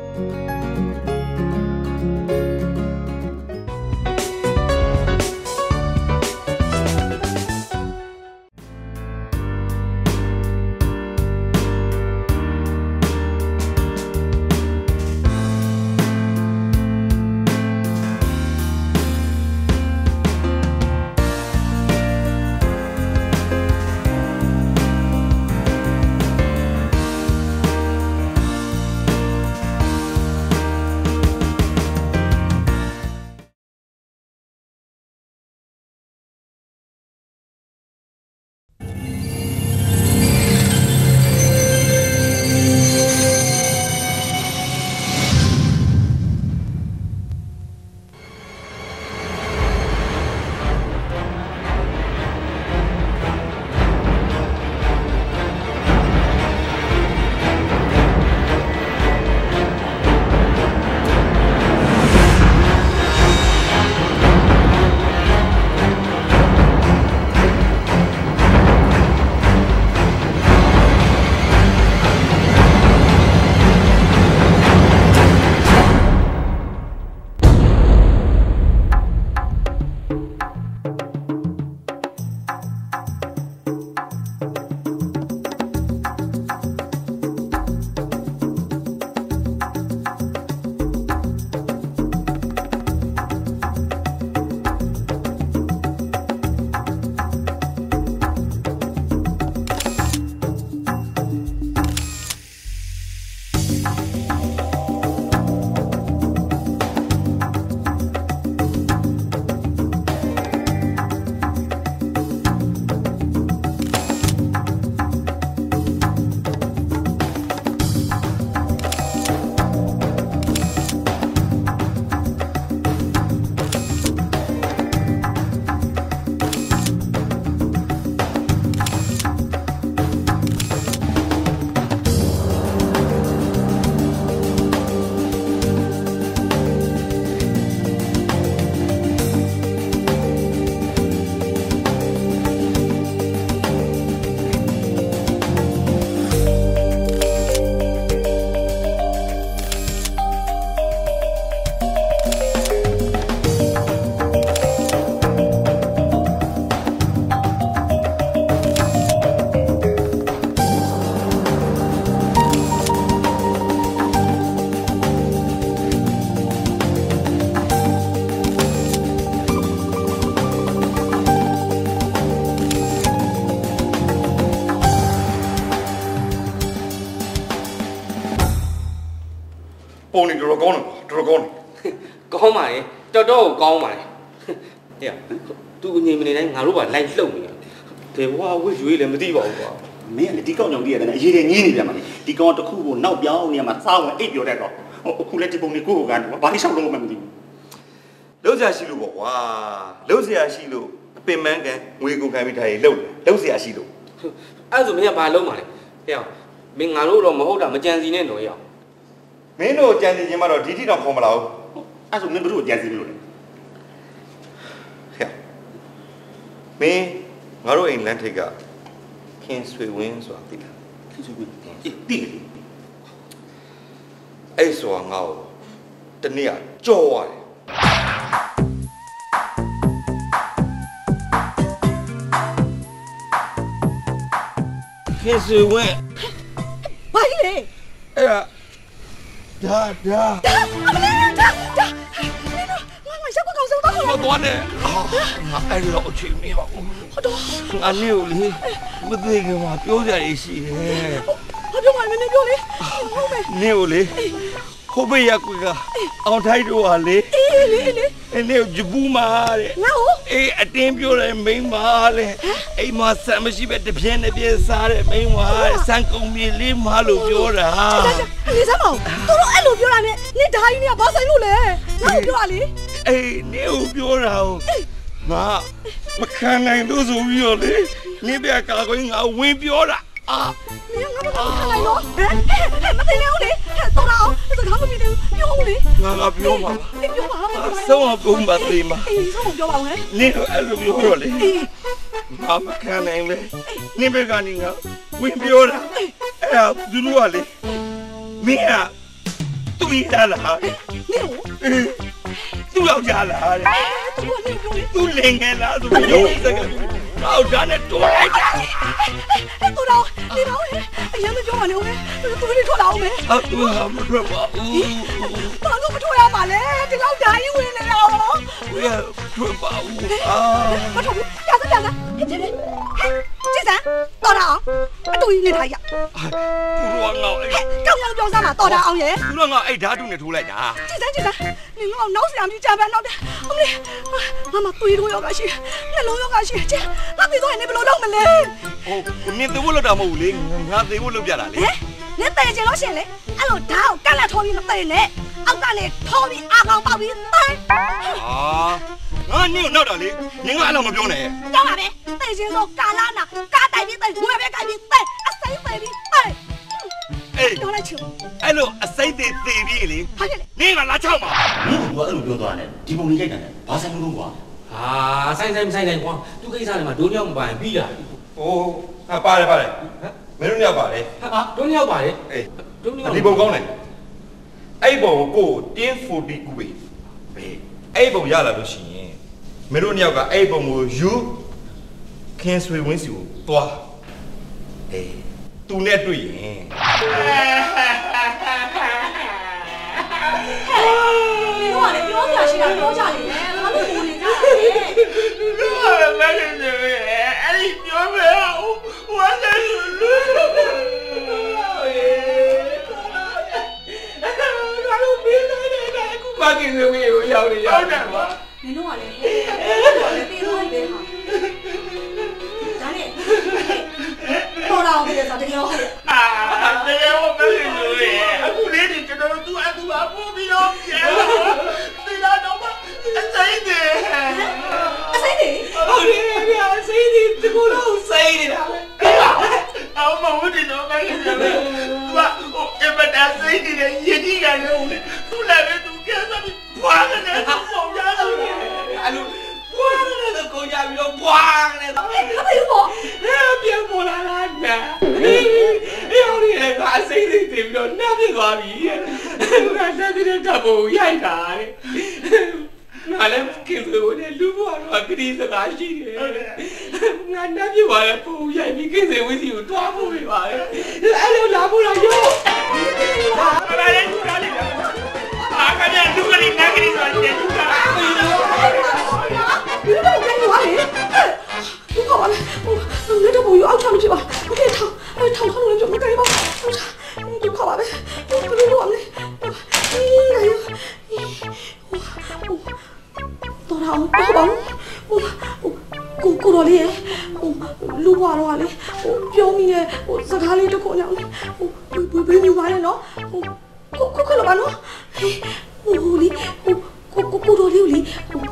ပုံ တော်တော်ကောင်းတယ်တော်တော်ကောင်းတယ်ကောင်းပါလေတော်တော်ကိုကောင်းပါလေဟဲ့သူအငြိမ်မနေတိုင်းငါတို့ကလိုက်လှုပ်နေတာဒေဘွားဝစ်ရွေးလည်းမသိပါဘူးကွာမင်းကလေဒီကောင်ကြောင့်တည်းရတယ်အရေးတွေငင်းနေပြန်ပါလေဒီကောင်တစ်ခုကိုနောက်ပြောင်းနေရမှာစားဝင်အိပ်ပြောတဲ့ကောင်ဟိုအခုလည်းဒီပုံလေးကိုကိုကနေဘာလို့ရှောက်လို့မှမသိဘူးလုံးစရာရှိလို့ပေါ့ကွာလုံးစရာရှိလို့အပင်မန်းကန်ငွေကုန်ခံပြီးထားရင်လုံးတယ်လုံးစရာရှိလို့အဲ့ဒါဆိုမင်းကဘာလုံးပါလဲဟဲ့မင်းငါတို့တော့မဟုတ်တာမကြံစီနဲ့တော့ရအောင် မင်းတို့ကြံစီခြင်းမတော့ဒီတိတော့ခေါ်မလာဘူးအဲ့ဆိုမင်းတို့ကိုကြံစီလို့လေဟဲ့မင်းငါတို့အိမ်လမ်းထိပ်ကခင်ဆွေဝင်းဆိုတာသိလားခင်ဗျအေးတိလေအဲ့ဆိုတာငါ့ကိုတနေ့ကကြော်ရတယ်ခင်ဆွေဝင်းဘာကြီးလဲအဲ့ဒါ ဒါဒါဒါအမလေးဒါဒါငါငါရောက်ကောင်းဆုံးတော့မတော်နဲ့အာငါအဲ့လိုအချိန်မေးပါဦးဟုတ်တော့ငါနေကိုလေမသိခင်မှာပြောကြရရှိတယ်ဘာပြောမှမနေပြောလေဟုတ်မယ်နေကိုလေ ခိုးပေးရက်ကွက်ကအောင်ထိုက်တော့ဟာလေအေးလေအေးလေအဲ့နေကိုဂျပူးမာတဲ့ငါ့ကိုအေးအတင်းပြောတယ်မိန်းမလေအိမ်မှာဆံမရှိပဲတပြင်းတပြင်းစားတဲ့မိန်းမတဲ့ဆန်ကုန်မြေလေးမလို့ပြောတာနေစမ်းမအောင်သူတို့အဲ့လိုပြောတာနဲ့နေဓာကြီးနေကဘာဆိုင်လို့လဲငါ့ကိုပြောရလေအေးနေကိုပြောတာကိုငါမခံနိုင်လို့ဆိုပြီးတော့လေနေပြကာကွင်းငါဝင်ပြောတာ အာနေငါမခံနိုင်တော့ဟဲ့မသိနေဦးလေတော့တော့စကားမပြတယ်ပြောဦးလေငါကပြောမှာပါအေးပြောပါဆုံးအောင်ပုံပါသေးမှာအေးဆုံးပြောပါဦးဟဲ့နေတော့အဲ့လိုပြောတော့လေအေးငါမခံနိုင်လေနေဘက်ကနေငါဝင်ပြောတာအဲ့ဒါသူတို့ကလေမင်းကသူမိသားလားနေလို့သူ့ယောက်ျားလားတဲ့သူကနေပြောလေသူလင်ငယ်လားဆိုပြီးရုံးစက် ကဟောက်ဒါနဲ့တော်လိုက်တာသူတော့နေတော့အရင်မပြောပါနဲ့ဦးသူတွေထွက်လာအောင်မယ်အော်သူဟာမထွက်ပါဘူးဘာလို့မထွက်ရမှာလဲဒီလောက်ဓာကြီးဝင်နေတော့ဘယ်ထွက်ပါဘူးအာမထွက်ဘူးပြစပြစကြည့်ကြည့်ကြည့်စမ်းတော်တာအောင်အတူကြီးနေထိုင်ရသူတို့ကငေါ့အဲ့ကောင်းကောင်းပြောစမ်းပါတော်တာအောင်ရဲ့သူတို့ကအဲ့ဓာတ်တူနဲ့ထိုးလိုက်တာကြည့်စမ်းကြည့်စမ်းနေငေါ့နောက်ဆရာကြီးကြံပန်းနောက်တယ်အမလေးမမသွေးတို့ရောကရှိနှလုံးရောကရှိကျငါပြေတော့နေဘယ်လိုလုပ်မလဲဟိုနင်သေဖို့လောက်တာမဟုတ်ဘူးလေငါသေဖို့လောက်ပြတာလေဟမ်နေတဲကျင်လို့ရှင်လေအဲ့လိုဓာတ်ကိုကန့်လက်ထိုးပြီးမတဲနဲ့အောက်ကနေထိုးပြီးအာကောင်ပေါက်ပြီးတဲအာငါနင်ကိုနောက်တာလေနင်ကအဲ့လိုမပြောနဲ့ကြောက်ပါပဲတဲကျင်ဆိုကာလာနာကာတိုင်ပြီးတဲဝယ်ပဲကိုင်ပြီးတဲအစိမ့်ပဲပြီးတဲအေးပြောလိုက်ချင်အဲ့လိုအစိမ့်သေးသေးပြီးလေဟာကြလေနင်ကလာချောက်ပါဟင်သူကအဲ့လိုပြောသွားတယ်ဒီပုံလေးရိုက်တယ်ဘာဆိုင်မလို့ကွာ ဟာဆိုင်ဆိုင်ဆိုင်ဆိုင်ကွာသူကိစ္စတွေမှာဒုညောက်မပိုင်ပြီးတာပြီဟိုဟာပါတယ်ပါတယ်မင်းတို့ညောက်ပါတယ်ဟာဒုညောက်ပါလေအေးဒုညောက်ဒီပုံကောင်းတယ်အဲ့ပုံကိုတင်း40ကူပဲဘေးအဲ့ပုံရလာလို့ရှိရင်မင်းတို့ညောက်ကအဲ့ပုံကိုယူခင်းဆွေဝင်းစီကိုတွားအေးသူနဲ့တွေ့ရင် ဒီတော့ကလည်းပြောကြရှိတာပြောကြလေဘာလို့ဒီနေကြလဲဘာကင်းဝေးကိုရောက်နေရောက်တယ်ကွာနင်တို့ကလည်းဟဲ့တော်လည်းပြီးသွားပြီပဲဟာဒါနဲ့ပေါ်လာအောင်ပြတဲ့စားတကယ်ဟုတ် တယ်အာတကယ်တော့မင်းတို့ရဲ့အခုလေးဒီကျွန်တော်တို့သူ့အတူပါပို့ပြီးတော့ပြန်ဒီလာတော့မအဆိုင်တယ်အစိမ့်နေဟုတ်တယ်ဗျာစိတ်ဒီတကူတော့စိတ်နေတာပဲအောင်မဟုတ်တယ်တော့မင်းတို့ရဲ့သူကဟိုအမတာစိတ်နေတဲ့ယတိကလည်းသူ့လည်းပဲသူကဲဆိုပြီးဘွားတယ်သူပေါ့ရလို့အဲ့လို ဘွားနဲ့တော့ကိုကြပြီးတော့ဘွားနဲ့တော့ဘာဖြစ်လို့ပြန်ပေါ်လာလားနာအေးဟိုဒီကအစိမ့်စိမ့်တင်ပြီးတော့နှက်ပြသွားပြီငါတက်တဲ့တပ်ဖို့ရိုက်တာတဲ့ငါလည်းကိစ္စကိုလည်းလူဘွားတော့ကတိစကားရှိတယ်ငါနှက်ပြသွားတယ်ပုံရိုက်ပြီးကိစ္စဝိစီကိုတွားဖို့ပြပါလေအဲ့လိုလာဖို့လားရောဘာလဲသူကလည်းအာကလည်းလူကလေးငါကလေးဆိုတဲ့သူကဒီလို ဒီလိုတော့ပြန်သွားလေဒီကောင်ကလည်းတော့ဘူးအောက်ချမဖြစ်ပါဘူးခဲ့ထောင်းအဲထောင်းထောင်းလို့ပြောမကြိုက်ပါဘူးဒီကောင်ပါပဲဘယ်လိုလုပ်ရမလဲအေးလာရောတော်တော်ပေါ့ပေါ့ကိုကိုတော်လေးရဲ့ဟိုလူဘွားတော့ကလေဟိုပြောမိတဲ့ဟိုစကားလေးတစ်ခုညောင်းလေဟိုဘယ်ဘယ်ညူပါလဲနော်ဟိုကိုကိုခလပါနော်ဟိုဟိုလေးဟိုကိုကိုတော်လေးကိုလေဟို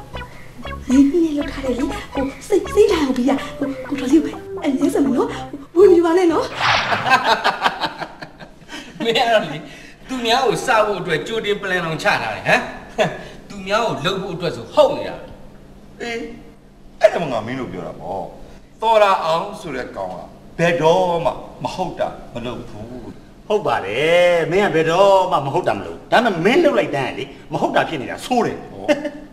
လေးနည်းလောက်ထားတယ်လေဟိုစိတ်စိတ်ထားအောင်ပြရဟိုကိုတော်လေးအနည်းစမနော်ဝင်ပြပါနဲ့နော်မင်းအဲ့တော့လေသူများကိုစဖို့အတွက်ကြိုတင် plan အောင်ချထားတယ်ဟမ်သူများကိုလှုပ်ဖို့အတွက်ဆိုဟုတ်နေတာပဲအေးအဲ့ဒါမှငါမင်းတို့ပြောတာပေါ့တော်လာအောင်ဆိုတဲ့ကောင်ကဘယ်တော့မှမဟုတ်တာမလုပ်ဘူးဟုတ်ပါတယ်မင်းကဘယ်တော့မှမဟုတ်တာမလို့ဒါပေမဲ့မင်းလှုပ်လိုက်တဲ့လေမဟုတ်တာဖြစ်နေတာဆိုးတယ်ဟောဟဲ့နော်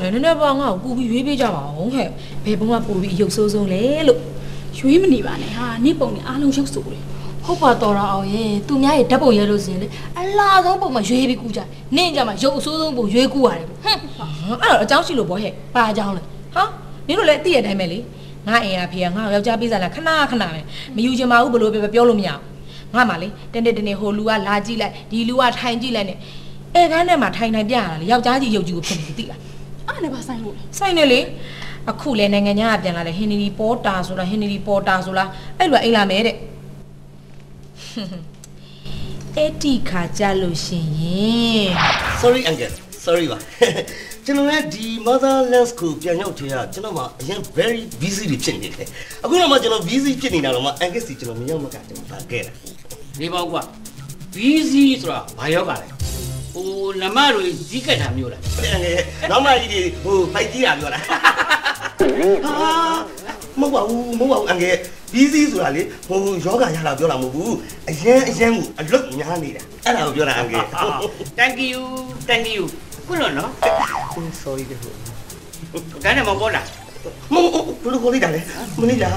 လည်းနည်းနည်းပါငါ့ကိုပူပြီးရွေးပေးကြပါအောင်ဟဲ့ဘယ်ဘုံကပူပြီးအယုတ်ဆိုးဆုံးလဲလို့ရွေးမနေပါနဲ့ဟာနေ့ပုံနဲ့အားလုံးရုပ်ဆိုတယ် ဟုတ်ပါတော်တာအောင်ရဲ့သူများရဲ့ဓာတ်ပုံရဲလို့စရင်လေအလားဆုံးပုံမှာရွေးပြီးကူကြနင့်ကြမှာရုပ်အဆိုးဆုံးပုံရွေးကူရတယ်ဟမ်အဲ့တော့အเจ้าရှိလို့ဗောဟဲ့ပါအเจ้าလဲဟာနင်တို့လည်းအသိရတိုင်းပဲလေငါအိမ်ကဖေကငါ့ကိုယောက်ျားပေးစားလာခဏခဏပဲမယူချင်ပါဘူးဘလို့ပဲပြောလို့မရဘူးငါမှလေတနေ့တနေ့ဟိုလူကလာကြည့်လိုက်ဒီလူကထိုင်ကြည့်လိုက်နဲ့အဲကန်းထဲမှာထိုင်ထိုင်ပြရတာလေယောက်ျားကြီးရုပ်ကြီးကိုဖြစ်နေသိလား အဲ့နဲ့ပါဆိုင်လို့လေ ဆိုင်နေလေအခုလဲနိုင်ငံခြားကပြန်လာလဲဟင်နီဒီပေါ်တာဆိုလားဟင်နီဒီပေါ်တာဆိုလားအဲ့လိုအိမ်လာမယ်တဲ့ အဲ့ဒီခါကြလို့ရှင်ရင် sorry uncle sorry ပါကျွန်တော်လည်းဒီ motherlands ကိုပြန်ရောက်ချင်ရကျွန်တော်မှအရင် very busy တွေဖြစ်နေတယ်အခုတော့မှကျွန်တော် busy ဖြစ်နေတာတော့မှ uncle စီကျွန်တော်မရောက်မကကျွန်တော်ပါခဲ့တာနေပေါ့ကွာဘီစီဆိုတာဘာယောဂလဲဟိုနမတွေဇီးကက်တာမျိုးလားအန်ကယ်နောက်မကြီးတွေဟိုဖိုက်ကြီးတာပြောတာဟာ မဟုတ်ပါဘူးမဟုတ်ပါဘူးအန်ကယ်ဘီစီဆိုတာလေဟိုယောဂရလာပြောတာမဟုတ်ဘူးအရန်အရန်ကိုအလုတ်များနေတာအဲ့ဒါကိုပြောတာအန်ကယ် thank you thank you ခုလို့နော် sorry တဲ့ဟိုဒါနဲ့မပေါ်လားမဟုတ်ဘူးဘယ်လိုခေါ်လိုက်တာလဲမလေးလား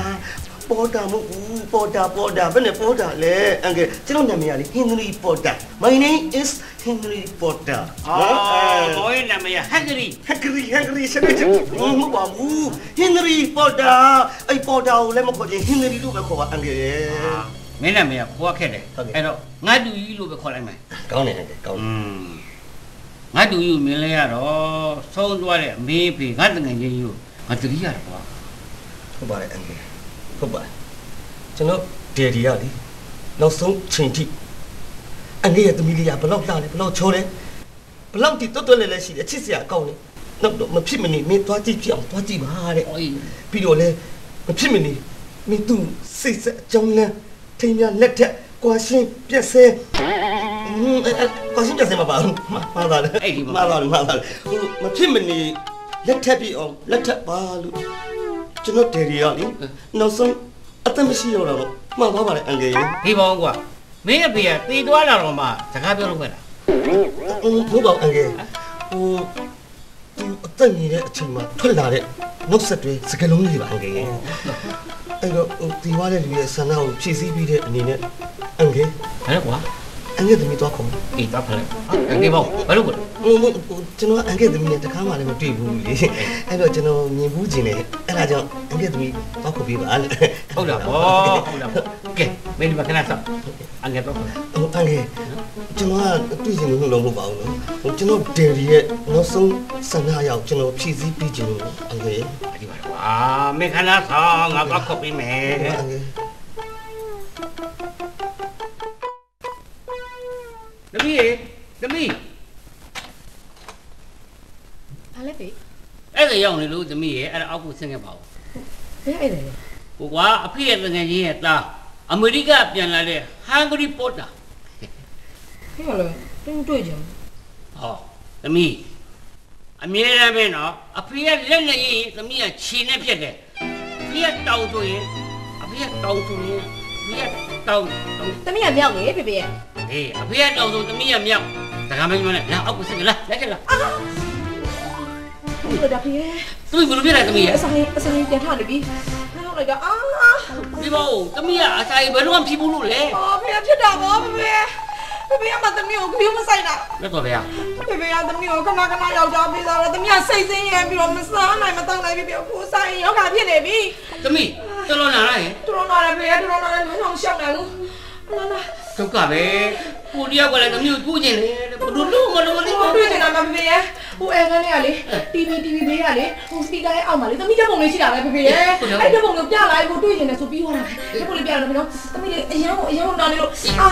ပေါ်တာမဟုတ်ဘူးပေါ်တာပေါ်တာဘယ်နဲ့ပေါ်တာလဲအန်ကယ်ကျွန်တော်နာမည်ကလေ Henry Potter my name is Henry Potter အော်မောရဲ့နာမည်ဟက်ဂရီဟက်ကရီဟက်ကရီဆက်နေတယ်မဟုတ်ပါဘူးဟင်နရီပေါ်တာအဲ့ပေါ်တာကိုလည်းမခေါ်ချင်ဟင်နရီလို့ပဲခေါ်ပါအန်ကယ်မင်းနာမည်ကခေါ်ခက်တယ်ဟုတ်ကဲ့အဲ့တော့ငါတူကြီးလို့ပဲခေါ်လိုက်မယ်ကောင်းတယ်အန်ကယ်ကောင်းอืมငါတူကြီးကိုမြင်လဲရတော့ဆုံးသွားတဲ့အမေဖေငါတငယ်ချင်းကြီးကိုငါတတိရတယ်ကွာဟုတ်ပါတယ်အန်ကယ် ဟုတ်ပါတယ်ကျွန်တော်ဒေဒီရလीနောက်ဆုံးချိန်ထိအန်ကယ်ရဲ့သမီးလေးကဘလောက်လှလဲဘလောက်ချောလဲဘလောက်တိတွတ်တွတ်လဲလဲရှိတယ်ချစ်စရာကောင်းတယ်နောက်တော့မဖြစ်မနေမင်းသွားကြည့်ပြအောင်သွားကြည့်ပါတဲ့အေးပြီးတော့လဲမဖြစ်မနေမင်းသူ့စိတ်ဆက်အကြောင်းလန်းထိမ်းများလက်ထက်ကွာရှင်းပြက်ဆဲอืมကွာရှင်းပြက်ဆဲမပါဘူးမှားတာလေမှားတာလေမှားတာလေဟိုမဖြစ်မနေလက်ထက်ပြအောင်လက်ထက်ပါလို့ ကျွန်တော်ဒေရီရလीနောက်ဆုံးအသက်မရှိတော့တော့မှားသွားပါလေအန်ကယ်ရေဒီပေါင်းကွာမင်းအဖေကတည်သွားလာတော့မှစကားပြောလို့ခဲ့တာဟုတ်ပါအန်ကယ်ဟိုသူအသက်ကြီးတဲ့အချိန်မှာထွက်လာတဲ့နောက်ဆက်တွဲစကလုံးလေးပါအန်ကယ်ရေအဲ့တော့ဟိုဒီဝါတဲ့လူရဲ့ဆန္ဒကိုဖြည့်ဆည်းပြီးတဲ့အနေနဲ့အန်ကယ်ဟဲ့ကွာ အန်ကယ်သမီးသွားခေါ်အေးတော့ဖလဲဒီပေါင်းဘာလို့ကွာဟိုဟိုဟိုကျွန်တော်အန်ကယ်သမီးနဲ့တခါမှလည်းမတွေ့ဘူးလေအဲ့တော့ကျွန်တော်မြင်ဘူးခြင်းနဲ့အဲ့ဒါကြောင့်အန်ကယ်သမီးသွားခေါ်ပေးပါလေဟုတ်လားဗောဟုတ်လားဗောကဲမင်းဒီမှာခဏစောင့်အငယ်တော့ဟိုအန်ကယ်ကျွန်တော်ကတွေ့ခြင်းလို့လုံးမဟုတ်ပါဘူးနော်ဟိုကျွန်တော်ဒယ်ရီရဲ့နောက်ဆုံးဆန္ဒအရောက်ကျွန်တော်ဖြည့်ဆည်းပြီးခြင်းလို့အန်ကယ်ဒီမှာကွာမင်းခဏဆောင်ငါတော့ခေါ်ပေးမယ်အန်ကယ် သမီးရေသမီးဘာလဲဖေအဲ့ဒါရောက်နေလို့သမီးရေအဲ့ဒါအောက်ကိုဆင်းခဲ့ပါဦးဘယ်အဲ့ဒါလဲဟိုကွာအဖေရဲ့တငယ်ချင်းရဲ့သားအမေရိကပြန်လာတဲ့ဟန်ဂရီပေါ်တာဖေကလည်းတူတွေ့ကြတယ်ဟောသမီးအမြဲတမ်းပဲနော်အဖေကလက်နဲ့ရင်သမီးကခြေနဲ့ပြက်တယ်အဖေကတောင်းဆိုရင်အဖေကတောင်းဆိုရင်အဖေကတောင်းတောင်းသမီးကမြောက်လေဖေဖေရဲ့ အေးအဖေကတောင်းဆိုသမီးကမြောက်ဒါကမင်းမနဲ့လာအောက်ကိုဆင်းလာလက်ကြလာဟုတ်တယ်ဖေရဲ့သမီးဘယ်လိုပြလိုက်သမီးရဲ့အဆိုင်အဆိုင်ပြန်ထနေပြီဟောလိုက်တာအာဒီဘောသမီးကအစာဘယ်တော့မှဖြစ်ဘူးလို့လေအော်ဖေဖြစ်တာဗောဖေဖေဖေဖေကမသမီးကိုခရီးမဆိုင်တာလက်တော်ဗျာဖေဖေကသမီးကိုခဏခဏယောက်ျားပေးစားတော့သမီးကစိတ်ဆင်းရဲပြီးတော့မစားနိုင်မတောင်းနိုင်ပြီဖေကိုဆိုင်ယောဂဖြစ်နေပြီသမီးတော်တော်နာရရဲ့တူတော်နာတယ်ဖေတူတော်နာတယ်လုံးဝရှောက်တယ်လို့လာလာ ဒုက္ခပဲကိုတယောက်ကလည်းသမီးကိုကူးကျင်တယ်ဘယ်လိုလုပ်မလို့လဲဟိုတွေ့နေတာမဖေရဲ့ဟိုအဲကနေကလေ TV TV ဘေးကလေဟိုစပီကာရဲ့အောက်မှာလေသမီးဓာတ်ပုံလေးရှိတာပဲဖေဖေရဲ့အဲ့ဓာတ်ပုံကိုပြလိုက်ကိုတွေ့နေတယ်ဆိုပြီးသွားတာဓာတ်ပုံလေးပြရတယ်ဖေနော်သမီးလေးအရင်ကအရင်ကနားနေလို့အာ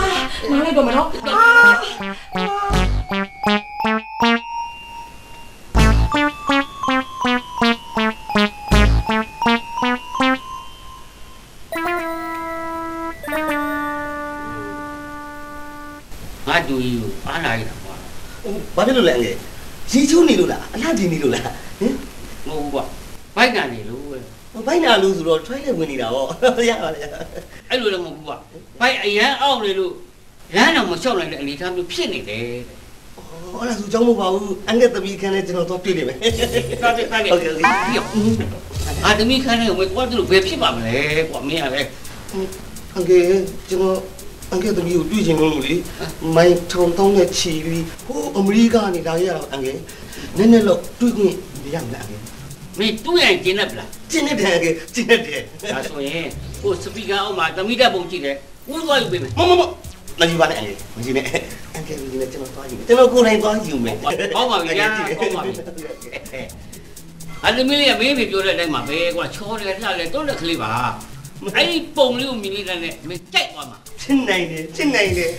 နားလိုက်တော့မနော်အာ လို့လားအလားပြင်နေလို့လားဟင်မဟုတ်ဘူးကွာဘိုက်ကနေလို့ပဲဘိုင်းနာလို့ဆိုတော့ try နဲ့ဝင်နေတာဗောရပါလေအဲ့လိုလည်းမဟုတ်ဘူးကွာဘိုက်အရန်အောက်နေလို့ရမ်းတော့မလျှောက်နိုင်တဲ့အနေအထားမျိုးဖြစ်နေတယ်ဟောလားဆိုကြောင်းမပါဘူးအန်ကယ်သမီးခန်းနဲ့ကျွန်တော်တော့တွေ့နေမယ်တော်တယ်တော်တယ်ဟုတ်ကဲ့ဟုတ်ကဲ့ပြီးတော့အာသမီးခန်းနဲ့ဝယ်ကွာတို့ဘယ်ဖြစ်ပါမလဲကွာမင်းကလည်းအန်ကယ်ကျွန်တော်အန်ကယ်သမီးကိုတွေ့ချင်လို့လေမိုင်းထောင်တောင်းနဲ့ချီပြီးဟိုအမေရိကနေလာရတော့အန်ကယ် နည်းနည်းတော့တွေ့ခွင့်ရမလားအန်ကယ်မင်းတူးရင်ကျင်းနေပလားကျင်းနေတယ်အန်ကယ်ကျင်းနေတယ်ဒါဆိုရင်ဟိုစပီကာအောက်မှာသမီးတက်ပုံကြည့်တယ်ဦးသွားယူပေးမယ်မမမမယူပါနဲ့အန်ကယ်မယူနဲ့အန်ကယ်မယူနဲ့ကျွန်တော်သွားယူမယ်ကျွန်တော်ကိုယ်တိုင်သွားယူမယ်ဟောပါပြီညာဟောပါပြီအသမီးလေးကမင်းဖေပြောတဲ့အတိုင်းမှာပဲကွာချောတယ်လှတယ်တော့တဲ့ကလေးပါအဲ့ဒီပုံလေးကိုမြင်လိုက်တဲ့နဲ့မင်းကြိုက်သွားမှာရှင်းနိုင်တယ်ရှင်းနိုင်တယ်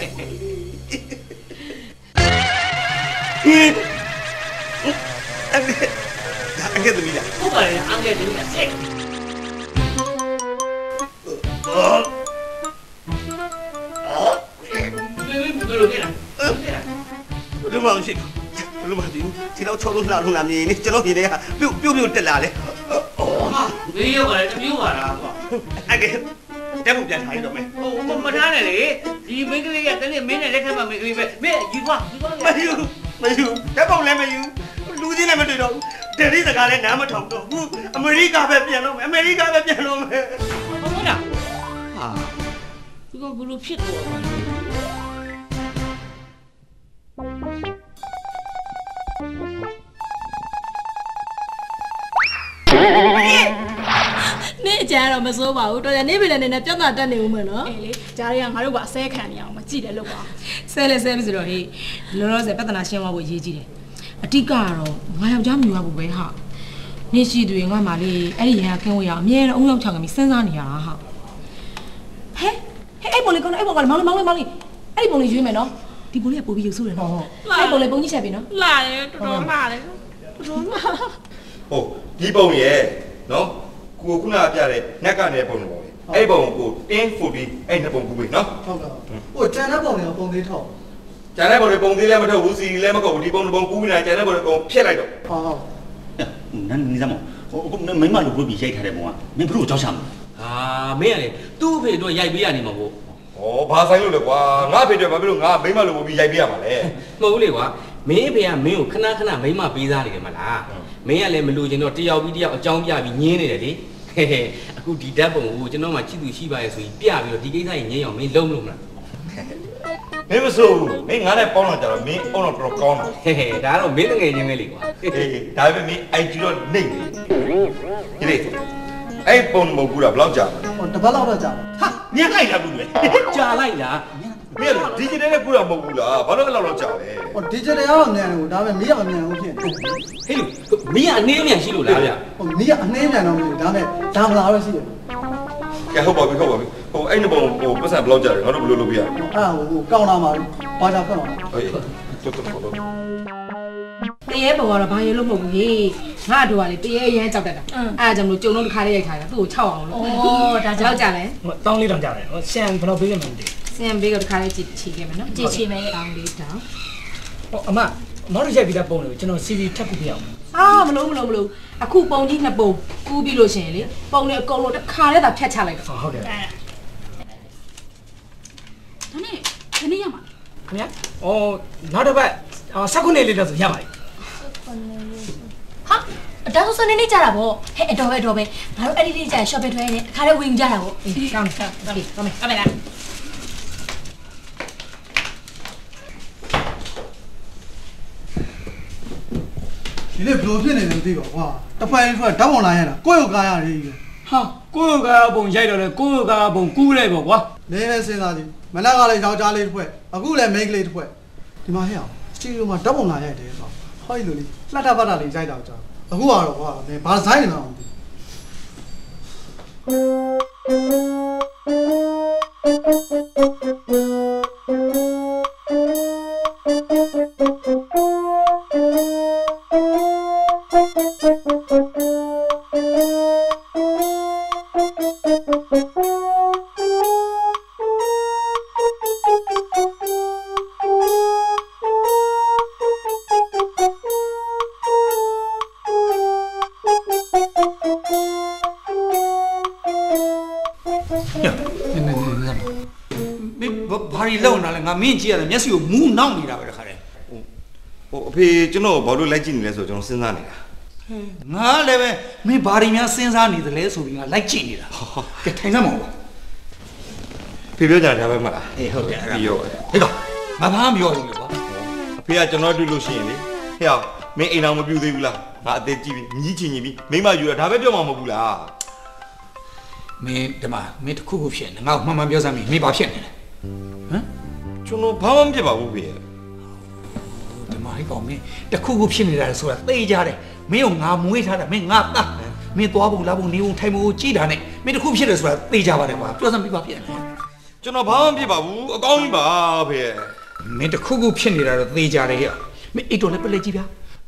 အန်ကယ်အန်ကယ်သမီးလားဟုတ်ပါရဲ့အင်္ဂလိပ်လေးကဆက်အော်ဘယ်လိုလိုဖြစ်လာဘယ်လိုမှမရှိဘူးဘယ်လိုမှမသိဘူးခြေတော့ချောလို့လှလို့လာမြင်နေကျွန်တော်မြင်နေတာပြုတ်ပြုတ်ပြုတ်တက်လာလေဟာဘေးရောက်ကလည်းတမျိုးပါလားကွာအဲ့ကဲတက်ဖို့ပြန်ထားရတော့မယ်ဟိုမထားနဲ့လေဒီမိန်းကလေးကတနေ့မင်းနဲ့လက်ထပ်မှမင်းကလေးပဲမင်းယူသွားယူသွားမယူ မယူတက်ဖို့လည်းမယူလူချင်းလည်းမတွေ့တော့ဘူးဒယ်ရီစကားလည်းနားမထောင်တော့ဘူးအမေရိကပဲပြန်တော့မယ်အမေရိကပဲပြန်တော့မယ်ဟုတ်လားဟာဒီကဘလို့ဖြစ်တော့နေအ ကြမ်းတော့မစိုးပါဘူးတော်ကြနေပြီလည်းနည်းနည်းပြဿနာတက်နေဦးမယ်နော်အေးလေဂျားတွေကငါတို့ကအဆဲခံနေအောင်မကြည့်တယ်လို့ပါဆဲလဲဆဲမဆိုတော့ဟေးလောလောဆယ်ပြဿနာရှင်းသွားဖို့အရေးကြီးတယ်အတိကကတော့ငါယောက်ျားမြူရဖို့ပဲဟာနေရှိတွေငါမှလေအဲ့ဒီရန်ကင်းဝေးရအောင်အမြဲတမ်းအုံရောက်ချောင်ကပြီးစဉ်းစားနေရတာဟာဟဲဟဲအဲ့ပုံလေးကောင်းအဲ့ပုံကလည်းမောင်းလေးမောင်းလေးမောင်းလေးအဲ့ဒီပုံလေးရွေးမယ်နော်ဒီပုံလေးကပို့ပြီးရုပ်ဆိုးတယ်နော်အဲ့ပုံလေးပုံကြီးချက်ပြီနော်လာတယ်တော်တော်လာတယ်တော်တော်လာဟုတ်ဒီပုံရဲ့နော် ကိုခုနကပြတဲ့နက်ကနေပုံလို့ပေါ့အဲ့ပုံကိုတင်းဖူပြီးအဲ့နှစ်ပုံကူပြီနော်ဟုတ်ကဲ့ဟိုကျန်တဲ့ပုံတွေကပုံသေးထောက်ကျန်တဲ့ပုံတွေပုံသေးလည်းမထုတ်ဘူးစီလည်းမကုတ်ဘူးဒီပုံတစ်ပုံကူပြီးနေကျန်တဲ့ပုံတွေပုံဖြတ်လိုက်တော့ဟုတ်ဟုတ်နန်းနေစမ်းမဟိုအခုမိမလိုဝတ်ပြီးရိုက်ထားတဲ့ပုံကမင်းဘလို့ကြောက်ချမှာဟာမင်းကလေသူ့အဖေတို့ရိုက်ပေးရနေမှာပေါ့ဩဘာဆိုင်လို့လဲကွာငါဖေတွေဘာဖြစ်လို့ငါမိမလိုပုံပြီးရိုက်ပြရမှာလဲမဟုတ်ဘူးလေကွာမင်းအဖေကမင်းကိုခဏခဏမိမပေးစားနေတယ်မလား မင်းကလည်းမလို့ချင်တော့တယောက်ပြီးတယောက်အကြောင်းပြပြီးညင်းနေတယ်လေဟဲ့ဟဲ့အခုဒီဓာတ်ပုံကိုကျွန်တော်မှချစ်သူရှိပါရဲ့ဆိုရင်ပြပြီးတော့ဒီကိစ္စကြီးငင်းအောင်မင်းလုံးလို့မလားမင်းမစိုးဘူးမင်းငါနဲ့ပေါင်းတော့ကြတော့မင်းပေါင်းတော့တော်တော်ကောင်းတာဟဲ့ဟဲ့ဒါတော့မင်းတငယ်ချင်းပဲလေကွာအေးဒါပေမဲ့မင်း IG တော့နေနေဒီလေအဲ့ပုံမဟုတ်ဘူးလားဘယ်လောက်ကြာလဲဟိုတပတ်လောက်တော့ကြာဟာညက်လိုက်တာဘူးလေကြာလိုက်လား မင်းဒီဂျစ်တယ်နဲ့ကူတာမဟုတ်ဘူးလားဘာလို့အဲ့လောက်လောက်ကြာလဲဟိုဒီဂျစ်တယ်ကတော့မြန်တယ်ဟိုဒါပေမဲ့မီးကမမြန်ဘူးဖြစ်နေဟေးလူမင်းကအနည်းအမြန်ရှိလို့လားဗျဟိုမီးကအနှင်းမြန်တော့မဖြစ်ဘူးဒါပေမဲ့ဒါမလာတော့ရှိတယ်ကဲဟုတ်ပါပြီဟုတ်ပါပြီဟိုအဲ့ဒီပုံဟိုပတ်စံဘယ်လောက်ကြာလဲငါတို့ဘယ်လိုလုပ်ပြရလဲအဲ့ဒါဟိုကောင်းလာမှာဘာသာဖွင့်အောင်အေးတော်တော်တော်တော်တ ရေပုံကတော့ဘာရေလို့မဟုတ်ဘူးဟေးငါတို့ကလေတရေရမ်းကြောက်တတ်တာအဲ့ဒါကြောင့်မလို့ကြုံလုံးတစ်ခါလေးရိုက်ထားတာသူ့ကို6အောင်လို့ဩဒါကြောက်ကြလဲဟိုတောင်းလေးတောင်ကြတယ်ဟိုရှန်ဘယ်လောက်ပေးရမလဲမသိစင်ဘေးကတစ်ခါလေးကြည့်ချီခဲ့မယ်နော်ကြည့်ချီမယ်တောင်းလေးတောင်းဘူးဟိုအမနောက်တစ်ချက်ပြီးတဲ့ပုံလေးကိုကျွန်တော် CV ထပ်ကူပြအောင်အာမလို့မလို့မလို့အခုပုံကြီးနှစ်ပုံကူးပြီးလို့ရှင်လေပုံတွေအကုန်လုံးတစ်ခါလေးသာဖြတ်ချလိုက်တော့ဟုတ်ဟုတ်တယ်ဒါနဲ့ခဏရမှာခင်ဗျာအော်နောက်တစ်ပတ်အော်16နှစ်လေးတော့ဆိုရပါတယ် ဟာအတောင်စနေနေကြတာဗောဟဲ့အတော်ပဲအတော်ပဲငါတို့အဲ့ဒီလေးကြာ shopping ထွက်နေတခါလေးဝင်ကြတာဗောအေးကောင်းတယ်ကောင်းပြီကောင်းပြီအမေလားဒီနေ့ဘယ်လိုဖြစ်နေလဲမသိပါဘူးကွာတစ်ဖိုင်ထွက်ဓာတ်ပုံလာရတာကိုယ့်ရုပ်ကားရတယ်ကြီးဟာကိုယ့်ကားပုံရိုက်တော့လေကိုယ့်ကားပုံကူးလိုက်ပေါ့ကွာလဲလဲစဉ်းစားကြည့်မနက်ကလည်းယောက်ျားလေးတစ်ဖွဲ့အခုလည်းမိန်းကလေးတစ်ဖွဲ့ဒီမှာဟဲ့အောင်စတူဒီယိုမှာဓာတ်ပုံလာရိုက်တယ်ဆို ဟောဒီလိုလေးလှက်တာပတ်တာလေးရိုက်တာကြောက်အခုကတော့ကွာဘာဒီဇိုင်းနေမှမသိမ လုံနေတာလဲငါမင်းကြည့်ရတယ်မျက်စိကိုမူးနောက်နေတာပဲတခါတည်းဟိုအဖေကျွန်တော်ဘာလို့လိုက်ကြည့်နေလဲဆိုတော့ကျွန်တော်စဉ်းစားနေတာငါလည်းပဲမင်းဘာရီများစဉ်းစားနေသလဲဆိုပြီးငါလိုက်ကြည့်နေတာကဲထိုင်စမ်းမအောင်ဖေပြောကြတာဒါပဲမလားအေးဟုတ်တယ်အဲ့ဒါပြီးရောဟေးကောင်ငါဘာမှမပြောဘူးလေကွာအဖေကကျွန်တော်တွေ့လို့ရှိရင်လေဟဲ့အောင်မင်းအိမ်အောင်မပြူသေးဘူးလားငါအသေးကြည့်ပြီးမြည်ချင်ချင်ပြီးမိမယူတာဒါပဲပြောမှာမဟုတ်ဘူးလားမင်းဒီမှာမင်းတစ်ခုခုဖြစ်နေငါ့ကိုမှန်မှန်ပြောစမ်းမင်းမင်းဘာဖြစ်နေလဲ ဟမ်ကျွန်တော်ဘာမှမဖြစ်ပါဘူးဖေဒီမှာဟေးကောင်မင်းတစ်ခုခုဖြစ်နေတာလေဆိုတာသိကြတယ်မင်းကိုငါမွေးထားတာမင်းငါသားမင်းသွားဖို့လာဖို့နေဖို့ထိုင်ဖို့ကြည်တာနဲ့မင်းတစ်ခုဖြစ်တယ်ဆိုတာသိကြပါတယ်ကွာပြောစမ်းပြီးဘာဖြစ်နေလဲကျွန်တော်ဘာမှမဖြစ်ပါဘူးအကောင်းကြီးပါဖေမင်းတစ်ခုခုဖြစ်နေတာတော့သိကြတယ်ဟဲ့မင်းအိတ်တော်လည်းပလက်ကြည့်ဗျာ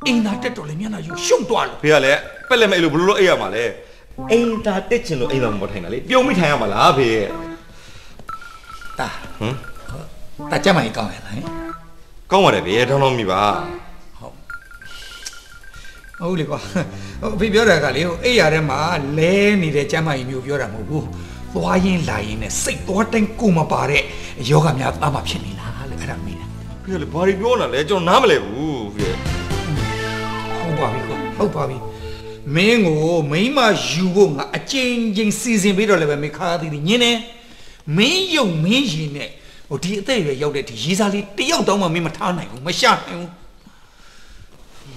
အင်းသာတက်တော်လည်းမျက်နှာယူရှုံသွားလို့ဖေကလည်းပက်လက်မဲ့အဲ့လိုဘလို့လို့အိပ်ရမှာလဲအိမ်သာတက်ချင်လို့အိမ်သာမထိုင်တာလေပြုံးမိထိုင်ရမှာလားဖေ တာဟမ်မတာကြမ်းမိုင်ကောင်းရလားဟင်ကောင်းပါတယ်ဗျာထောင်းထောင်းမိပါဟုတ်လေကွာဟိုအဖေပြောတာကလေဟိုအိပ်ရထဲမှာလဲနေတဲ့ကြမ်းမိုင်မျိုးပြောတာမဟုတ်ဘူးသွားရင်လာရင်နဲ့စိတ်သွားတိုင်းကိုမပါတဲ့ယောဂများသားမှဖြစ်နေလားလို့အဲ့ဒါမေးတာဖေလေဘာတွေပြောနေတာလဲကျွန်တော်နားမလဲဘူးဖေဟုတ်ပါပြီကွာဟုတ်ပါပြီမင်းကိုမိမယူဖို့ငါအချိန်ချင်းစီစဉ်ပြီးတော့လည်းပဲမခါသေးသေးညင်းနေ မင်းယုံမင်းရင်နဲ့ဟိုဒီအသက်အရွယ်ရောက်တဲ့ဒီရေးစားလေးတယောက်တောင်မှမင်းမထားနိုင်ဘူးမရှာနိုင်ဘူး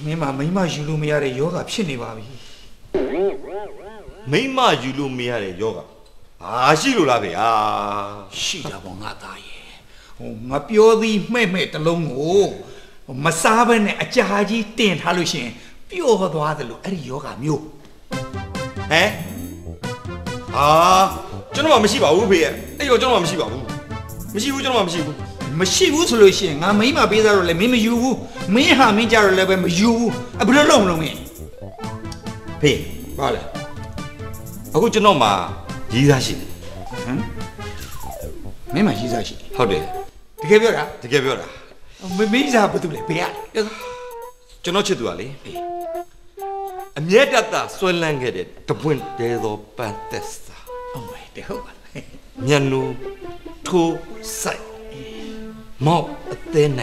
မင်းမမိမယူလို့မရတဲ့ယောဂဖြစ်နေပါပြီမိမယူလို့မရတဲ့ယောဂဘာရှိလို့လားဗျာရှိတာပေါ့ငါသားရဲ့ဟိုငါပြောသည်မှဲ့မှဲ့တလုံးကိုဟိုမစားဘဲနဲ့အကြာကြီးတင်ထားလို့ရှရင်ပျော့သွားသလိုအဲ့ဒီယောဂမျိုးဟမ်အာ ကျွန်တော်မှမရှိပါဘူးဖေအဲ့တော့ကျွန်တော်မှမရှိပါဘူးမရှိဘူးကျွန်တော်မှမရှိဘူးမရှိဘူးဆိုလို့ရှရင်ငါမိမပေးသားတော့လည်းမင်းမယူဘူးမင်းဟာမင်းကြတော့လည်းပဲမယူဘူးအဘယ်လိုလုပ်မလို့မင်းဖေဘာလဲအခုကျွန်တော်မှရေးသားရှိတယ်ဟမ်မင်းမရှိစားရှိဟုတ်တယ်တကယ်ပြောတာတကယ်ပြောတာမမင်းစားဘာတူလဲဘေးရလဲကျွန်တော်ချစ်သူကလေအမျက်တတ်တာဆွဲလန်းခဲ့တဲ့တပွင့်တဲသောပန်သက် စာအမေတဟုတ်ပါလားညံနူထိုးဆိုင်မောက်အသေး၌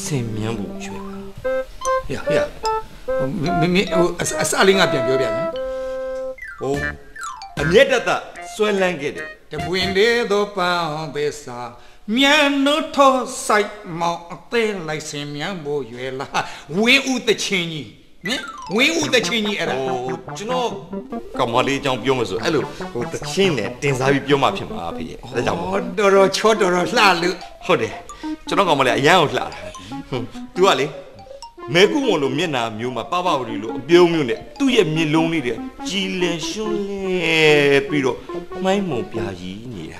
ဆင်မြန်းဖို့ကျွေးပါရရမင်းမင်းဟိုအစအလေးငါပြန်ပြောပြမယ်ဟိုအမျက်တတ်တာဆွဲလန်းခဲ့တဲ့တပွင့်သေးသောပန်းသစ္စာမြန်နိုးထောဆိုင်မောင်အသေးလိုက်စင်မြန်ဖို့ရွယ်လာဝင်းဥတချင်းကြီး နင်ဝင်းဥတချင်းကြီးအဲ့ဒါဟိုကျွန်တော်ကမလေးအကြောင်းပြောမလို့အဲ့လိုဟိုတချင်းနဲ့တင်စားပြီးပြောမှဖြစ်မှာဖေ။ဒါကြောင့်မို့ဟောတော်တော်ချောတော်တော်လှလို့ဟုတ်တယ်ကျွန်တော်ကမလေးအရန်ကိုလှတာဟွန်း तू ကလေမဲကုမလို့မျက်နာမျိုးမှာပပဝရီလို့အပြုံးမျိုးနဲ့သူ့ရဲ့မျက်လုံးလေးတွေကြည်လင်ရှွန်းလဲပြီးတော့မိုင်းမုံပြာကြီးနေတာ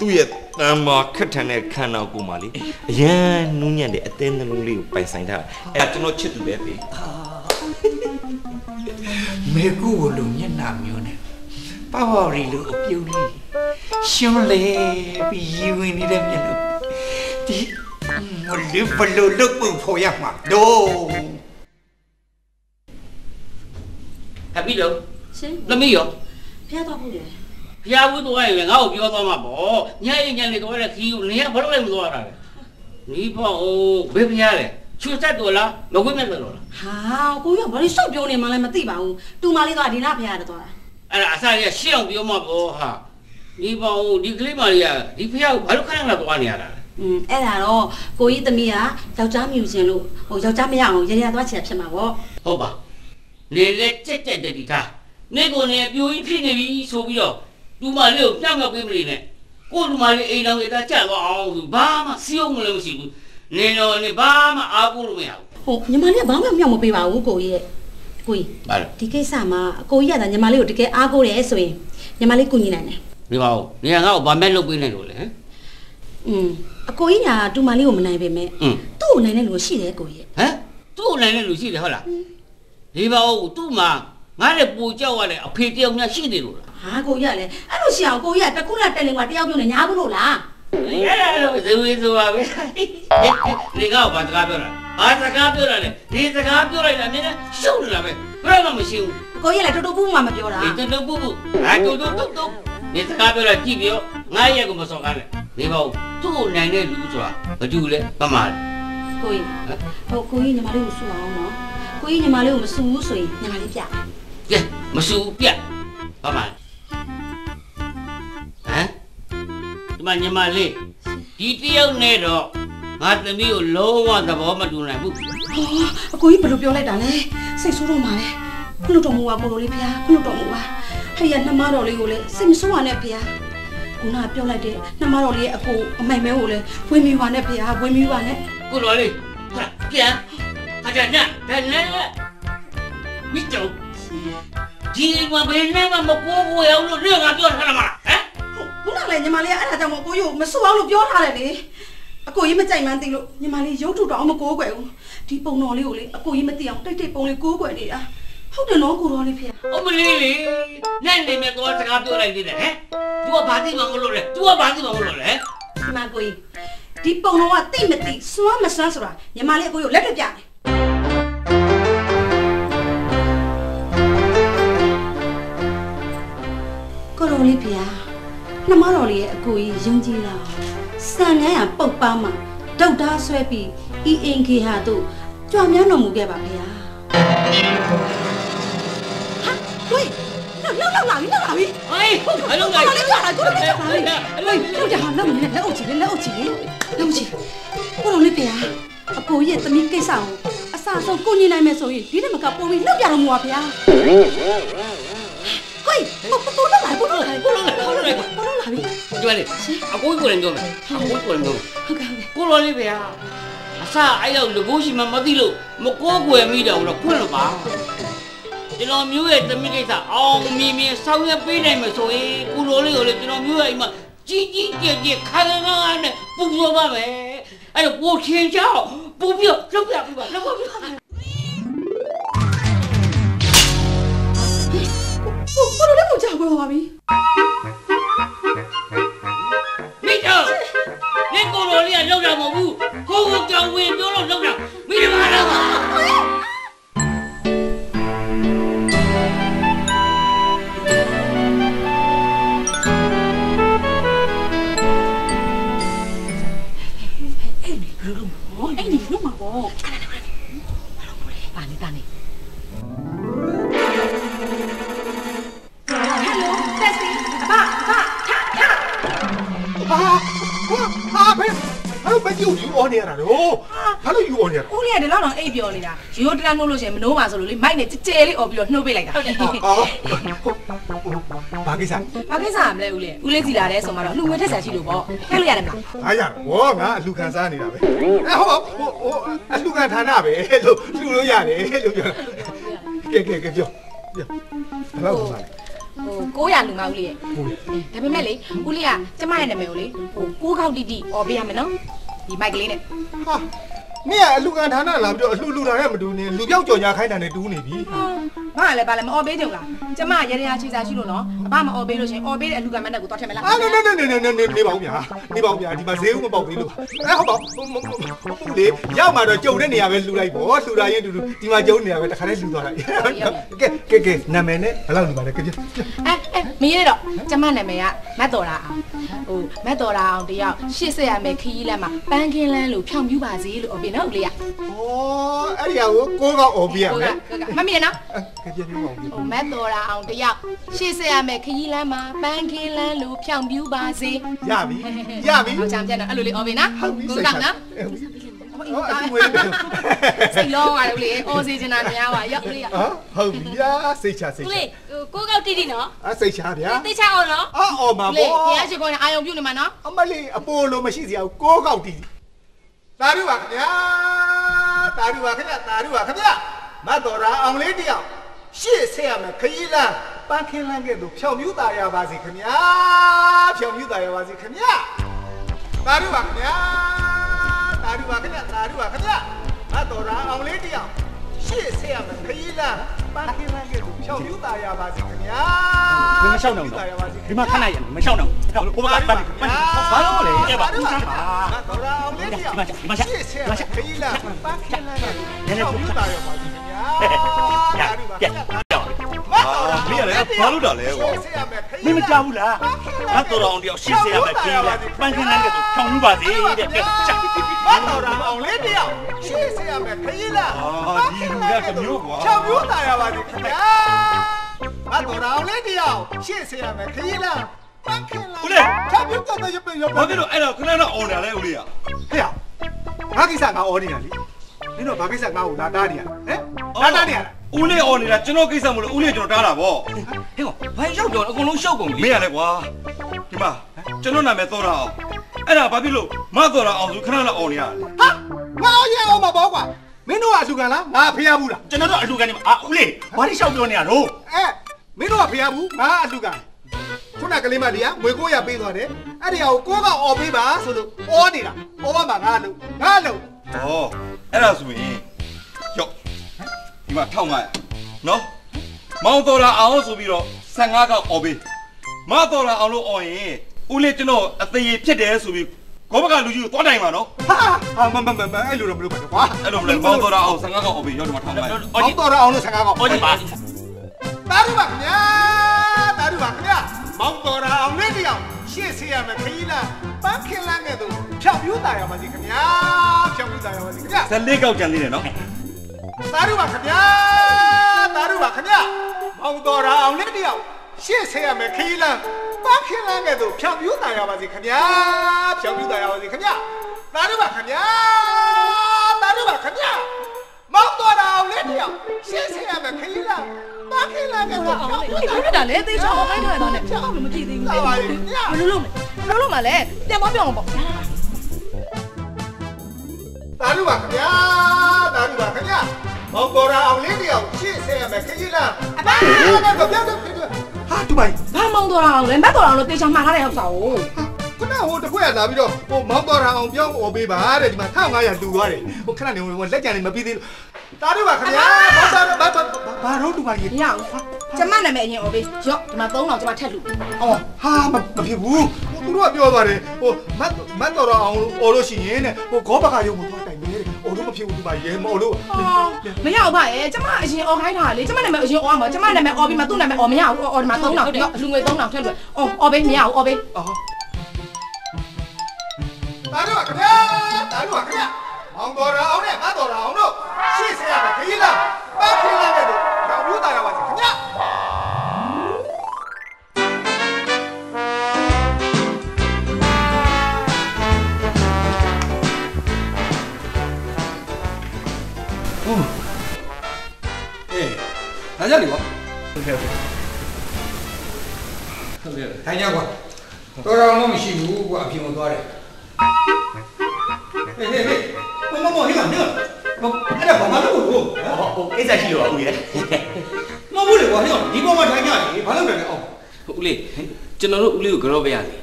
သူ့ရဲ့တမ်းမာခက်ထန်တဲ့ခန္ဓာကိုယ်မှာလေအရန်နူးညံ့တဲ့အသင်းနှလုံးလေးကိုပိုင်ဆိုင်ထားတာအဲ့ဒါကျွန်တော်ချစ်သူပဲဖေ မေကူကိုလူမျက်နှာမျိုးနဲ့ပဝရီလူအပြုံးလေးရှင်လေပြီးယူဝင်နေတဲ့မျက်လုံးဒီမလဘလို့လုတ်ဖို့ဖော်ရမှာတော့ဟပ်ပြီလို့ရှင်သမီးရောဖះတော့ဘူးလေဖျားဘူးတော့ရင်ငါ့ကိုပြောသွားမှာပေါ့ညရင်ညနေတော့တဲ့ခီးကိုနေရဘာလို့လဲမသွားတာလဲနီးပေါ့အိုးဘေးဖျားလေ ချူတက်တော်လားမကွေးမဲ့တော်လားဟာကိုကြီးကဘာလို့စောက်ပြောနေမှလည်းမသိပါဘူးတူမလေးကဒီနာဖះရတယ်သွားတာအဲ့ဒါအစားရရှေ့အောင်ပြောမှာပေါ့ဟာနီးပေါ့ဒီကလေးမလေးကဒီဖျားကိုဘာလို့ခဏခဏသွားနေရတာလဲอืมအဲ့ဒါတော့ကိုကြီးသမီးကယောက်ျားမြူခြင်းလို့ဟိုယောက်ျားမရအောင်ရရသွားချင်ဖြစ်မှာပေါ့ဟုတ်ပါနေလေကြက်ကြက်တက်ဒီသားနေကိုနေအပြိုကြီးဖြစ်နေပြီဆိုပြီးတော့လူမလေးကိုပြောင်းပြောက်ပေးမနေနဲ့ကိုလူမလေးအိမ်တော်ကြီးသားကြက်သွားအောင်ဆိုဘာမှစီးအောင်မလို့မရှိဘူး နင်တို့နေဘာမှအားကိုးလို့မရဘူးဟိုညီမလေးကဘာမှမြောက်မပေးပါဘူးကိုကြီးရဲ့ကိုကြီးဘာလဲဒီကိစ္စမှာအကိုကြီးကသာညီမလေးကိုတကယ်အားကိုးတယ်ဆိုရင်ညီမလေးကူညီနိုင်တယ်ဒီပါဦးနေငါ့ကိုဘာမဲ့လုပ်ပေးနိုင်လို့လဲဟမ်อืมအကိုကြီးညာတူမလေးကိုမနိုင်ပေမဲ့သူ့ကိုနိုင်တဲ့လူရှိတယ်ကိုကြီးရဲ့ဟမ်သူ့ကိုနိုင်တဲ့လူရှိတယ်ဟုတ်လားဒီပါဦးသူ့မှာငါလည်းပူကြောက်ရတယ်အဖေတယောက်များရှိနေလို့လားဟာကိုကြီးကလည်းအဲ့လိုရှိအောင်ကိုကြီးကတကူလာတက်လင်းမှာတယောက်ပြုတ်နေညာဘူးလို့လား အဲ့လိုဇဝေဇဝါပဲဒီကောဘာစကားပြောတာဘာစကားပြောတာလဲဒီစကားပြောလိုက်တာမင်းရှုပ်နေတာပဲဘယ်တော့မှမရှိဘူးကိုကြီးကလည်းတူတူပူမှမပြောတာဒီတူတူပူပူဟာတူတူတူတူဒီစကားပြောတာကြည့်ပြောငါရဲ့ကိုမစော်ကားနဲ့ဒီပါဦးသူ့ကိုနိုင်တဲ့လူဆိုတာဘာတူလဲပမာလဲကိုကြီးဟိုကိုကြီးညီမလေးကိုဆူအောင်နော်ကိုကြီးညီမလေးကိုမဆူဘူးဆိုရင်ညီမလေးပြကဲမဆူပြတ်ပမာဟ မှာညီမလေးဒီတယောက်နဲ့တော့ငါသမီးကိုလုံးဝသဘောမတူနိုင်ဘူးဟောအကိုကြီးဘယ်လိုပြောလိုက်တာလဲစိတ်ဆိုးတော့မှာလေခုလိုတော်မူပါကိုလိုလေးဖះခုလိုတော်မူပါဟဲ့ရနှမတော်လေးကိုလည်းစိတ်မဆိုးပါနဲ့ဖះခုနကပြောလိုက်တဲ့နှမတော်လေးရဲ့အကိုအမိုင်မဲကိုလည်းဝင်းမိပါနဲ့ဖះဝင်းမိပါနဲ့ကိုတော်လေးဟာပြန်ဟာကြညဒါနဲ့မိကျော်ဒီမှာဘယ်နဲ့မှမကိုးကိုရအောင်လို့လက်ငါပြောထားတာမလားဟမ် ခုနကလည်းညီမလေးကအဲ့ဒါကြောင့်မို့ကိုကြီးကိုမဆူအောင်လို့ပြောထားတယ်လေအကိုကြီးမကြိုက်မှန်းသိလို့ညီမလေးရုပ်ထုတော့မကိုးကွယ်ဘူးဒီပုံတော်လေးကိုလေအကိုကြီးမသိအောင်တိတ်တိတ်ပုံလေးကိုးကွယ်နေတာဟုတ်တယ်နော်ကိုတော်လေးဖះအမလေးလေနဲ့နေမဲ့တော့စကားပြောလိုက်သေးတယ်ဟမ် तू ကဘာသိမှမလို့လဲ तू ကဘာသိမှမလို့လဲဒီမှာကိုကြီးဒီပုံတော်ကတိတ်မတိစွမ်းမစွမ်းဆိုတာညီမလေးအကိုကိုလက်ထပ်ပြမယ်ကိုတော်လေးဖေ။ နှမတော်လေးရဲ့အကိုကြီးယုံကြည်လား။စံငန်းရပုတ်ပါမှဒေါက်တာဆွဲပြီးအီအင်ခေဟာတို့ကြွမြန်းတော်မူခဲ့ပါဖေ။ဟာဝေးလောက်လောက်လာပြီလောက်လာပြီဟေးမလုံးလိုက်။ဘာလဲကြာလာကိုတော်လေးကြာလာပြီ။ဝေးလောက်ကြဟာလောက်မနေလက်အုပ်ချီလက်အုပ်ချီလက်အုပ်ချီကိုတော်လေးဖေ။အကိုရဲ့သမီးကိစ္စကိုအစားဆုံးကိုညင်နိုင်မယ်ဆိုရင်ဒီနေ့မကပုံပြီးလောက်ပြတော်မူပါဗျာ။ ဟေးပို့ပို့လောက်လာပို့လောက်လာပို့လောက်လာပို့လောက်လာပို့လောက်လာပြီကျွမ်းလေအကိုကိုလည်းပြောမယ်အကိုကိုလည်းပြောမယ်ဟုတ်ကဲ့ဟုတ်ကဲ့ကိုလိုလေးဗျာအစအဲ့ရောက်လူကိုရှိမှမသိလို့မကိုးကွယ်မိတော့တော့ခွင့်လို့ပါကျွန်တော်မျိုးရဲ့တမိကိစ္စအောင်မြင်မြင်ဆောင်ရွက်ပေးနိုင်မယ်ဆိုရင်ကိုလိုလေးကိုလည်းကျွန်တော်မျိုးရဲ့အိမ်မှာကြီးကြီးကျယ်ကျယ်ခါခါခါနဲ့ပူဇော်ပါမယ်အဲ့တော့ပိုချင်းချောင်းပူပြီးလောက်ပြပြပါလောက်ပြ ပါကိုကိုလိုလေးကိုကြာခွဲပါပြီမိတော့နေကိုလိုလေးကလောက်တာမဟုတ်ဘူးကိုကိုကြောင်ဝင်ပြောလို့လောက်တာမိတယ်မလားအဲ့ဒီဘယ်လိုလုပ်မလဲအဲ့ဒီလုပ်မှာ အဲ့ဘယ်ယူယူအော်နေရတာလို့ဘာလို့ယူအော်နေရတာဦးလေးကဒီလောက်တော့အိပ်ပျော်နေတာရိုးတန်းနှုတ်လို့ရှရင်မနှိုးပါဆိုလို့လေမိုက်နဲ့ကြဲကြဲလေးអော်ပြီးတော့နှုတ်ပေးလိုက်တာဟုတ်တယ်အော်ဘာကိစ္စဘာကိစ္စမလဲဦးလေးဦးလေးစီလာတယ်ဆိုမှတော့လူငွေထက်ဆရာရှိလို့ပေါ့ထည့်လို့ရတယ်မလားအားရဝေါငါအလူခံစားနေတာပဲအဲဟောဟိုဟိုအလူခံဌာနပဲလို့လူလို့ရတယ်လို့ပြောကဲကဲကဲပြောပြောဘယ်လောက်ပါလဲဟို900လူငါဦးလေးရဲ့ဒါပေမဲ့လေဦးလေးကကျမရဲ့နာမည်ကိုလေဟိုကိုးကောက်တီတီអော်ပေးရမယ်နော် ဒီမိုက်ကလေးနဲ့ဟာမင်းကအလူခံဌာနလာပြောအလှလူတာနဲ့မတူနေလူပြောက်ကြော်ညာခိုင်းတာနဲ့တူးနေပြီငါကလည်းဗာလဲမអော်ပေးကြုံလားကျမရရချီစာရှိလို့နော်အဖမအော်ပေးလို့ရှင်အော်ပေးတဲ့အလူကမနဲ့ကိုသွားထည့်မလားအာနေနေနေနေနေနေပါဦးဗျာနေပါဦးဗျာဒီမှာဈေးဦးမပေါက်သေးလို့အဲဟုတ်ပါဘူးလေရောက်မှတော့ကြုံတဲ့နေရာပဲလှူလိုက်ပေါ့လှူတာရင်တူတူဒီမှာကြုံနေရာပဲတခါတည်းလှူသွားလိုက်ကဲကဲကဲနာမည်နဲ့ဘယ်လောက်နေပါလဲကဲအဲအဲမင်းရတော့ကျမနာမည်ကမတ်တော်ရာအောင်ဟိုမတ်တော်ရာအောင်တယောက်ရှေ့ဆက်ရမယ်ခီးလမ်းမှာပန်းခင်းလမ်းလို့ဖြောင်ပြူပါစေလို့အော်ပေးနော်လေးကဩအဲ့ဒီဟာကိုကိုကောက်အော်ပေးရမယ်မမီးနော်ကဲပြန်ပြောအောင်မတ်တော်ရာအောင်တယောက်ရှေ့ဆက်ရမယ်ခီးလမ်းမှာပန်းကင်းလန်းလို့ဖြောင်ပြူပါစေရပြီရပြီဟောချမ်းပြတ်တော့အဲ့လိုလေးអော်ပေးနော်ဟုတ်ပြီကိုစိတ်ကောချက်နော်ဟောအမွေးတယ်စိတ်လုံးရတယ်ဦးလေးအော်စီချင်တာများပါရောက်ဦးလေးကဟာဟုတ်ပြီဗျာစိတ်ချစိတ်ဦးချလေးဟိုကိုကောက်တီတီနော်အစိတ်ချဗျာသိချအောင်နော်အော်အော်မှာဦးလေးပေါ့တရားချေကောင်းအာယုံပြုတ်နေမှာနော်အမလေးအပိုလိုမရှိစရာကိုကောက်တီးတာရုပါခင်ဗျာတာရုပါခင်ဗျာတာရုပါခင်ဗျာမတ်တော်ရာအောင်လေးတယောက်ရှေ့ဆက်ရမယ်ခရီးလမ်း ပန်းခင်းလမ်းကဲ့သို့ဖြောင်မြူးတာရပါစေခင်ဗျာဖြောင်မြူးတာရပါစေခင်ဗျာတာရုပါခင်ဗျာတာရုပါခင်ဗျာတာရုပါခင်ဗျာမတ်တော်ရာအောင်လေးတယောက်ရှေ့ဆက်ရမယ်ခရီးလမ်းပန်းခင်းလမ်းကဲ့သို့ဖြောင်မြူးတာရပါစေခင်ဗျာမရှောက်တော့ဒီမှာခဏရမရှောက်တော့ဟိုဘက်ကပတ်ပတ်ဘာလို့လဲကြပါဦးစမ်းပါတော်ရာအောင်လေးတယောက်ဒီမှာဒီမှာရှေ့ရှေ့ဆက်ရမယ်ခရီးလမ်းပန်းခင်းလမ်းကဲ့သို့နည်းနည်းဖြောင်မြူးတာရပါစေခင်ဗျာရရရ မင်းကလည်းဘာလို့တာလဲကွာမင်းမကြောက်ဘူးလားငါတော်တော်အောင်တယောက်ရှေ့ဆက်ရမယ်ခင်းလဲပန်းခင်းလမ်းကဖြောင်းမှုပါစေတဲ့ချက်မတော်ရာအောင်လေးတယောက်ရှေ့ဆက်ရမယ်ခရီးလမ်းအာဒီလူကတစ်မျိုးကွာဖြောင်မြူးတာရပါစေခင်ဗျာမတော်ရာအောင်လေးတယောက်ရှေ့ဆက်ရမယ်ခရီးလမ်းပန်းခင်းလမ်းဦးလေးဖြောင်မြူးတဲ့ရပင်ရပဘာင်ဖြစ်လို့အဲ့တော့ခဏတော့អော်နေလဲဦးလေးကဟဲ့ငါကိစ္စငါအော်နေတာလေ နင်တို့ဘာကိစ္စငါ့ကိုလာတားနေရဟမ်လာတားနေရလားဦးလေးអော်နေတာကျွန်တော်ကိစ္စမလို့ဦးလေးကျွန်တော်တားတာဗောဟဲ့ကောင်ဘာရောက်တော့အကုန်လုံးရှောက်ကုန်မပြီင်းရလဲကွာဒီမှာကျွန်တော်နာမည်သောတာအောင်အဲ့ဒါဘာဖြစ်လို့မသောတာအောင်ဆိုခဏတော့អော်နေရလဲဟာငါအော်ရအောင်မပေါ့ကွာမင်းတို့ကအလူကန်လားငါဖျားဘူးလားကျွန်တော်တို့အလူကနေအာဦးလေးဘာလို့ရှောက်ပြောနေရတော့အဲမင်းတို့ကဖျားဘူးငါအလူကန်ခုနကလေးမလေးကငွေ900ပေးသွားတယ်အဲ့ဒီဟာကိုကိုကအော်ပေးပါဆိုလို့အော်နေတာအော်ပါမှာငါအလူငါအလူဩ အဲ့ဒါဆိုရင်ရော့ဒီမှာထောက်ငါနော်မောင်တော်လာအောင်ဆိုပြီးတော့15ကောက်အော်ပေးမတော်လာအောင်လို့အော်ရင်ဦးလေးကျွန်တော်အသေးဖြစ်တယ်ဆိုပြီးကောဘကလူကြီးကိုသွားတိုင်ပါနော်ဟာမမမမအဲ့လိုတော့မလုပ်ပါနဲ့ကွာအဲ့လိုမလုပ်မောင်တော်လာအောင်15ကောက်အော်ပေးရော့ဒီမှာထောက်ငါမောင်တော်လာအောင်လို့15ကောက်အော်ပေးပါတာရူပါခင်ဗျာတာရူပါခင်ဗျာ မောင်တော်ရအောင်လေးတယောက်ရှေ့ဆေးရမယ်ခရီးလားပန်းခင်လန်းခဲ့သူဖြောက်ပြူးတာရပါစီခင်ဗျာဖြောက်ပြူးတာရပါစီခင်ဗျာ14ကောက်ကြံသေးတယ်နော်တာရုပါခင်ဗျာတာရုပါခင်ဗျာမောင်တော်ရအောင်လေးတယောက်ရှေ့ဆေးရမယ်ခရီးလားပန်းခင်လန်းခဲ့သူဖြောက်ပြူးတာရပါစီခင်ဗျာဖြောက်ပြူးတာရပါစီခင်ဗျာတာရုပါခင်ဗျာတာရုပါခင်ဗျာ မောင်တော်ရအောင်လေးတယောက်ရှေ့ဆေးရမယ်ခရီးလားပန်းခင်လန်းခဲ့သူဖြောက်ပြူးတာဘာဖြစ်တာလဲသေချာမခိုင်းထားတာနဲ့ဖြောက်အောင်မကြည့်သေးဘူးလေဘယ်လိုလုပ်မလဲဘယ်လိုလုပ်မလဲပြန်မပြောင်းပေါ့တာလူပါခင်ဗျာတာလူပါခင်ဗျာမောင်ပေါ်ရာအောင်လေးတယောက်ရှေ့ဆဲရမယ်ခကြီးလားအပါတော့ပြောတော့ဟာတူပါဘာမောင်းတော်အောင်လဲမတ်တော်အောင်လို့သေချာမှားထားတဲ့ဥစ္စာကို ခုနဟိုတစ်ခွက်လာပြီးတော့ဟိုမောင်းတော်ရအောင်ပြောင်းအော်ပေးပါတဲ့ဒီမှာ1500တူသွားတယ်ဟိုခဏနေလက်ကြံနေမပြီးသေးလို့တားတော့ပါခင်ဗျာဘာသာဘာဘာဘာတော့တူပါကြီးမရဘူးကျမနာမည်အရင်အော်ပေးရော့ဒီမှာ3000ကျမထက်လူအော်ဟာမဖြစ်ဘူးသူတို့ကပြောပါတယ်ဟိုမတ်မတ်တော်ရအောင်အော်လို့ရှိရင်တဲ့ဟိုခေါဘကရုပ်မသွားတိုင်မဲတဲ့အော်လို့မဖြစ်ဘူးဒီမှာရေမအော်လို့မရဘူးဗျာကျမအရင်အော်ခိုင်းတာလေကျမနာမည်အရင်အော်မှာကျမနာမည်အော်ပြီးမှသူ့နာမည်အော်မရဘူးအော်ဒီမှာ3000တော့လူငွေ3000ထက်လူအော်အော်ပေးမရဘူးအော်ပေးအော် တာလူပါခင်ဗျာတာလူပါခင်ဗျာမောင်တော်ရာအောင်နဲ့မတ်တော်ရာအောင်တို့ရှေ့ဆဲရမယ်ခကြီးလားပန်းခင်လာတဲ့တို့ကြောင်ပြူးတာရပါစီခင်ဗျာအေးဒါကြလေကွာဟုတ်ကဲ့ဟုတ်ကဲ့ထိုင်ကြကွာတော်တော်တော့မရှိဘူးကွာအပြင်ကိုသွားတယ် ဟေးဟေးဟေးမမမဟိလာနေလားမအဲ့ဒါဘာမှလုပ်လို့ဟုတ်ဟိုကိစ္စရှိလို့ပါဦးရဲ့မဟုတ်လေကွာဟိလာဒီပေါ်မှာထိုင်ကြလေဘာလုပ်တယ်လဲအောင်ဟုတ်ဦးလေးကျွန်တော်တို့ဦးလေးကိုကြောပေးရစီ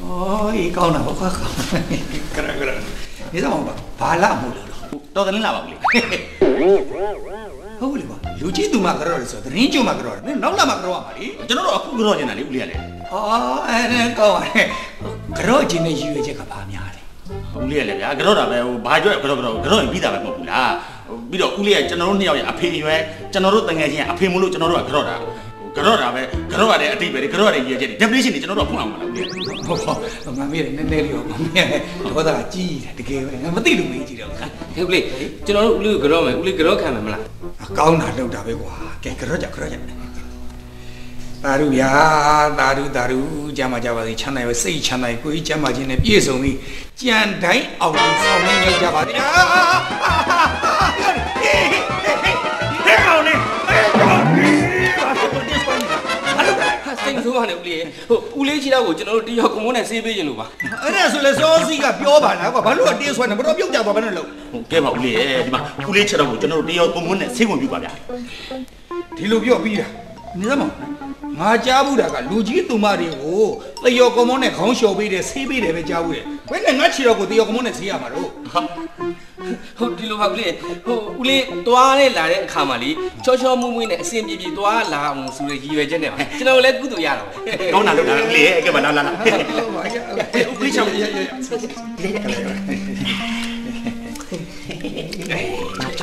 အော်အေးကောင်းတာပေါ့ကွာကောင်းကရကရနေတော့ဘာဘာလာမို့လို့တော်တယ်လင်းလာပါဦးလေ ဟုတ်လေကွာလူကြီးသူမှကြောတယ်ဆိုတော့သတင်းကြုံမှကြောတယ်မင်းနောက်လာမှကြောရမှာလေကျွန်တော်တို့အခုကြောနေတာလေဦးလေးကလေအော်အဲ့ဒါကောင်းပါတယ်ကြောခြင်းနဲ့ရည်ရွယ်ချက်ကဘာများလဲဦးလေးကလေဗျာကြောတာပဲဟိုဘာကြွက်ကြောကြောကြောရင်ပြီးတာပဲမဟုတ်ဘူးလားပြီးတော့ဦးလေးကကျွန်တော်တို့နှစ်ယောက်ရဲ့အဖေရွယ်ကျွန်တော်တို့တငယ်ချင်းအဖေမို့လို့ကျွန်တော်တို့ကကြောတာ ကြောတာပဲကြောရတဲ့အတိတ်ပဲကြောရတဲ့ရည်ချက်တွေ definition တွေကျွန်တော်တို့ကဖွင့်အောင်မလားဦးလေးဟုတ်ပါငါမေးတယ်နည်းနည်းလေးတော့ငါမေးတယ်ဘောသားကြီးတယ်တကယ်ပဲငါမသိလို့မေးကြည့်တယ်ကွာဟဲ့ဦးလေးကျွန်တော်တို့ဦးလေးကိုကြောမယ်ဦးလေးကြောခံမယ်မလားကောင်းတာလုပ်တာပဲကွာကဲကြောကြကြောကြတာရုဗျာတာရုတာရုကြမ်းမကြပါစေချမ်းသာပဲစိတ်ချမ်းသာကိုကြီးချမ်းသာခြင်းနဲ့ပြည့်စုံပြီးကြံတိုင်းအောင်လို့ဆောင်နေရောက်ကြပါစေ ဟာစိတ်မဆိုးပါနဲ့ဦးလေးဟိုဦးလေးချီတော့ကိုကျွန်တော်တို့တယောက်ကွန်မွန်းနဲ့ဆေးပေးခြင်းလို့ပါအဲ့ဒါဆိုလဲစောစီကပြောပါလားကွာဘာလို့အတင်းဆွဲနေဘတော့ပြုတ်ကြပါဘယ်နဲ့လို့ဟိုကဲပါဦးလေးရဲ့ဒီမှာဦးလေးချက်တော့ကိုကျွန်တော်တို့တရောကွန်မွန်းနဲ့ဆေးဝင်ပြပါဗျာဒီလိုပြောပြီးတာ နေသမောင်ငါကြားဘူးတာကလူကြီးသူမတွေကိုတယောကွန်မွန်နဲ့ခေါင်းလျှော်ပေးတယ်ဆေးပေးတယ်ပဲကြားဘူးတယ်ဘယ်နဲ့ငါချီတော့ကိုတယောကွန်မွန်နဲ့ဆေးရမှာတော့ဟုတ်ဒီလိုပါဦးလေးဟိုဦးလေးသွားတဲ့လာတဲ့အခါမှာလေချောချောမွေ့မွေ့နဲ့အဆင်ပြေပြေသွားလာအောင်ဆိုရရည်ရွယ်ချက်နဲ့ပါကျွန်တော်လည်းကုသိုလ်ရတော့ကောင်းတာလုပ်တာဦးလေးရဲ့ကဲပါလာလာလာဦးလေးချောင်းရရရ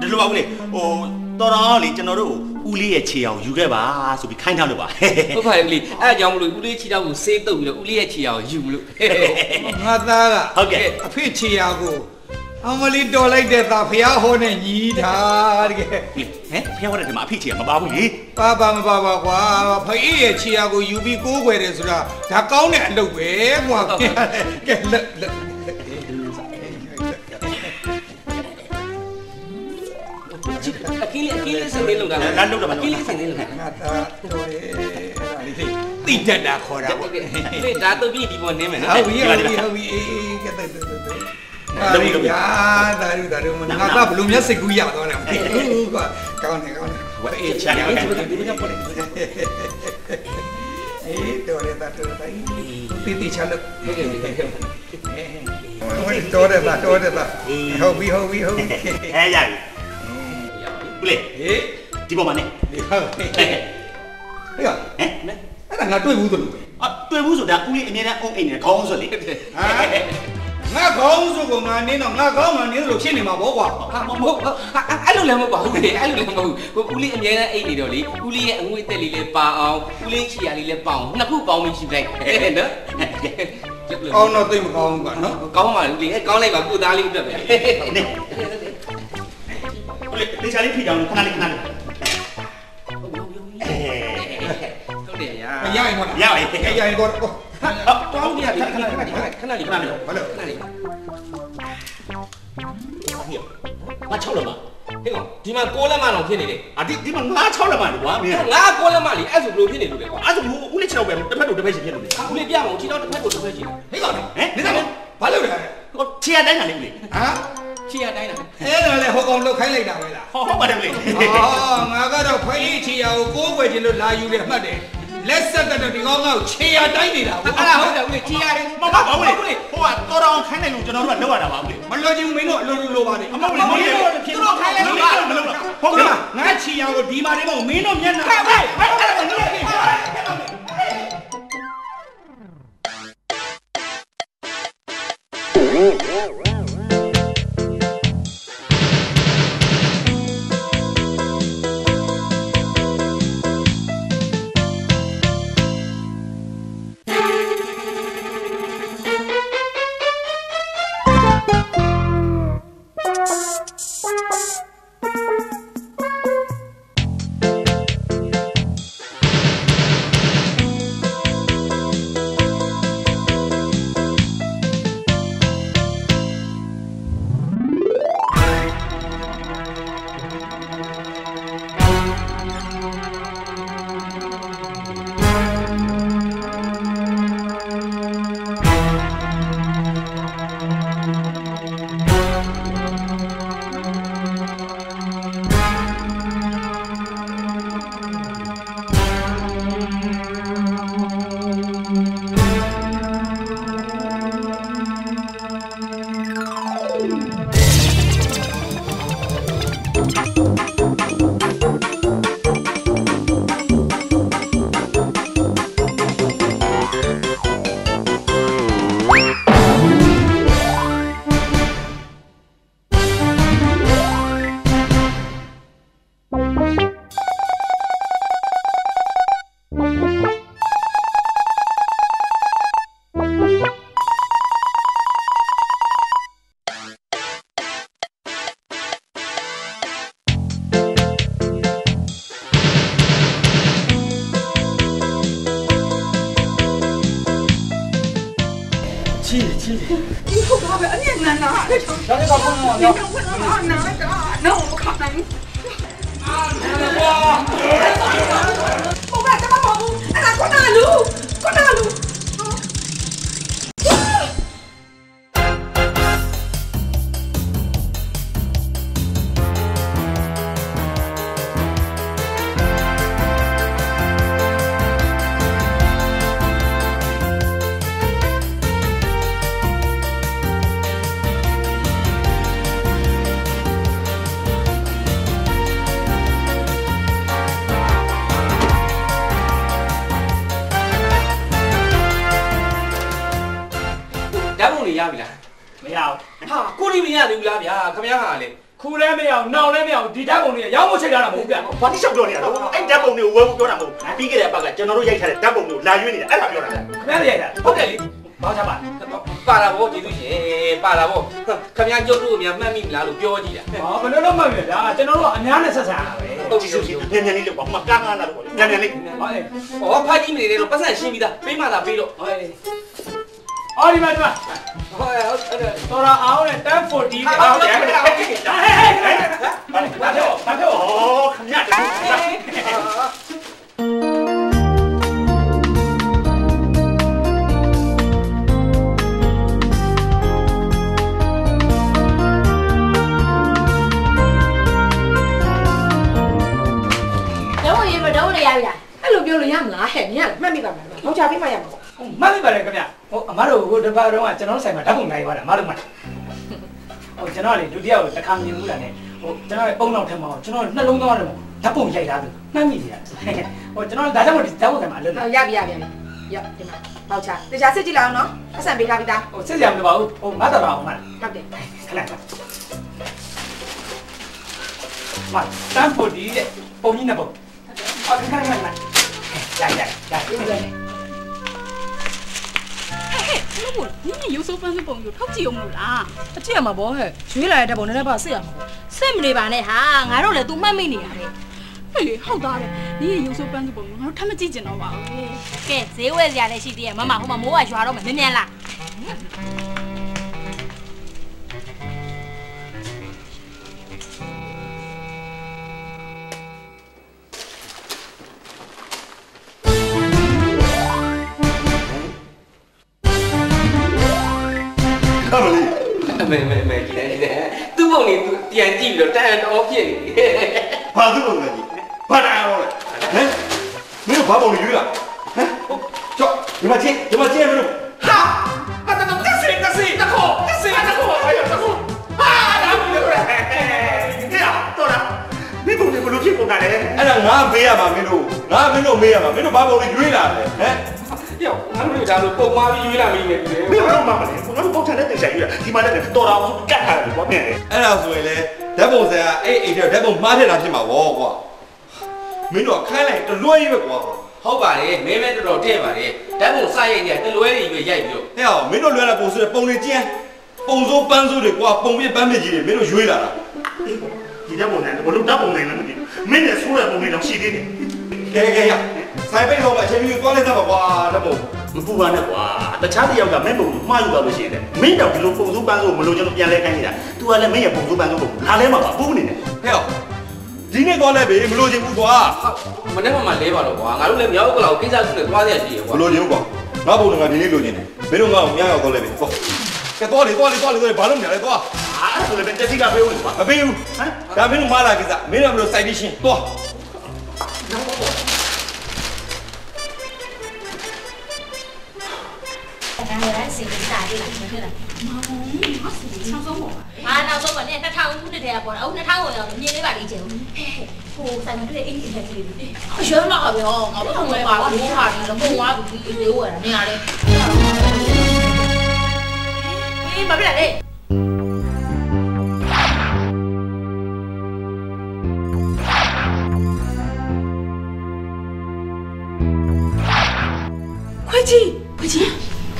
ဒီလိုပါဦးလေးဟိုတော်တော်လေးကျွန်တော်တို့ဦးလေးရဲ့ခြေအောင်ယူခဲ့ပါဆိုပြီးခိုင်းထားလို့ပါဟုတ်ပါလေဦးလေးအဲ့အကြောင်းမလို့ဦးလေးချီတော့ကိုဆေးတုပ်ပြီးတော့ဦးလေးရဲ့ချီအောင်ယူလို့ငါသားကဟုတ်ကဲ့အဖေချေရကိုအမလီတော်လိုက်တဲ့သားဖះဟောနဲ့ညီးတာတကယ်ဟမ်ဖျောက်ရတဲ့ဒီမှာအဖေခြေကမပါဘူးလေပါပါမပါပါကွာဖအေးရဲ့ချေရကိုယူပြီးကိုးခွယ်တယ်ဆိုတာဒါကောင်းတဲ့အလုပ်ပဲကွာကဲ တာလမ်းလုံးတော့ပါအခင်းလေးစင်လေးလောက်တာငါသားတော်ရဲ့အဲ့ဒါလေးသိသိတတ်တာခေါ်တာပေါ့ဖေဒါတော့ပြီဒီပေါ်နင်းမယ်နော်ဟုတ်ပြီဟုတ်ပြီဟုတ်ပြီအေးအေးကဲတဲ့တဲ့တဲ့ဒါရီယာဒါရီဒါရီမငါကဘလူးမျက်စိကူးရသွားတယ်မသိဘူးကွာကောင်းတယ်ကောင်းတယ်ဝအေးချာတယ်ဒီလိုဒီလိုပေါ်တယ်အေးတော်ရတာတော်တာတီတီချလို့ဟုတ်ကဲ့ဟိုတော်တယ်လားတော်တယ်လားဟုတ်ပြီဟုတ်ပြီဟုတ်ပြီအဲရပြီ ဦးလေးဟေးဒီပေါ်မှာနေဟုတ်ဟေးဟေးဟဲ့အဲ့ဒါငါတွေ့ဘူးသလိုပဲအတွေ့ဘူးဆိုတာဦးလေးအမြဲတမ်းအုံအိမ်နဲ့ခေါင်းဆွတ်လေဟာငါခေါင်းစုကငါနင်းတော့ငါခေါင်းမှနင်းလို့ဖြစ်နေမှာပေါ့ကွာဟာမဟုတ်အဲ့လိုလည်းမဟုတ်ပါဘူးလေအဲ့လိုလည်းမဟုတ်ဘူးဦးလေးအမြဲတမ်းအိတ်နေတော့လေဦးလေးရဲ့အငွေ့တက်လေးလည်းပါအောင်ဦးလေးချီရလေးလည်းပါအောင်နှစ်ခုပေါင်းပြီးရှိလိုက်နော်ကောင်းတော့သိမကောင်းဘူးကွာနော်ကောင်းပါလေဦးလေးကောင်းလိုက်ပါကိုသားလေးအတွက်ပဲနေဦး လေးတေချာလေးဖိကြအောင်ခဏလေးခဏလေးဟုတ်တယ်ရာမရရင်တော့ရပါပြီရရင်တော့တောင်းပြရခဏခဏခဏလေးခဏလေးခဏလေးဘာလို့ခဏလေးငါ6လက်မဟေ့ကောင်ဒီမှာကိုလက်မအောင်ဖြစ်နေတယ်အဒီဒီမှာငါ6လက်မလေကွာမင်းငါကိုလက်မလေးအဲ့ဆိုဘယ်လိုဖြစ်နေလို့လဲကွာအဲ့ဒါမို့ဦးလေး6လက်ပဲတစ်ဖက်တို့တစ်ဖက်ရှင်ဖြစ်လို့လေဦးလေးပြမအောင်ခြေတော့တစ်ဖက်ကိုတစ်ဖက်ရှိတယ်ဟေးကောင်ဟမ်နေသားဘာလုပ်လဲဟိုချီရတိုင်းတာလေဦးလေးဟမ် ခြေရတိုင်းတာအဲ့ဒါလေဟိုကောင်လုတ်ခိုင်းလိုက်တာပဲလားဟောဟုတ်ပါတယ်ဦးလေးအော်ငါကတော့ခွေးချီယာကိုကိုးွယ်ခြင်းလို့လာယူတယ်မှတ်တယ်လက်ဆက်တက်တော့ဒီကောင်ကခြေရတိုင်းနေတာဟုတ်အဲ့ဒါဟုတ်တယ်ဦးလေးခြေရတယ်မမပါဦးလေးဟိုကတော်တော်ခိုင်းနိုင်လို့ကျွန်တော်တို့ကလောက်ရတာပါဦးလေးမလွယ်ချင်မင်းတို့အလိုလိုလိုပါနေအမဟုတ်လေမင်းတို့ဖြစ်တော့ခိုင်းလိုက်လို့မလုပ်တော့ဟုတ်ကဲ့ငါခြေယာကိုဒီမာတွေကမင်းတို့မျက်နှာဟဲ့ဟဲ့ဟဲ့你 ကကျွန်တော်တို့ရိုက်ထားတဲ့ဓာတ်ပုံတွေကိုလာရွေးနေတာအဲ့ဒါပြောတာခင်ဗျားရိုက်တာဟုတ်တယ်လေဘာချပါပါလာဗောကျေးဇူးရှင်ပါလာဗောခမရကျုပ်တို့ကများမှတ်မိမလားလို့ပြောကြည့်တာဟာဘယ်လိုလုပ်မှမလဲဗျာကျွန်တော်တို့ကအများနဲ့ဆက်ဆံရတာပဲဟုတ်ကြပြီည့်ဟုတ်စုပြီစီညံ့ညံ့လေးလို့ပေါ့ဟိုမှာကားကားလာလို့ပေါ့ညံ့ညံ့လေးဟာအေးဩဖိုက်ကြီးမနေတယ်လို့ပတ်စံရှင်းပြီးသားပေးမှသာပေးတော့အော်ဒီမှာဒီမှာဟုတ်ဟုတ်ဟုတ်တော်ရအောင်နဲ့1040ဟုတ်တယ်ဟုတ်တယ်ဟုတ်တယ်ဟဲ့ဟဲ့ဟဲ့ဘာလို့ဘာလို့ဩခမရ မလားဟဲ့နင်ကမှတ်မိပါမလားဟောက်ချပေးမှရမှာပေါ့မှတ်မိပါတယ်ခင်ဗျဟိုအမတို့ဟိုတစ်ပတ်တော့ကကျွန်တော်တို့ဆိုင်မှာဓာတ်ပုံနိုင်သွားတာအမတို့မှဟိုကျွန်တော်လေဒုတိယကိုတစ်ခါမြင်မှုလာနဲ့ဟိုကျွန်တော်ရဲ့ပုံတော်ထဲမှာကျွန်တော်နှလုံးသားထဲမှာဓာတ်ပုံရိုက်ထားသူမှတ်မိတယ်ဟိုကျွန်တော်ဒါကြောင့်မို့ဒီဓာတ်ပုံဆိုင်မှာလွတ်ဟောလာရပြီရပြီရဒီမှာဟောက်ချတခြားစစ်ကြည့်လိုက်အောင်နော်အဆန်ပေးထားပြီးသားဟိုစစ်စရာမလိုပါဘူးဟိုငါတော်တော်အောင်မလားဟုတ်တယ်ခလိုက်ပါမတန်ဖို့ဒီတဲ့ပုံကြီးနဲ့ပုံဟုတ်ခက်ခက်ခက်ခက် ရရရရဒီလိုနဲ့ဟဲ့ဟဲ့ဘလို့နင်းရုပ်စိုးပန်းစပုံကိုထောက်ကြည့်အောင်လို့လားအကြည့်ရမှာပေါ့ဟဲ့ရွေးလာတဲ့ဓာတ်ပုံနည်းနည်းပါစစ်ရမှာပေါ့စစ်မနေပါနဲ့ဟာငါတို့လည်း तू မှတ်မိနေရတယ်ဟေးဟုတ်သားပဲနင်းရုပ်စိုးပန်းစပုံကိုငါတို့ထပ်မကြည့်ကျင်တော့ပါဘူးကဲဈေးဝယ်စရာလည်းရှိသေးရဲ့မမဟိုမှာမိုးကရွာတော့မယ်မြန်မြန်လာ မေမေမေကြည့်တယ်သူ့ပုံနေသူပြန်ကြည့်ပြီးတော့တန်တော်ဖြစ်နေဘာသူ့ပုံလဲကြီးဘာတာရောလဲဟမ်မင်းတို့ဘာပုံလို့ရွေးလာဟမ်ချော့ဒီမှာချင်းဒီမှာချင်းမင်းတို့ဟာအတတတက်စီတက်စီတခေါတက်စီတခေါအယောတခေါဟာဒါမလို့ရဟဲ့ဟဲ့တော့လားမင်းပုံတွေဘလို့ဖြစ်ပုံတာလဲအဲ့ဒါငါမေးရမှာမင်းတို့ငါမင်းတို့မေးရမှာမင်းတို့ဘာပုံလေးရွေးလာလဲဟမ် ယောငါတို့ဒါလို့ပုံမှားပြီးရွေးလာမိနေပြီမင်းတို့မှမလဲငါတို့ပေါက်ထန်တဲ့တင်ဆိုင်ရွေးတာဒီမှာလည်းတော်တော်ကတ်ထားတယ်ကွာမြန်တယ်အဲ့ဒါဆိုရင်လေဓာတ်ပုံဆရာအဲ့အိမ်ထဲဓာတ်ပုံမှားထည့်တာဖြစ်မှာဗောကွာမင်းတို့ခိုင်းလိုက်တလွဲကြီးပဲကွာဟုတ်ပါတယ်မင်းမဲတော်တော်တဲ့ပါတယ်ဓာတ်ပုံစရိုက်နေတလွဲတွေရွေးရိုက်ပြီးတော့ဟဲ့အောင်မင်းတို့လွဲလာပုံဆိုတဲ့ပုံတွေကျန်းပုံစိုးပန်းစိုးတွေကွာပုံပြပန်းပြကြီးတွေမင်းတို့ရွေးလာတာဒီတဲ့ပုံနဲ့ဘလို့တပ်ပုံနဲ့လည်းမသိဘူးမင်းနဲ့ဆိုးတဲ့ပုံတွေတော့ရှိသေးတယ်ကဲကဲရ ဆိုင်ပိတ်တော့မှအချိန်ကြီးသွားလိုက်သားပါကွာဓာတ်ပုံမပူပါနဲ့ကွာတခြားတစ်ယောက်ကမင်းပုံမှားယူသွားလို့ရှိရင်မင်းတော့ဒီလိုပုံစိုးပန်းစိုးမလို့ကျွန်တော်ပြန်လဲခိုင်းနေတာ तू ကလည်းမင်းရဲ့ပုံစိုးပန်းစိုးပုံလာလဲမှာပါပူနေတယ်ဟဲ့အောင်ဒီနေ့သွားလိုက်ပြီမလို့ချင်ဘူးကွာမနေ့ကမှလဲပါတော့ကွာငါတို့လည်းမြောက်ကလောက်ကိစ္စစုနဲ့သွားရရှိရမကွာလို့ချင်ဘူးကွာငါပုံကဒီနေ့လိုချင်တယ်မင်းတို့ငါ့ကိုညရောက်သွားလိုက်ပြီဟောကဲသွားလေသွားလေသွားလေသွားလေဘာလို့မလဲသွားအားအဲ့ဒါလည်းတက်စီကပေးဦးလေကွာမပေးဘူးဟမ်ဒါမင်းတို့မားလာကိစ္စမင်းတို့မလို့စိုက် ပြီးရှင်းသွားအဲ့ဒါစီးစားလေးလားမဖြစ်လားဆောင်းဆုံးပေါ့ဟာနောက်ဆုံးကလည်း2000ခုနှစ်တည်းကပေါ်တာအခု2000ကိုရောက်မြင်လေးပါလိမ့်ချင်ဟဲ့ဟိုဆိုင်မှာတွေ့အင်ဂျင်နဲ့ကလေးတွေအရွှေမကပြောငါဘာမှမပါဘူးဟာဒီ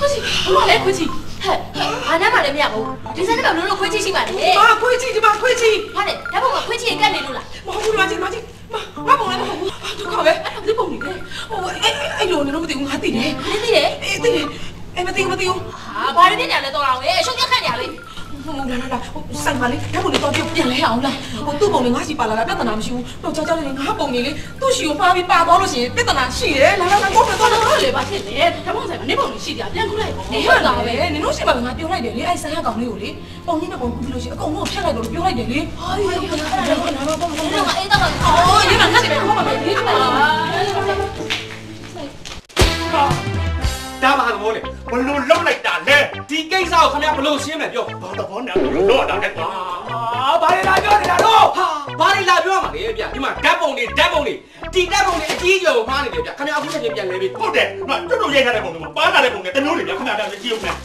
လုံးဝဒီလေးဝယ်တာနေရာလေအေးဘာဖြစ်လဲခွေးကြီးခွေးကြီးခွေးကြီးဘာလဲခွေးကြီးဟဲ့ဘာနဲ့မှလည်းမရဘူးဒီစက်နဲ့ကဘလို့လို့ခွေးချိရှိမှလေဟာခွေးကြီးဒီမှာခွေးကြီးဟာလေဓာတ်ပုံကခွေးချိကတ်နေလို့လားမဟုတ်ဘူးမကြီးမကြီးမငါပုံလည်းမဟုတ်ဘူးဒုက္ခပဲဒီပုံနေလေဟိုအဲ့အဲ့လိုနေတော့မသိဘူးငါသိတယ်နင်းသိတယ်အေးသိတယ်အဲ့မသိဘူးမသိဘူးဟာဘာလို့ဖြစ်နေလဲတော့အောင်လေရှုပ်ပြက်ခတ်နေရလေဟို လာလာလာဟိုဆိုင်ပါလေဓာတ်ပုံတွေတော့ပြန်လဲအောင်လားဟိုသူ့ပုံတွေငါစီပါလာလားပြဿနာမရှိဘူးတော့ကြောက်ကြောက်လေးငါပုံတွေလေသူ့ရှိကိုပါပြီးပါသွားလို့ရှိရင်ပြဿနာရှိတယ်လာလာလာတော့တော့တော့လေပါဖြစ်တယ်ဓာတ်ပုံဆိုင်မှာနေပုံတွေရှိတယ်ပြန်ခုလိုက်ပေါ့နေဟုတ်လားပဲနင်တို့ရှိမှငါပြောလိုက်တယ်လေအဲ့ဆိုင်ရကောင်လေးကိုလေပုံကြီးနဲ့ပုံကူပြီးလို့ရှိရင်အကုန်လုံးဖြတ်လိုက်တော့ပြောလိုက်တယ်လေဟာဒီအဲ့ဒါတော့တော့တော့တော့ဒီတော့ကအေးတော့အော်ဒီမှာငါစီပဲဟောပါမယ်ဒီမှာဒါမှဟာမိုးလေဘလို့လုံးလိုက်တာလဲ ဒီကိစ္စကိုခင်ဗျာဘလို့ရှင်းမယ်ပြောဘာတော့နဲ့လို့တော့တယ်ကွာအာဘာလဲလာပြောနေတာတော့ဟာဘာလဲလာပြောမှာလေဗျဒီမှာဓာတ်ပုံတွေဓာတ်ပုံတွေဒီဓာတ်ပုံတွေအကြီးကျယ်ကိုမှားနေတယ်ဗျခင်ဗျာအခုချက်ချင်းပြန်လဲပြီဟုတ်တယ်ငါတို့တို့ရိုက်ထားတဲ့ပုံတွေမှာပါလာတဲ့ပုံတွေတမျိုးတွေဗျခဏတည်းကြည့်ဦးမယ်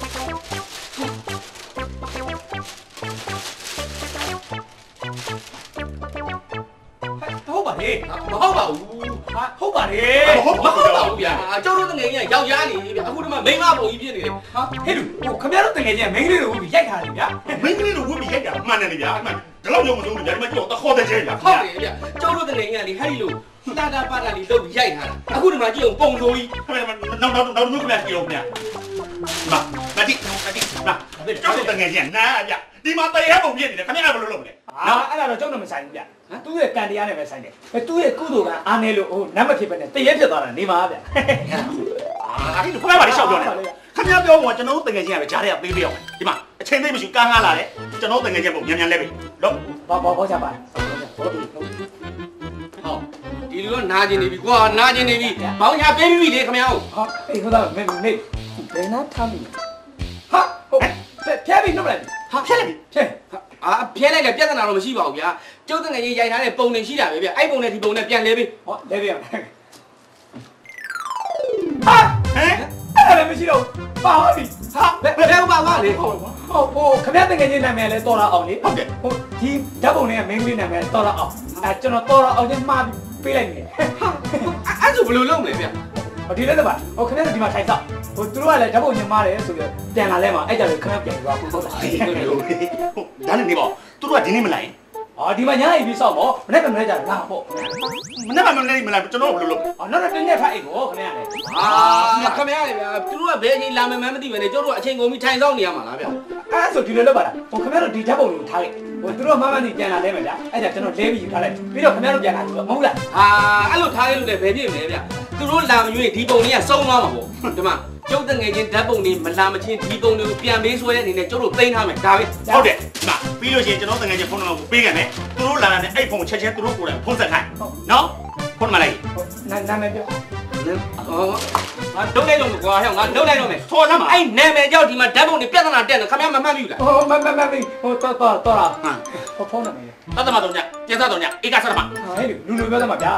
ဟုတ်ပါလေမဟုတ်ပါဘူး ဟာဟုတ်ပါလေမဟုတ်ပါဘူးမဟုတ်ပါဘူးဗျာကျောင်းတို့တငယ်ကြီးကယောက်ျားနေဗျအခုဒီမှာမိန်းမပုံကြီးဖြစ်နေတယ်ဟာဟဲ့လူဟိုခင်ဗျားတို့တကယ်ချင်းမိန်းကလေးတို့ရိုက်ထားတယ်ဗျာမင်းကလေးတို့ဝတ်ပြီးရိုက်တာမှန်တယ်လေဗျာအမှန်ဒီလောက်ရုံမဆုံးဘူးဗျာဒီမှာကြောက်တခေါ်တဲ့ကျဲဗျာဟုတ်တယ်ဗျကျောင်းတို့တငယ်ကြီးကလေဟဲ့ဒီလိုတာတာပါတာလေးလုပ်ပြီးရိုက်ထားတာအခုဒီမှာကြည့်အောင်ပုံဆိုကြီးခဏနောက်နောက်နောက်မျိုးခင်ဗျာကြည့်အောင်ဗျာမမတိမတိမကြောက်တဲ့ငယ်ချင်းနားဗျာဒီမှာတရားပုံပြနေတယ်ခင်ဗျာဘယ်လိုလုပ်မလဲဟာအဲ့ဒါတော့ကြောက်တော့မဆိုင်ဘူးဗျာ သူ့ရဲ့ကံတရားနဲ့ပဲဆိုင်တယ်အဲသူ့ရဲ့ကုသိုလ်ကအားနေလို့ဟိုနတ်မဖြစ်ပဲနဲ့တရက်ဖြစ်သွားတာနေပါဗျာအာဒီခုနကပါလေရှောက်ပြောနေခင်ဗျာပြောမှာကျွန်တော်တို့တငယ်ချင်းကပဲဂျားတွေကပေးပေးအောင်ဒီမှာအချိန်သိမရှိကားငားလာတယ်ကျွန်တော်တငယ်ချင်းပုံမြန်မြန်လဲပြီတော့ဘာဘာဘာချပါဟုတ်ပြီဟုတ်ဒီလူတော့နာကျင်နေပြီကွာနာကျင်နေပြီဘောင်းညာပေးပြီးပြီလေခင်ဗျားဟာအေးဟုတ်သားမေမေဘယ်နာထားမိဟာဟုတ်ဖျက်ပြီးနှုတ်လိုက်ဟာဖျက်လိုက်ဖျက် အာဖျဲလိုက်လေပြဿနာတော့မရှိပါဘူးဗျာကျုပ်တငယ်ကြီးရိုက်ထားတဲ့ပုံတွေရှိတာပဲဗျအဲ့ပုံနဲ့ဒီပုံနဲ့ပြန်လဲပြီးဟောလဲပြရမယ်ဟာဟမ်အဲ့ဒါလည်းမရှိတော့ပါဟောပြီဟာဘယ်ဘယ်ပါပါလေဟုတ်ဟုတ်ဟိုခမရတကယ်ချင်းနာမည်လဲတော်လာအောင်လေဟုတ်ကဲ့ဟိုဒီဓာတ်ပုံလေးကမင်းကလေးနာမည်တော်လာအောင်အဲကျွန်တော်တော်လာအောင်ချင်းမှားပေးလိုက်နေဟာအဲ့ဆိုဘယ်လိုလုပ်မလဲဗျ ဟိုဒီလည်းတပါဟိုခမရဒီမှာထိုင်ဆောက်ဟိုသူတို့ကလည်းဓာတ်ပုံချင်းမှားတယ်ဆိုပြီးပြန်လာလဲမှာအဲ့ကြလို့ခမရပြန်သွားဟုတ်တာဒါနဲ့နေပေါ့သူတို့ကဒီနေ့မလိုက်အော်ဒီမှာညအိပ်ပြီးဆောက်ပေါ့မနေ့ကမနေ့ကျလာပေါ့မနေ့ကမနေ့မလိုက်ကျွန်တော်ဘယ်လိုလုပ်အော်နောက်တော့တင်းရက်ထားအိပ်ကိုခမရလေအာခင်ဗျားလေဗျာသူတို့ကဘယ်အချိန်လာမယ်မှန်းမသိပဲねကျုပ်တို့အချိန်ကုန်ပြီးထိုင်ဆောင်နေရမှာလားဗျအဲ့ဆိုဒီလိုလုပ်ပါလားဟိုခမရတို့ဒီဓာတ်ပုံကိုထားလိုက်ဟိုသူတို့မှမမှန်ဒီပြန်လာလဲမယ်ဗျအဲ့ဒါကျွန်တော်လဲပြီးယူထားလိုက်ပြီးတော့ခမရတို့ပြန်လာပြီမဟုတ်လားအာအဲ့လိုထားရလို့လည်းဘယ်ဖြစ်မလဲဗျ သူတို့လာမရွေးဒီပုံလေးကစုံသွားမှာပေါ့ဒီမှာကျုပ်တငယ်ချင်းဓာတ်ပုံတွေမလာမချင်းဒီပုံတွေကိုပြန်ပေးဆွဲတဲ့အနေနဲ့ကျုပ်တို့သိမ်းထားမယ်ဒါပဲဟုတ်တယ်ဒီမှာပြီးလို့ရှိရင်ကျွန်တော်တကယ်ချင်းဖုန်းနံပါတ်ကိုပေးခဲ့မယ်သူတို့လာတာနဲ့အဲ့ဖုန်းကိုချက်ချင်းသူတို့ကိုယ်တိုင်ဖုန်းဆက်ခိုင်းနော် ဖုန်းနံပါတ်လိုက်နာနာမည်ပြောဟောငါလုံးလိုက်တော့ကွာဟဲ့ငါလုံးလိုက်တော့မယ်ထော်လာမှာအဲ့နာမည်ကြောက်ဒီမှာဓာတ်ပုံတွေပြဿနာတက်နေခင်ဗျားမမှတ်ဘူးလားဟိုမမမမဟိုတော်တော်တော်လားဟမ်ဟိုဖုန်းနာမည်တတ်တမတော်ညကျန်းစားတော်ညဧကစားတမဟဲ့လူလူပြောသမှာဗျာ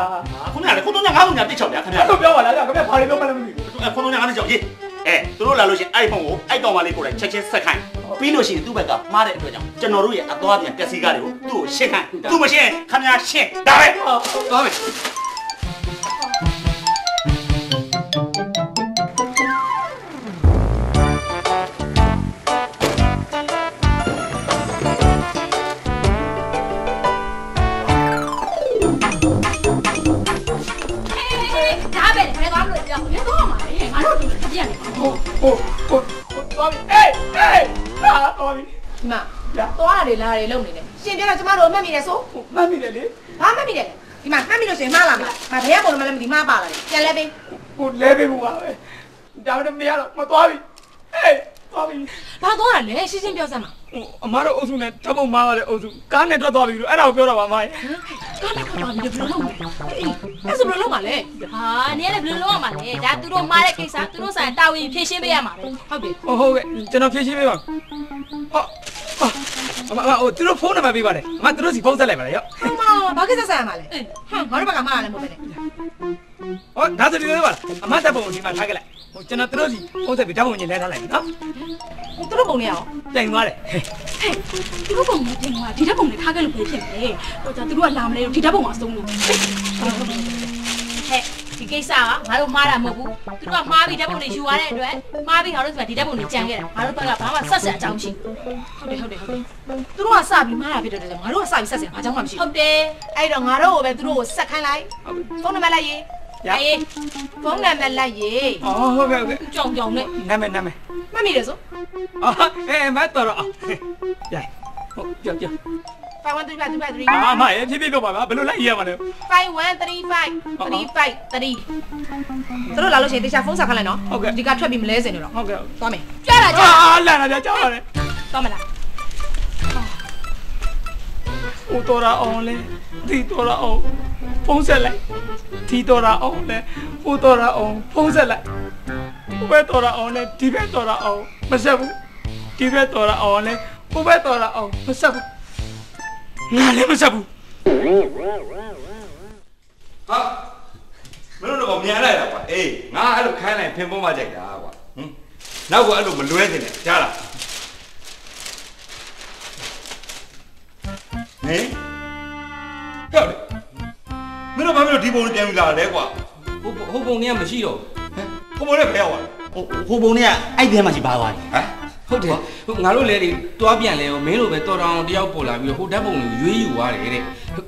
ခုနကလေခုတော့ညငါ့ကိုညတိချောက်ဗျာခင်ဗျာအဲ့လိုပြောပါလားခင်ဗျဘာတွေပြောမှလည်းမသိဘူးခုတော့ညငါ့နဲ့ကြောက်ရေးအဲသူတို့လာလို့ရှိရင်အဲ့ဖုန်းကိုအဲ့ကောင်မလေးကိုယ်တိုင်ချက်ချင်းဆက်ခိုင်းပြီးလို့ရှိရင်သူ့ဘက်ကမှားတဲ့အတွက်ကြောင့်ကျွန်တော်တို့ရဲ့အသွားပြန်ပျက်စီးကားတွေကိုသူ့ကိုရှင်းခိုင်းသူ့မရှင်းခင်ဗျာရှင်းဒါပဲသွားမယ် ဟိုဟိုဟိုတော်ပြီအေးအေးဟာတော်ပြီဒီမှာသွားရတယ်လားတွေလုံနေတယ်ရှင်ပြောတော့ကျမတို့မှတ်မိတယ်ဆိုမှတ်မိတယ်လေဘာမှတ်မိတယ်လဲဒီမှာမှတ်မိလို့ရှင်မှားလာမှာငါဘယ်ကပုံမှလည်းမသိမှားပါလာတယ်ပြန်လဲပေးဟိုလဲပေးဘူးပါပဲဒါမှမရတော့မသွားပြီအေးသွားပြီဘာသွားတာလဲရှင်းရှင်းပြောစမ်းပါ ဟိုအမားတို့အုပ်စုနဲ့ဓာတ်ပုံမှားရတဲ့အုပ်စုကားနဲ့ထွက်သွားပြီလို့အဲ့ဒါကိုပြောတာပါအမရဲ့ကားနဲ့ထွက်သွားပြီဘယ်လိုလုပ်မလဲအေးအဲ့ဆိုဘယ်လိုလုပ်မှာလဲဟာနေရလေဘယ်လိုလုပ်ရမှာလဲဒါသူတို့မှားတဲ့ကိစ္စသူတို့ဆိုင်တာဝန်ဖြည့်ရှင်းပေးရမှာပဲဟုတ်ပြီဟုတ်ဟုတ်ကဲ့ကျွန်တော်ဖြည့်ရှင်းပေးပါဟောဟာအမအမဟိုသူတို့ဖုန်းနံပါတ်ပေးပါတယ်အမသူတို့စီဖုန်းဆက်လိုက်ပါလေရောအမဘာကိစ္စဆိုင်ရမှာလဲဟမ်ငါတို့ဘက်ကမှားရတယ်မဟုတ်ပဲနဲ့ဟောဒါဆိုဒီလိုပါလားအမတပ်ပုံကိုဒီမှာထားခဲ့လိုက် ဟိုကျွန်တော်သူတို့စီဖုန်းဆက်ပြီးဓာတ်ပုံကြီးလဲထားလိုက်နော်သူတို့ပုံလေးရအောင်တိုင်သွားတယ်ဟဲ့သူတို့ပုံမတင်ကွာဒီဓာတ်ပုံလေးထားခဲ့လို့ဖြစ်ဖြစ်လေဟိုဒါသူတို့ကလာမလဲဒီဓာတ်ပုံမှာအဆုံးလို့ဟဲ့ဒီကိစ္စကငါတို့မှားတာမဟုတ်ဘူးသူတို့ကမှားပြီးဓာတ်ပုံတွေယူရတဲ့အတွက်မှားပြီးငါတို့ဒီမှာဒီဓာတ်ပုံတွေကြံခဲ့တာငါတို့ဘက်ကဘာမှဆက်ဆက်အကြောင်းရှိဟုတ်တယ်ဟုတ်တယ်ဟုတ်တယ်သူတို့ကစပြီးမှားတာဖြစ်တယ်ငါတို့ကစပြီးဆက်ဆက်ဘာကြောင့်မှမရှိဟုတ်တယ်အဲ့တော့ငါတို့ကိုပဲသူတို့ကိုဆက်ခိုင်းလိုက်ဖုန်းနံပါတ်လိုက်ရေး ရအေးဖုန်းနံပါတ်လိုက်ရေးအော်ဟုတ်ကဲ့ဟုတ်ကဲ့ကြောင်ကြောင်နဲ့နာမည်နာမည်မှတ်မိတယ်ဆိုအော်အဲမတ်တော်တော့ရဟုတ်ကြောက်ကြောက်5135အာမရဲ့ဖြည်းဖြည်းပြောပါဗျာဘယ်လိုလိုက်ရမှာလဲ5135 353သူတို့လာလို့ရှိရင်တခြားဖုန်းဆက်ခိုင်းလိုက်နော်ဟုတ်ကဲ့ဒီကထွက်ပြီးမလဲစင်လို့တော့ဟုတ်ကဲ့သွားမယ်ကြွလာကြအာလာလာကြောက်ရတယ်သွားမလား ဟိုတော်တာအောင်လဲဒီတော်တာအောင်ဖုန်းဆက်လိုက်ဒီတော်တာအောင်လဲဟိုတော်တာအောင်ဖုန်းဆက်လိုက်ဟိုဘက်တော်တာအောင်လဲဒီဘက်တော်တာအောင်မဆက်ဘူးဒီဘက်တော်တာအောင်လဲဟိုဘက်တော်တာအောင်မဆက်ဘူးငါလည်းမဆက်ဘူးဟာမင်းတို့တော့မြန်လိုက်တာကွာအေးငါအဲ့လိုခိုင်းလိုက်ဖင်ပေါ်မှကြိုက်တာကွာဟင်နောက်ကအဲ့လိုမလွဲတင်နဲ့ကြားလား ဟင်ကြောက်လေမင်းတို့ဘာဖြစ်လို့ဒီပုံကိုပြန်ယူလာလဲကွာ ဟိုဟိုပုံတွေကမရှိတော့ ဟိုပုံနဲ့ဖယ်ရောက်သွား ဟိုဟိုပုံเนี่ยအဲ့ဒီထဲမှာရှိပါသွားတယ် ဟမ် ဟုတ်တယ်ဟိုငါတို့လည်းဒီတွားပြန်လဲမင်းတို့ပဲတော်တော်တယောက်ပေါ်လာပြီးတော့ဟိုဓာတ်ပုံတွေကိုရွေးယူသွားတယ်တဲ့အဲ့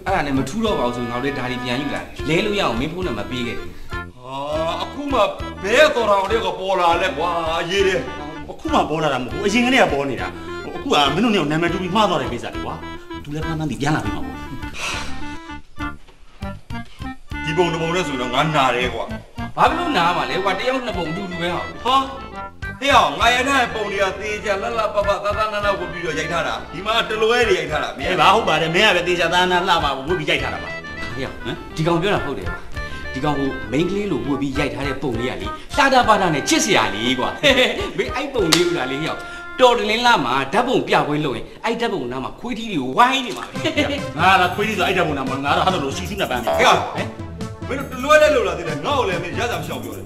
ဒါနဲ့မထူးတော့ပါဘူးဆိုငါတို့ဒါတွေပြန်ယူလာလဲလို့ရအောင်မင်းဖုန်းနဲ့မပေးခဲ့ဘူး ဟာအခုမှဘဲတော်တော်တွေကပေါ်လာလဲကွာရေးတယ် အခုမှပေါ်လာတာမဟုတ်ဘူးအရင်ကတည်းကပေါ်နေတာအခုကမင်းတို့เนี่ยနာမည်တူပြီးမှားသွားတဲ့ကိစ္စတွေကွာ သူလည်းမှန်းမှန်းသိပြန်လာပြီမှာပေါ့ဒီပုံဒီပုံနဲ့ဆိုတော့ငါနာတယ်ကွာဘာဖြစ်လို့နားမှာလဲကွာတယောက်နှစ်ပုံအတူတူပဲဟာဟာဟေ့အောင်ငါရတဲ့ပုံတွေကသေချာလလပပသာသာနာနာကိုပြီးတော့ရိုက်ထားတာဒီမှာတလွဲတွေရိုက်ထားတာမြင်အေးပါဟုတ်ပါတယ်မင်းကပဲတေချာသားနာလှပါဘူးဝတ်ပြီးကြိုက်ထားတာပါဟဟေ့ဟမ်ဒီကောင်ပြောတာဟုတ်တယ်ကွာဒီကောင်ဟိုမိန်းကလေးလိုပို့ပြီးရိုက်ထားတဲ့ပုံလေးကလေလှတာပါတာနဲ့ချစ်စရာလေးကွာမင်းအဲ့ပုံလေးကလေဟေ့ တော်တလင်းလာမှာဓာတ်ပုံပြပွဲလုပ်ရင်အဲ့ဓာတ်ပုံနားမှာခွေးထီးတွေကိုဝိုင်းနေမှာပဲငါကခွေးကြီးဆိုအဲ့တက်ပုံနာမှာငါတော့ဟာလို့ရှိစုနေပန်းပြီဟဲ့ကောင်ဟဲ့မင်းတို့လွယ်လဲလို့လာသေးတယ်ငါ့ကိုလည်းမင်းရကြမရှောက်ပြောတယ်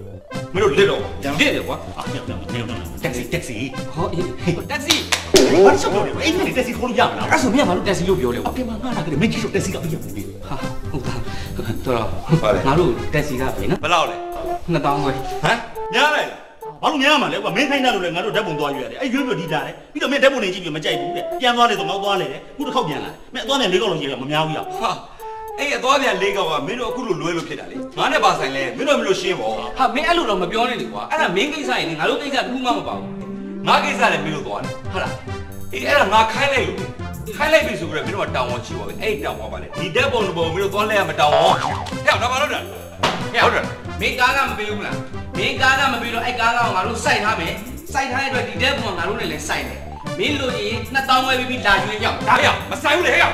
မင်းတို့လစ်တော့လစ်တယ်ကွာအာမြောက်မြောက်မြောက်မြောက်တက်စီတက်စီဟောအေးတက်စီဘာရှောက်ပြောလဲအဲ့ဒီတက်စီခေါ်လို့ရမလားအဲ့ဆိုမင်းကဘာလို့တက်စီလို့ပြောလဲအပြင်မှာငါလာကြတယ်မင်းကြီးရှောက်တက်စီကပြည့်ပြီဟာဟုတ်တာတော်တော့ငါတို့တက်စီကပဲနော်ဘယ်လောက်လဲ2000ပဲဟမ်ညားလိုက်လား ဘာလို့များမှာလဲကွာမင်းခိုင်းတာလို့လဲငါတို့ဓာတ်ပုံသွားရွရတယ်အဲ့ရွရွဒီတာလေပြီးတော့မင်းဓာတ်ပုံနေကြည့်ပြီးမကြိုက်ဘူးတဲ့ပြန်သွားလေဆိုငါသွားလေတဲ့ခုတစ်ခေါက်ပြန်လာမင်းအသွားနဲ့လေးကောက်လို့ရှိရမများဘူးရဟာအဲ့အသွားပြန်လေးကောက်ကမင်းတို့အခုလိုလွဲလို့ဖြစ်တာလေငါနဲ့ပါဆိုင်လဲမင်းတို့မလို့ရှင်းပေါ့ဟာမင်းအဲ့လိုတော့မပြောနဲ့လေကွာအဲ့ဒါမင်းကိစ္စရင်ငါတို့ကိစ္စတစ်ခုမှမပါဘူးငါကိစ္စလည်းမင်းတို့သွားတယ်ဟုတ်လားအေးအဲ့ဒါငါခိုင်းလိုက်လို့ခိုင်းလိုက်ပြီဆိုပြီးတော့မင်းတို့ကတောင်းဝန်ချီပါပဲအဲ့တောင်းဝန်ပါလေဒီတက်ပုံတစ်ပုံမင်းတို့သွားလဲရမတောင်းဝန်ဟဲ့တော့ဘာလို့လဲဟုတ်တယ် မင်းကားကမပေးဘူးလားမင်းကားကမပေးတော့အဲ့ကားကငါတို့စိုက်ထားမယ်စိုက်ထားတဲ့အတွက်ဒီတဲ့ပုံကငါတို့နဲ့လည်းစိုက်တယ်မင်းလို့ရင်2000ပဲပြီးပြီးလာကျွေးကြောက်ဒါရမဆိုင်ဘူးလေဟဲ့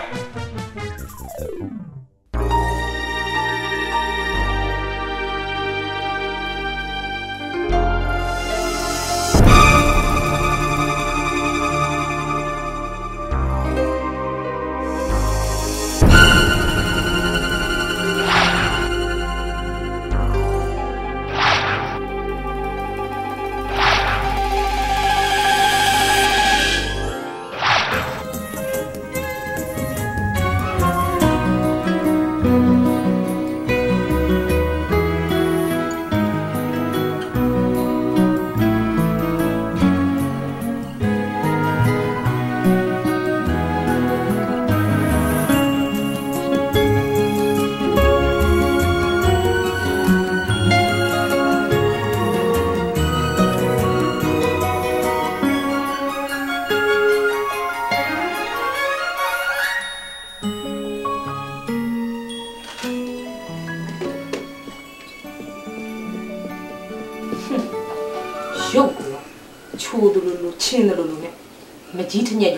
မကြီးထညက်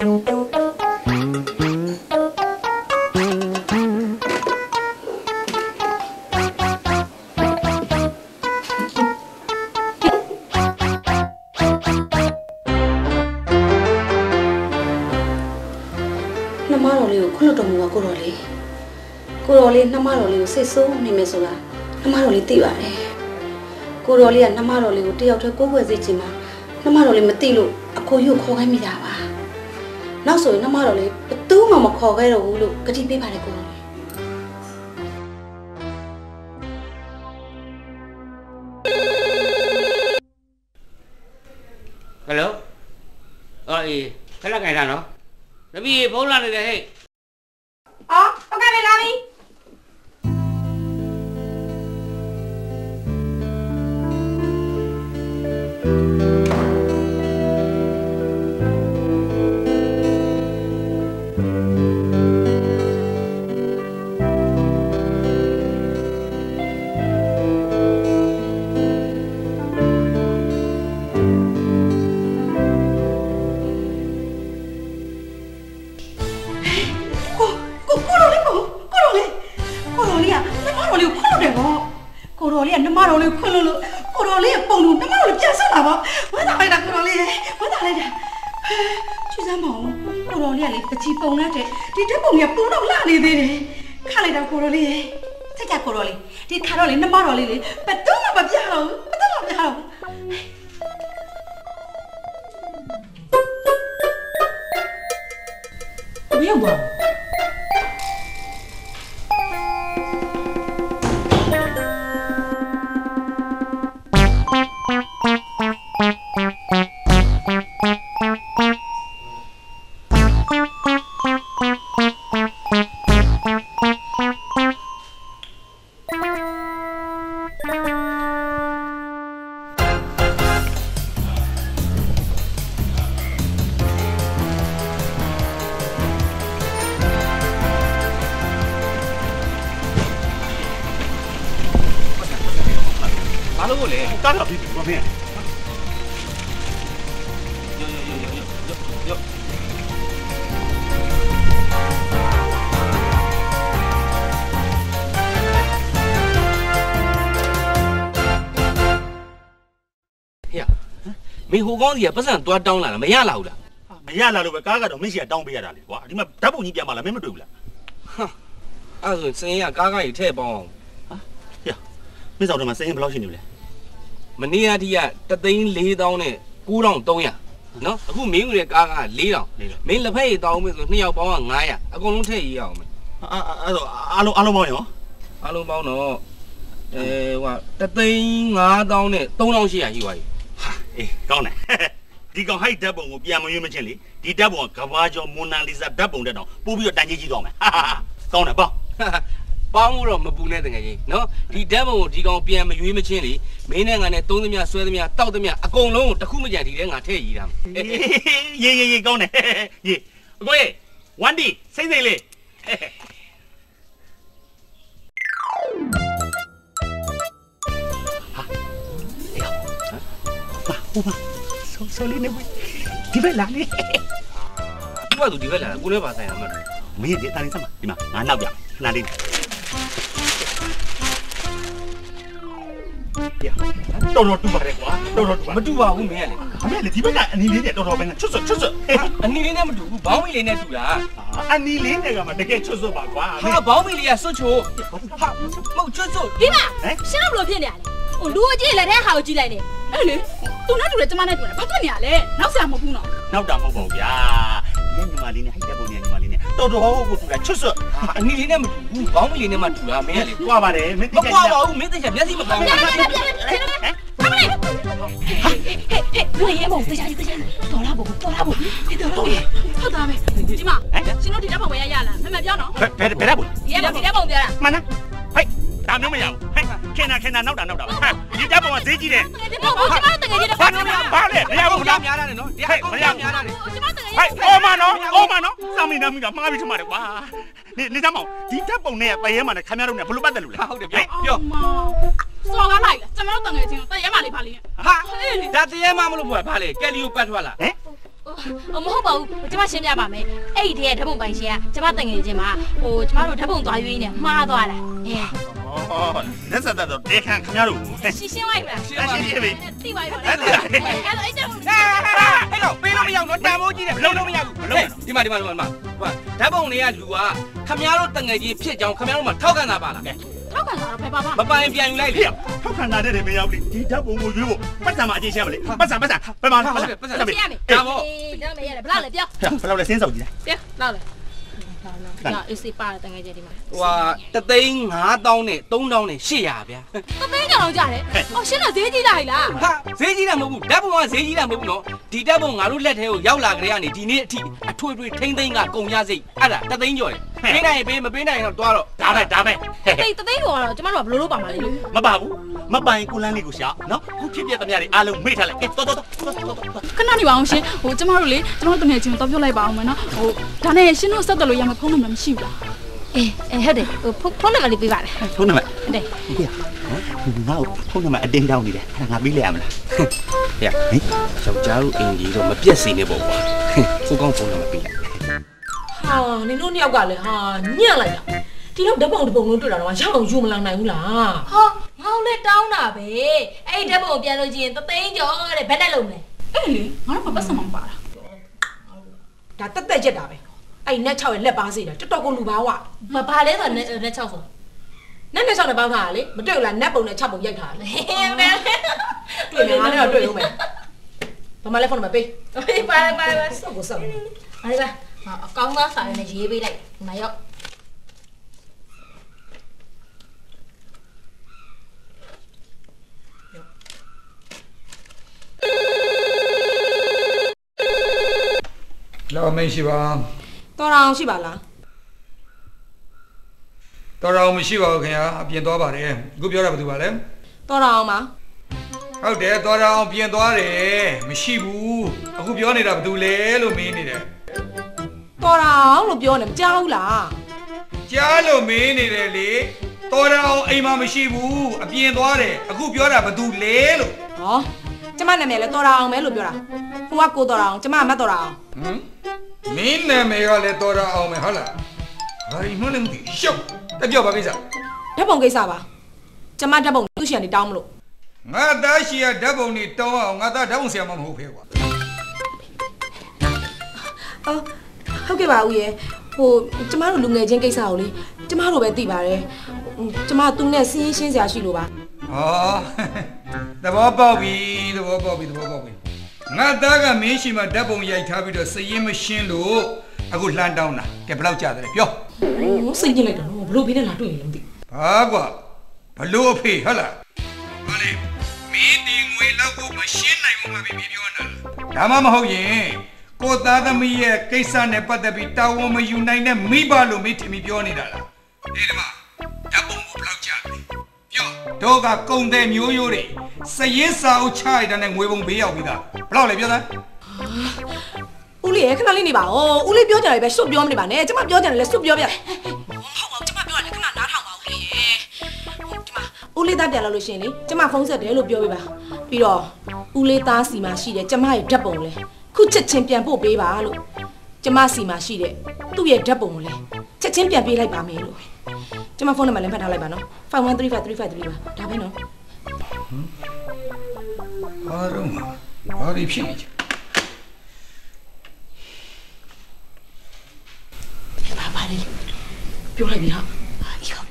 ရုပ်ကြီးနှမတော်လေးကိုခွလွတ်တော်မူပါကိုတော်လေးကိုတော်လေးနှမတော်လေးကိုစိတ်ဆိုးနေမယ်ဆိုတာနှမတော်လေးသိပါတယ်ကိုတော်လေးက နှမတော်လေးကိုတယောက်တည်းကိုယ်ွယ်စေချင်မှာနှမတော်လေးမသိလို့အကိုကြီးကိုခေါ်ခိုင်းမိတာပါနောက်ဆိုရင်နှမတော်လေးဘယ်သူမှမခေါ်ခဲ့တော့ဘူးလို့ကတိပေးပါတယ်ကိုတော်လေးဟယ်လိုအော်အေးခက်လက်ကြိုင်တာနော်တပီးဖုန်းလာနေတယ်ဟဲ့အော်ဟုတ်ကဲ့ပဲလာပြီ မတော်လေးကိုခွတ်လို့လို့ကိုတော်လေးရဲ့ပုံလို့နှမတော်လေးပြန်ဆက်လာပါဝမ်းသာလိုက်တာကိုတော်လေးဝမ်းသာလိုက်တာချူစမ်းမအောင်ကိုတော်လေးကလေပချီပုံနဲ့တဲ့ဒီတက်ပုံကပုံတော့လှနေသေးတယ်ခါလိုက်တာကိုတော်လေးစိတ်ကြကိုတော်လေးဒီခါတော့လေနှမတော်လေးလေဘယ်တော့မှမပြတော့ဘူးဘယ်တော့မှမပြတော့ဘူးဘယ်ရော ကောင်းစီကပတ်စံသွားတောင်းလာတာမရလာဘူးလားမရလာလို့ပဲကားကတော့မင်းစီကတောင်းပေးရတာလေကွာဒီမှာဓာတ်ပုံကြီးပြန်มาလားမင်းမတွေ့ဘူးလားအဲ့ဒါဆိုစင်ရကားကားကြီးထည့်ပေါင်းအောင်မင်းဆောင်တယ်မှာစရင်ဘယ်လောက်ရှိနေပြီလဲမနေ့ကတည်းကတသိန်း4000နဲ့9300နော်အခုမင်းဦးရဲ့ကားက4000မင်းလက်ဖက်ရည်တောင်းမယ်ဆိုနှစ်ယောက်ပေါင်းက900အကုန်လုံးထည့်ရအောင်မယ်အာအဲ့တော့အားလုံးအားလုံးပေါင်းရောအားလုံးပေါင်းတော့အဲဟိုတသိန်း5000နဲ့3800ရှိပါပြီ အေးကောင်းတယ်ဒီကောင်ဟိုက်ဓာတ်ပုံကိုပြန်မရွေးမချင်းလေဒီဓာတ်ပုံကကဘာကျော်မွန်နာလီဇာဓာတ်ပုံတဲ့တောင်ပို့ပြီးတော့တန်ကြီးကြီးသွားမယ်ဟာဟာကောင်းတယ်ပေါ့ပေါင်းလို့တော့မပူနဲ့တကယ်ကြီးနော်ဒီဓာတ်ပုံကိုဒီကောင်ပြန်မရွေးမချင်းလေမင်းနဲ့ငါနဲ့သုံးသမျှဆွဲသမျှတောက်သမျှအကုန်လုံးကိုတစ်ခုမကြံဒီထဲငါထည့်ရည်တာရေးရေးရေးကောင်းတယ်ရေးအကိုရေးဝန်ဒီစိမ့်စိမ့်လေး ဆောဆောလေးနေဝဒီဘက်လာလေသူကသူဒီဘက်လာတာကိုလည်းပါဆိုင်ရမှာမင်းဒီတာလေးစမ်းပါဒီမှာငါနောက်ပြခဏလေးတော်တော်တူပါတယ်ကွာတော်တော်တူပါမတူပါဘူးမင်းကလေအမေလေဒီဘက်ကအနီလေးနဲ့တော်တော်ပဲချွတ်ချွတ်ချွတ်ချွတ်အနီလေးနဲ့မတူဘူးဘောင်းမီလေးနဲ့တူလားအနီလေးနဲ့ကမှတကယ်ချွတ်ချွတ်ပါကွာဟာဘောင်းမီလေးကစွတ်ချိုဟာမဟုတ်ချွတ်စွတ်ဒီမှာရှင်းလို့ဘယ်လိုဖြစ်နေရလဲ ဟိုလူကိုကြည့်လက်ထဲဟာကိုကြည့်လိုက်နေအဲ့လေသူနဲ့တူတယ်ကျမနဲ့တူတယ်ဘာတွေ့နေရလဲနောက်ဆရာမဟုတ်ဘူးနော်နောက်တာမဟုတ်ပါဘူးဗျာဒီညီမလေးနဲ့ဟိုက်တဲ့ပုံနဲ့ညီမလေးနဲ့တော်တော်ကိုတူတာချွတ်ချွတ်အနီလေးနဲ့မတူဘူးဘောင်းမီလေးနဲ့မှတူတာမင်းကလေကွာပါတယ်မင်းမကွာပါဘူးမင်းသိချင်မျက်စိမကောင်းဘူးဟဲ့ဟဲ့ဘယ်ရဲမို့တရားကြီးတရားကြီးတော်လာဖို့တော်လာဖို့တော်လာဖို့ဟုတ်တာပဲဒီမှာရှင်တို့ဒီတော့ဘယ်ရရလားမမပြောနော်ဘယ်ဘယ်ဘယ်တော့ဘူးဒီကဒီကပုံပြတာမှန်လားဟိုက် ဒါမျိုးမရဘူးဟဲ့ခင်နာခင်နာနောက်တာနောက်တာဟာဒီတပ်ပုံကဈေးကြီးတယ်ဒီပုံကိုကျမတို့တကယ်ကြီးတော့ဘာလို့ဘာလဲမရဘူးလားများလာတယ်နော်ဒီဟဲ့မရဘူးများလာတယ်ကျမတကယ်ဟဲ့အော်မနော်အော်မနော်စာမင်းနာမီကမှားပြီးထမတယ်ကွာနေနေသားမောင်ဒီတပ်ပုံနဲ့တရေမှနဲ့ခမရတို့နဲ့ဘလို့ပတ်တယ်လို့လဲဟုတ်တယ်ပြောပြောစော်ကားလိုက်လားကျမတို့တငယ်ချင်းတရဲမလေးပါလေးဟာဒါတည်းမှမလို့ပြောဘာလဲကယ်လီကိုပတ်ထွက်လာဟမ်မဟုတ်ပါဘူးကျမရှင်းပြပါမယ်အဲ့ဒီတည်းဓာတ်ပုံပိုင်ရှင်ကကျမတငယ်ချင်းမှာဟိုကျမတို့ဓာတ်ပုံသွားရွေးနေမှားသွားတာအဲ အော်လက်ဆက်တော့တေခံခမရတို့ရှင်းရှင်းလိုက်ပါရှင်းရှင်းပြီသိပါပြီအဲ့ဒါအဲ့ဒါဟဲ့တော့ပေးလို့မရဘူးနော်တန်ဖိုးကြီးတယ်လုံးလုံးမရဘူးဒီမှာဒီမှာဒီမှာဒီမှာဓာတ်ပုံတွေကလူကခမရတို့တငယ်ချင်းဖြစ်ကြောင်းခမရတို့မှာထောက်ခံတာပါလားထောက်ခံတာတော့ဘယ်ပါပါမပိုင်ပြန်ယူလိုက်လေဟေ့ထောက်ခံတာတဲ့မရောက်လေဒီတပ်ပုံကိုရွေးဖို့ပတ်စံမှာအချင်းရှင်းမလေးပတ်စံပတ်စံဘယ်မှာဟုတ်တယ်ပတ်စံရှင်းရမယ်ဒါပေါ့ဒါမရတယ်ဘလောက်လဲပြောဘယ်လောက်လဲစင်းစောက်ကြီးလားပြောလောက်လဲ ဒါအေးစီပါတယ်တငယ်ချင်းဒီမှာဟိုဟာတသိန်း5000နဲ့3000နဲ့800ဗျာတသိန်းကြောင်ကြတယ်အော်ရှင်းတော့ဈေးကြီးလာပြီလားဟာဈေးကြီးတာမဟုတ်ဘူးဓာတ်ပုံကဈေးကြီးတာမဟုတ်ဘူးနော်ဒီဓာတ်ပုံငါတို့လက်ထဲကိုရောက်လာကြတဲ့ကနေဒီနေ့အထိအထွေထွေထိမ့်သိမ့်ကကုန်ရစိတ်အဲ့ဒါတသိန်းကျော်တယ်ပေးနိုင်ရင်ပေးမပေးနိုင်ရင်တော့တွားတော့ဒါပဲဒါပဲတိတ်တသိန်းကျော်ကတော့ကျမတို့ကဘယ်လိုလုပ်ပါမှာလဲမပါဘူးမပိုင်ကိုလန်းလေးကိုရှာနော်ခုဖြစ်ပြသမျှတွေအားလုံးမေ့ထားလိုက်ကဲတော်တော်တော်တော်တော်ခဏနေပါအောင်ရှင်ဟိုကျမတို့လေကျမတို့တငယ်ချင်းကိုတော့ပြောလိုက်ပါအောင်မယ်နော်ဟိုဒါနဲ့ရှင်တို့ဆက်တယ်လို့ရမယ်ဖုန်းနံပါတ်မရှိဘူးလားအေးအဲဟုတ်တယ်ဟိုဖုန်းနံပါတ်လေးပေးပါလားဖုန်းနံပါတ်ဟုတ်တယ်ဒီကငါ့ဖုန်းနံပါတ်အတင်းတောင်းနေတယ်အဲ့ဒါငါပေးလိုက်ရမလားဟဲ့ယောက်ျားတို့အင်ကြီးတော့မပြက်စီနေပေါ့ကွာကိုကောင်းဖုန်းတော့မပေးလိုက်ဟာနင်တို့နှစ်ယောက်ကလည်းဟာညံ့လိုက်တာဒီလောက်ဓာတ်ပုံတစ်ပုံလုံးတွေ့တာတော့ရအောင်ယူမလာနိုင်ဘူးလားဟာငေါလေးတောင်းတာပဲအဲ့ဒီဓာတ်ပုံပြန်လို့ချင်းတသိန်းကျော်တဲ့ဘယ်နဲ့လုံးလဲအေးလေငါတို့ကပတ်စံမပါတာဒါတက်တက်ချက်တာပဲ အဲ့နက်6ရဲ့လက်ပါစေတာတော်တော်ကိုလူပါဝမဘာလဲဆိုနဲ့နဲ့6ဆိုနက်နဲ့6နဲ့ပေါင်းထားတာလေမတွေ့ဘူးလားနက်ပုံနဲ့6ပုံရိုက်ထားတာလေဟဲ့မဲတွေ့နေငါလည်းတော့တွေ့ဦးမယ်ဘာမှလည်းဖုန်းနံပါတ်ပေးပါပါပါစောက်ကိုစောက်အဲ့ဒါအကောင်းသားစာရင်းနဲ့ရေးပေးလိုက်မရောက်လောက်မရှိပါ တော်တော်ရှိပါလားတော်တော်မရှိပါဘူးခင်ဗျာအပြင်သွားပါတယ်အခုပြောတာဘာတူပါလဲတော်တော်ပါဟုတ်တယ်တော်တော်ပြင်သွားတယ်မရှိဘူးအခုပြောနေတာဘာတူလဲလို့မင်းနေတယ်တော်တော်လို့ပြောနေမကြောက်ဘူးလားကြားလို့မင်းနေတယ်လေတော်တော်အိမ်မှာမရှိဘူးအပြင်သွားတယ်အခုပြောတာဘာတူလဲလို့ဟော ကျမနာမည်လဲတော်တော်အောင်ပဲလို့ပြောတာဟိုကကိုတော်တော်အောင်ကျမကမတ်တော်တော်အောင်ဟမ်မင်းနာမည်ကလည်းတော်တော်အောင်မယ်ဟုတ်လားဘာရီမလို့မသိရှုပ်တက်ပြောပါကိစ္စဓာတ်ပုံကိစ္စပါကျမဓာတ်ပုံသူ့ရှင်နေတောင်းမလို့ဟငါသားရှိရဓာတ်ပုံတွေတောင်းအောင်ငါသားဓာတ်ပုံဆရာမမဟုတ်ဖေကွာအော်ဟုတ်ကဲ့ပါဦးရဲ့ ဟိုကျမတို့လူငယ်ချင်းကိစ္စကိုလေကျမတို့ပဲသိပါတယ်ဟိုကျမသူနဲ့စင်းရှင်းစရာရှိလို့ပါဟောသဘောပေါက်ပြီသဘောပေါက်ပြီသဘောပေါက်ပြီငါသားကမင်းရှိမှဓာတ်ပုံရိုက်ထားပြီးတော့စည်ရင်မရှင်းလို့အခုလှမ်းတောင်းတာကဲဘယ်လောက်ကြာတယ်ပြောဟိုစိတ်ညစ်လိုက်တော့ဘလို့ဖေးနဲ့လာတွေ့ရင်လည်းမသိဘာကွာဘလို့အဖေဟုတ်လားဘာလဲမင်းဒီငွေလောက်ကိုမရှင်းနိုင်ဘူးမပြီးပြောနေတာဒါမှမဟုတ်ရင် ကိုသားသမီးရဲ့ကိစ္စနဲ့ပတ်သက်ပြီးတာဝန်မယူနိုင်တဲ့မိဘလို့မင်းထင်ပြီးပြောနေတာလားဒီမှာဓာတ်ပုံကိုဘယ်လောက်ကြာလဲပြောတို့ကကုံတဲ့မျိုးရိုးတွေစရင်စာအုပ်ချရတဲ့ငွေပုံဘေးရောက်ပြီးသားဘယ်လောက်လဲပြောသားဦးလေးရခဏလေးနေပါဦးဦးလေးပြောကြတယ်ပဲစွတ်ပြောမနေပါနဲ့ကျမပြောကြတယ်လဲစွတ်ပြောပြဟုတ်ပါဘူးကျမပြောရတယ်ခဏနားထောင်ပါဦးလေးရဒီမှာဦးလေးသားပြန်လာလို့ရှိရင်လေကျမဖုန်းဆက်တယ်လို့ပြောပေးပါပြီးတော့ဦးလေးသားစီမှာရှိတယ်ကျမရဲ့ဓာတ်ပုံလဲ ခုချက်ချင်းပြန်ပို့ပေးပါလို့ကျမစီမှာရှိတဲ့သူ့ရဲ့ဓာတ်ပုံကိုလဲချက်ချင်းပြန်ပေးလိုက်ပါမယ်လို့ကျမဖုန်းနံပါတ်လည်းဖတ်ထားလိုက်ပါနော်513535ပါဒါပဲနော်ဘာတော့ဘာဒီဖြစ်နေကြပါပါလေပြောလိုက်ပြီဟာဒီကောင်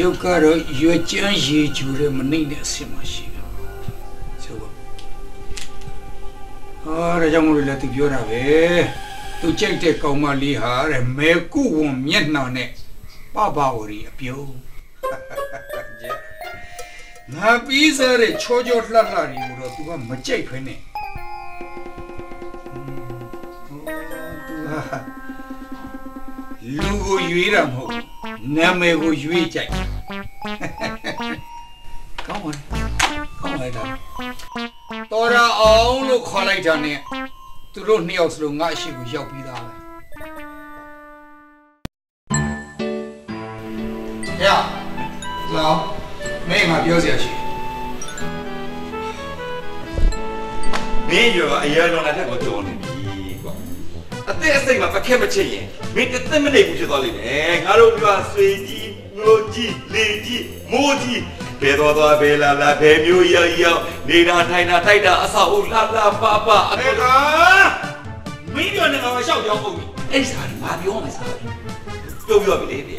ရုပ်ကတော့ရွက်ကြမ်းရေကျူတဲ့မနှိမ့်တဲ့အဆင့်မှာရှိတယ်ဆိုပါဟာဒါကြောင့်မလို့လည်းသူပြောတာပဲသူကြိုက်တဲ့ကောင်မလေးဟာတဲ့မဲကုဝန်မျက်နှာနဲ့ပပဝရီအပြုံးငါပြီးစားတဲ့ချောချောလှလှတွေကိုတော့ तू ကမကြိုက်ဖ ೇನೆ လူကိုရွေးတာမဟုတ်ဘူးနာမည်ကိုရွေးကြိုက်ကောင်းပါလေကောင်းလိုက်တာတော်ရအောင်လို့ခေါ်လိုက်တာ ਨੇ သူတို့နှစ်ယောက်စလုံးငါအရှိကိုရောက်ပြီးသားပဲရလောမင်းငါပြောစရာရှိမင်းရောအရာလုံးလာတဲ့ကိုကြောနေပြီကွာ အသက်အစိတ်မှာပခက်မချစ်ရင်မင်းတစ်သက်မနေဘူးဖြစ်သွားလိမ့်မယ်ငါတို့ပြောဆွေကြီးငိုကြီးလေကြီးမိုးကြီးဘယ်တော်သွားဘယ်လာလာဘယ်မျိုးရောက်ရောက်နေတာထိုင်တာထိုက်တာအဆောက်အဦလှလှပပအဲ့ဒါမင်းပြောနေကောင်ရှောက်ပြောပုံပြီအဲ့စားငါပြောမယ်စားပြုတ်ပြောပြီလေဒီ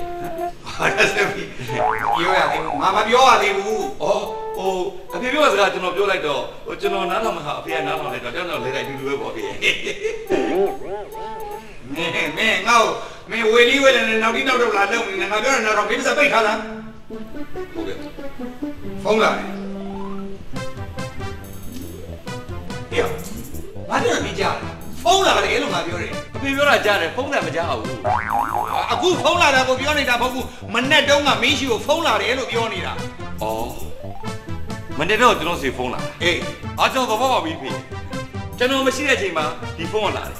ဟာဒါစပြီပြောရသေးဘူးငါမပြောရသေးဘူးဩ ဟိုအဖေပြောစကားကျွန်တော်ပြောလိုက်တော့ဟိုကျွန်တော်နားထောင်မှာအဖေကနားထောင်လိုက်တော့တောင်းတော့လေလိုက်တူတူပဲပေါ့ဗျာမင်းမင်းငါ့ကိုမင်းဝေလီဝေလနဲ့နောက်တိနောက်တော့လာလုံနေငါပြောရတော့မင်းစပိတ်ထားလားဟုတ်ကဲ့ဖုန်းလာတယ်ဟေ့ငါပြောနေကြတယ်ဖုန်းလာတယ်လို့ငါပြောတယ်အဖေပြောတာကြားတယ်ဖုန်းတယ်မကြားဘူးအခုဖုန်းလာတာကိုပြောနေတာမဟုတ်ဘူးမနဲ့တုန်းကမင်းရှိကိုဖုန်းလာတယ်လို့ပြောနေတာဩ မနေ့တော့ကျွန်တော်စီဖုန်းလာအေးအားကျွန်တော်သဘောပေါက်ပြီဖေကျွန်တော်မရှိတဲ့အချိန်မှာဒီဖုန်းကလာတယ်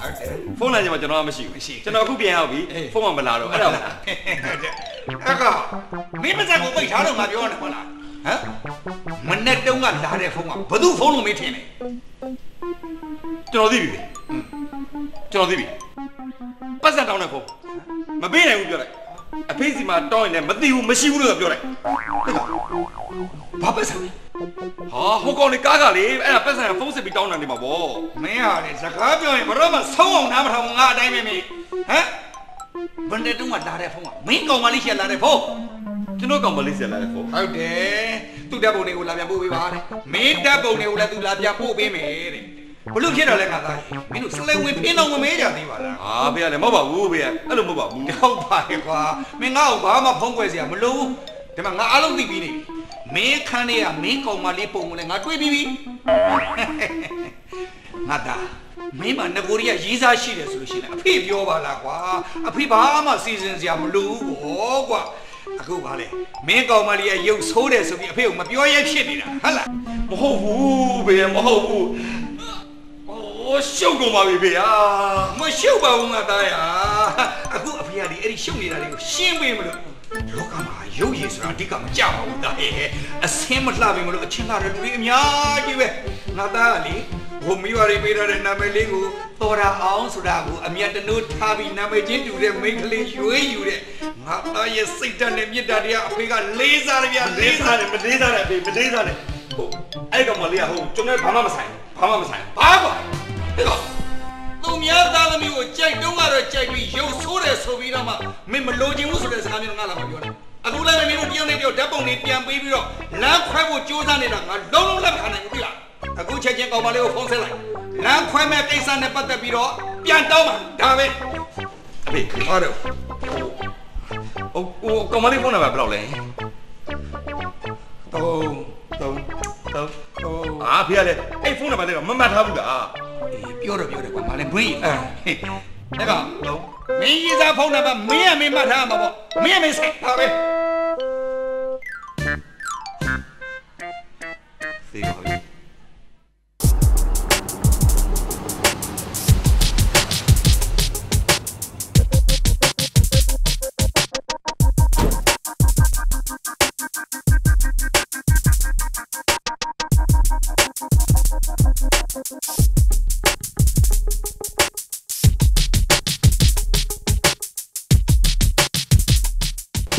ဖုန်းလာချိန်မှာကျွန်တော်ကမရှိဘူးကျွန်တော်အခုပြန်ရောက်ပြီဖုန်းကမလာတော့အဲ့ဒါမလားအကမင်းမစက်ကိုပိတ်ထားလို့ငါပြောနေမလားဟမ်မနဲ့တုန်းကလာတဲ့ဖုန်းကဘသူဖုန်းလို့မင်းထင်လဲကျွန်တော်သိပြီဖေကျွန်တော်သိပြီပတ်စံတောင်းတဲ့ဖုန်းမပေးနိုင်ဘူးပြောလိုက်အဖေစီမှာတောင်းရင်လည်းမသိဘူးမရှိဘူးလို့ပြောလိုက်ဘာပတ်စံလဲ ဟာဟိုကောင်နေကားကလေအဲ့ဒါပတ်စံဖုန်းစစ်ပြီးတောင်းတာနေမှာဗောမင်းဟာလေစကားပြောရင်ဘရောမဆုံးအောင်နားမထောင်ငါအတိုင်းပဲမင်းဟမ်ဘယ်နဲ့တုန်းကလာတဲ့ဖုန်းကမင်းကောင်မလေးရှက်လာတဲ့ဖုန်းကျွန်တော်ကောင်မလေးဆက်လာတဲ့ဖုန်းဟုတ်တယ်သူ့ဓာတ်ပုံတွေကိုလာပြန်ပို့ပေးပါတဲ့မင်းဓာတ်ပုံတွေကိုလည်းသူလာပြန်ပို့ပေးမယ်တဲ့ဘလို့ဖြစ်တော့လဲငါသားမင်းတို့စလဲဝင်ဖင်းအောင်မမေးကြသေးပါလားဟာဖေကလည်းမဟုတ်ပါဘူးဖေကအဲ့လိုမဟုတ်ပါဘူးဟုတ်ပါရဲ့ကွာမင်းငါ့ကိုဘာမှဖုံးကွယ်စရာမလိုဘူးဒီမှာငါအားလုံးသိပြီးနေ မင်းခန်းထဲကမင်းကောင်မလေးပုံကိုလည်းငါတွေးပြီးပြီငါသားမင်းမငကိုရီးယားရေးစားရှိတယ်ဆိုလို့ရှိရင်အဖေပြောပါလားကွာအဖေဘာမှစီစဉ်စရာမလိုဘူးဘောကွာအခုပါလေမင်းကောင်မလေးရဲ့ရုပ်ဆိုးတယ်ဆိုပြီးအဖေကမပြောရဲဖြစ်နေတာဟုတ်လားမဟုတ်ဘူးဖေမဟုတ်ဘူးဩဟိုရှုပ်ကုန်ပါပြီဖေဟာမရှုပ်ပါဘူးငါသားရအခုအဖေကဒီအဲ့ဒီရှုပ်နေတာလေးကိုရှင်းပေးမလို့ လောကမှာရုပ်ရည်ဆိုတာအဓိကမကြပါဘူးသားရဲ့အစင်းမလှပြီမလို့အချင်းလာတဲ့လူတွေအများကြီးပဲငါသားကလေဘုံမိဝရီပေးရတဲ့နာမည်လေးကိုတော်ရာအောင်ဆိုတာကိုအမြတ်တနိုးထားပြီးနာမည်ချင်းတူတဲ့မိန်းကလေးရွေးယူတဲ့ငါသားရဲ့စိတ်ဓာတ်နဲ့မြစ်တာတွေကအဖေကလေးစားတယ်ဗျာလေးစားတယ်မလေးစားတယ်အဖေမလေးစားတယ်ဟိုအဲ့ကောင်မလေးကဟိုကျွန်တော်ဘာမှမဆိုင်ဘာမှမဆိုင်ဘာကွာဟဲ့ကောင် သူများသားသမီးကိုကြိုက်တုံးကတော့ကြိုက်ပြီးရုပ်ဆိုးတယ်ဆိုပြီးတော့မှမင်းမလိုချင်ဘူးဆိုတဲ့စကားမျိုးငါလာမပြောနဲ့အခုလည်းမင်းတို့တယောက်နဲ့တယောက်ဓာတ်ပုံတွေပြန်ပေးပြီးတော့လမ်းခွဲဖို့ကြိုးစားနေတာငါလုံးလုံးလက်မခံနိုင်ဘူးပြလားအခုချက်ချင်းကောင်မလေးကိုဖုန်းဆက်လိုက်လမ်းခွဲမဲ့ကိစ္စနဲ့ပတ်သက်ပြီးတော့ပြန်တောင်းပါဒါပဲအဖေဟာတော့ဟိုဟိုကောင်မလေးဖုန်းနံပါတ်ဘယ်လောက်လဲတော့တော့ တော့တော့အာဖေကလည်းအဲ့ဖုန်းနံပါတ်လေးကမမှတ်ထားဘူးလားပြောတော့ပြောတယ်ကွာငါလည်းဘွေးဟဲ့အဲ့ကောင်တော့မင်းရေးစားဖုန်းနံပါတ်မင်းရမင်းမှတ်ထားမှာပေါ့မင်းရမင်းဆက်ဒါပဲသိပါပြီ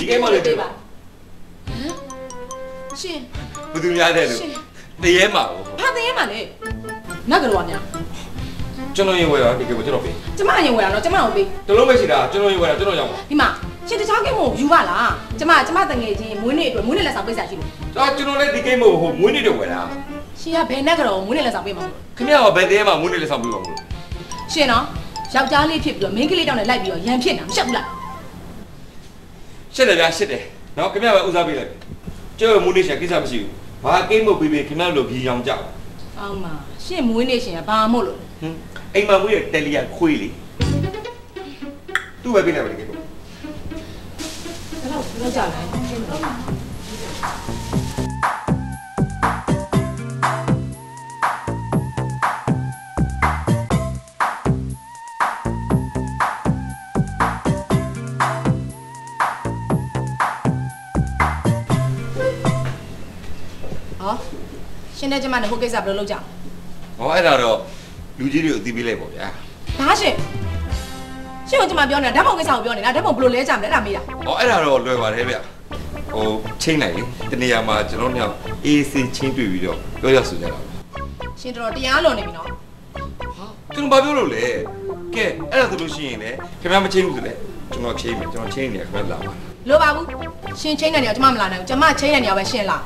ဒီကိမ်းမလေးတွေ့ပါရှင်ဘယ်သူများတဲ့လို့တရေမှာကိုဘာသိရမှာလဲနတ်ကတော့များကျွန်တော်ရင်ဝယ်တာဒီကိမ်းကိုကျွန်တော်ပေးကျမရင်ဝယ်တာတော့ကျမတို့ပေးတလုံးပဲရှိတာကျွန်တော်ရင်ဝယ်တာကျွန်တော်ရောက်ပါဒီမှာရှင်တခြားကိမို့ယူပါလားကျမကျမတငယ်ချင်းမွေးနေ့အတွက်မွေးနေ့လက်ဆောင်ပေးစားရှိလို့ဒါကျွန်တော်လည်းဒီကိမ်းမို့ဟိုမွေးနေ့တော့ဝယ်တာရှင်ကဘယ်နတ်ကတော့မွေးနေ့လက်ဆောင်ပေးမှာမလို့ခင်ဗျားကဘယ်တရေမှာမွေးနေ့လက်ဆောင်ပေးပါမလို့ရှင်နော်ယောက်ျားလေးဖြစ်ပြီးတော့မိန်းကလေးတောင်းနဲ့လိုက်ပြီးတော့ရန်ဖြစ်နေတာမရှက်ဘူးလား ရှစ်တယ်ဗျာရှစ်တယ်နော်ခင်ဗျားပဲဦးစားပေးလိုက်ကျော်မွေးနေ့ရှာကိစ္စမရှိဘူးဘာကိမ်းမို့ပေးပေးခင်ဗျားတို့ပြီးအောင်ကြောက်အောင်းမရှင်မွေးနေ့ရှင်ကဘာမို့လို့ဟင်အိမ်မှာမွေးတဲ့တယ်လီယာခွေးလေသူ့ပဲပေးလိုက်ပါလေကိမ်းမို့ဘယ်တော့ဘယ်တော့ကြာလဲရှင်တော့ ရှင်နဲ့ကျမနဲ့ဟိုကိစ္စဘယ်လိုလုပ်ကြလဲ ဟောအဲ့ဒါတော့လူကြီးတွေကိုအသိပေးလိုက်ပေါ့ဗျာ ဘာရှင်ရှင်ကကျမပြောနေတာဓာတ်ပုံကိစ္စကိုပြောနေတာဓာတ်ပုံဘယ်လိုလဲကြမလဲအဲ့ဒါမေးတာ ဟောအဲ့ဒါတော့လွယ်ပါတယ်ဗျဟိုချင်းလိုက်လေတနေရာမှာကျွန်တော်တို့ညအေးစေးချင်းတွေ့ပြီးတော့ပြောရဆိုကြတာ ရှင်တော်တော်တရားလွန်နေပြီနော် ကျွန်တော်ဘာပြောလို့လဲကဲအဲ့ဒါဆိုလို့ရှိရင်လေခင်ဗျားမချင်းဘူးဆိုလေကျွန်တော်ချင်းမယ်ကျွန်တော်ချင်းနေခင်ဗျားလာပါ လိုပါဘူးရှင်ချင်းတဲ့နေရာကျမမလာနိုင်ဘူးကျမချင်းတဲ့နေရာပဲရှင်လာ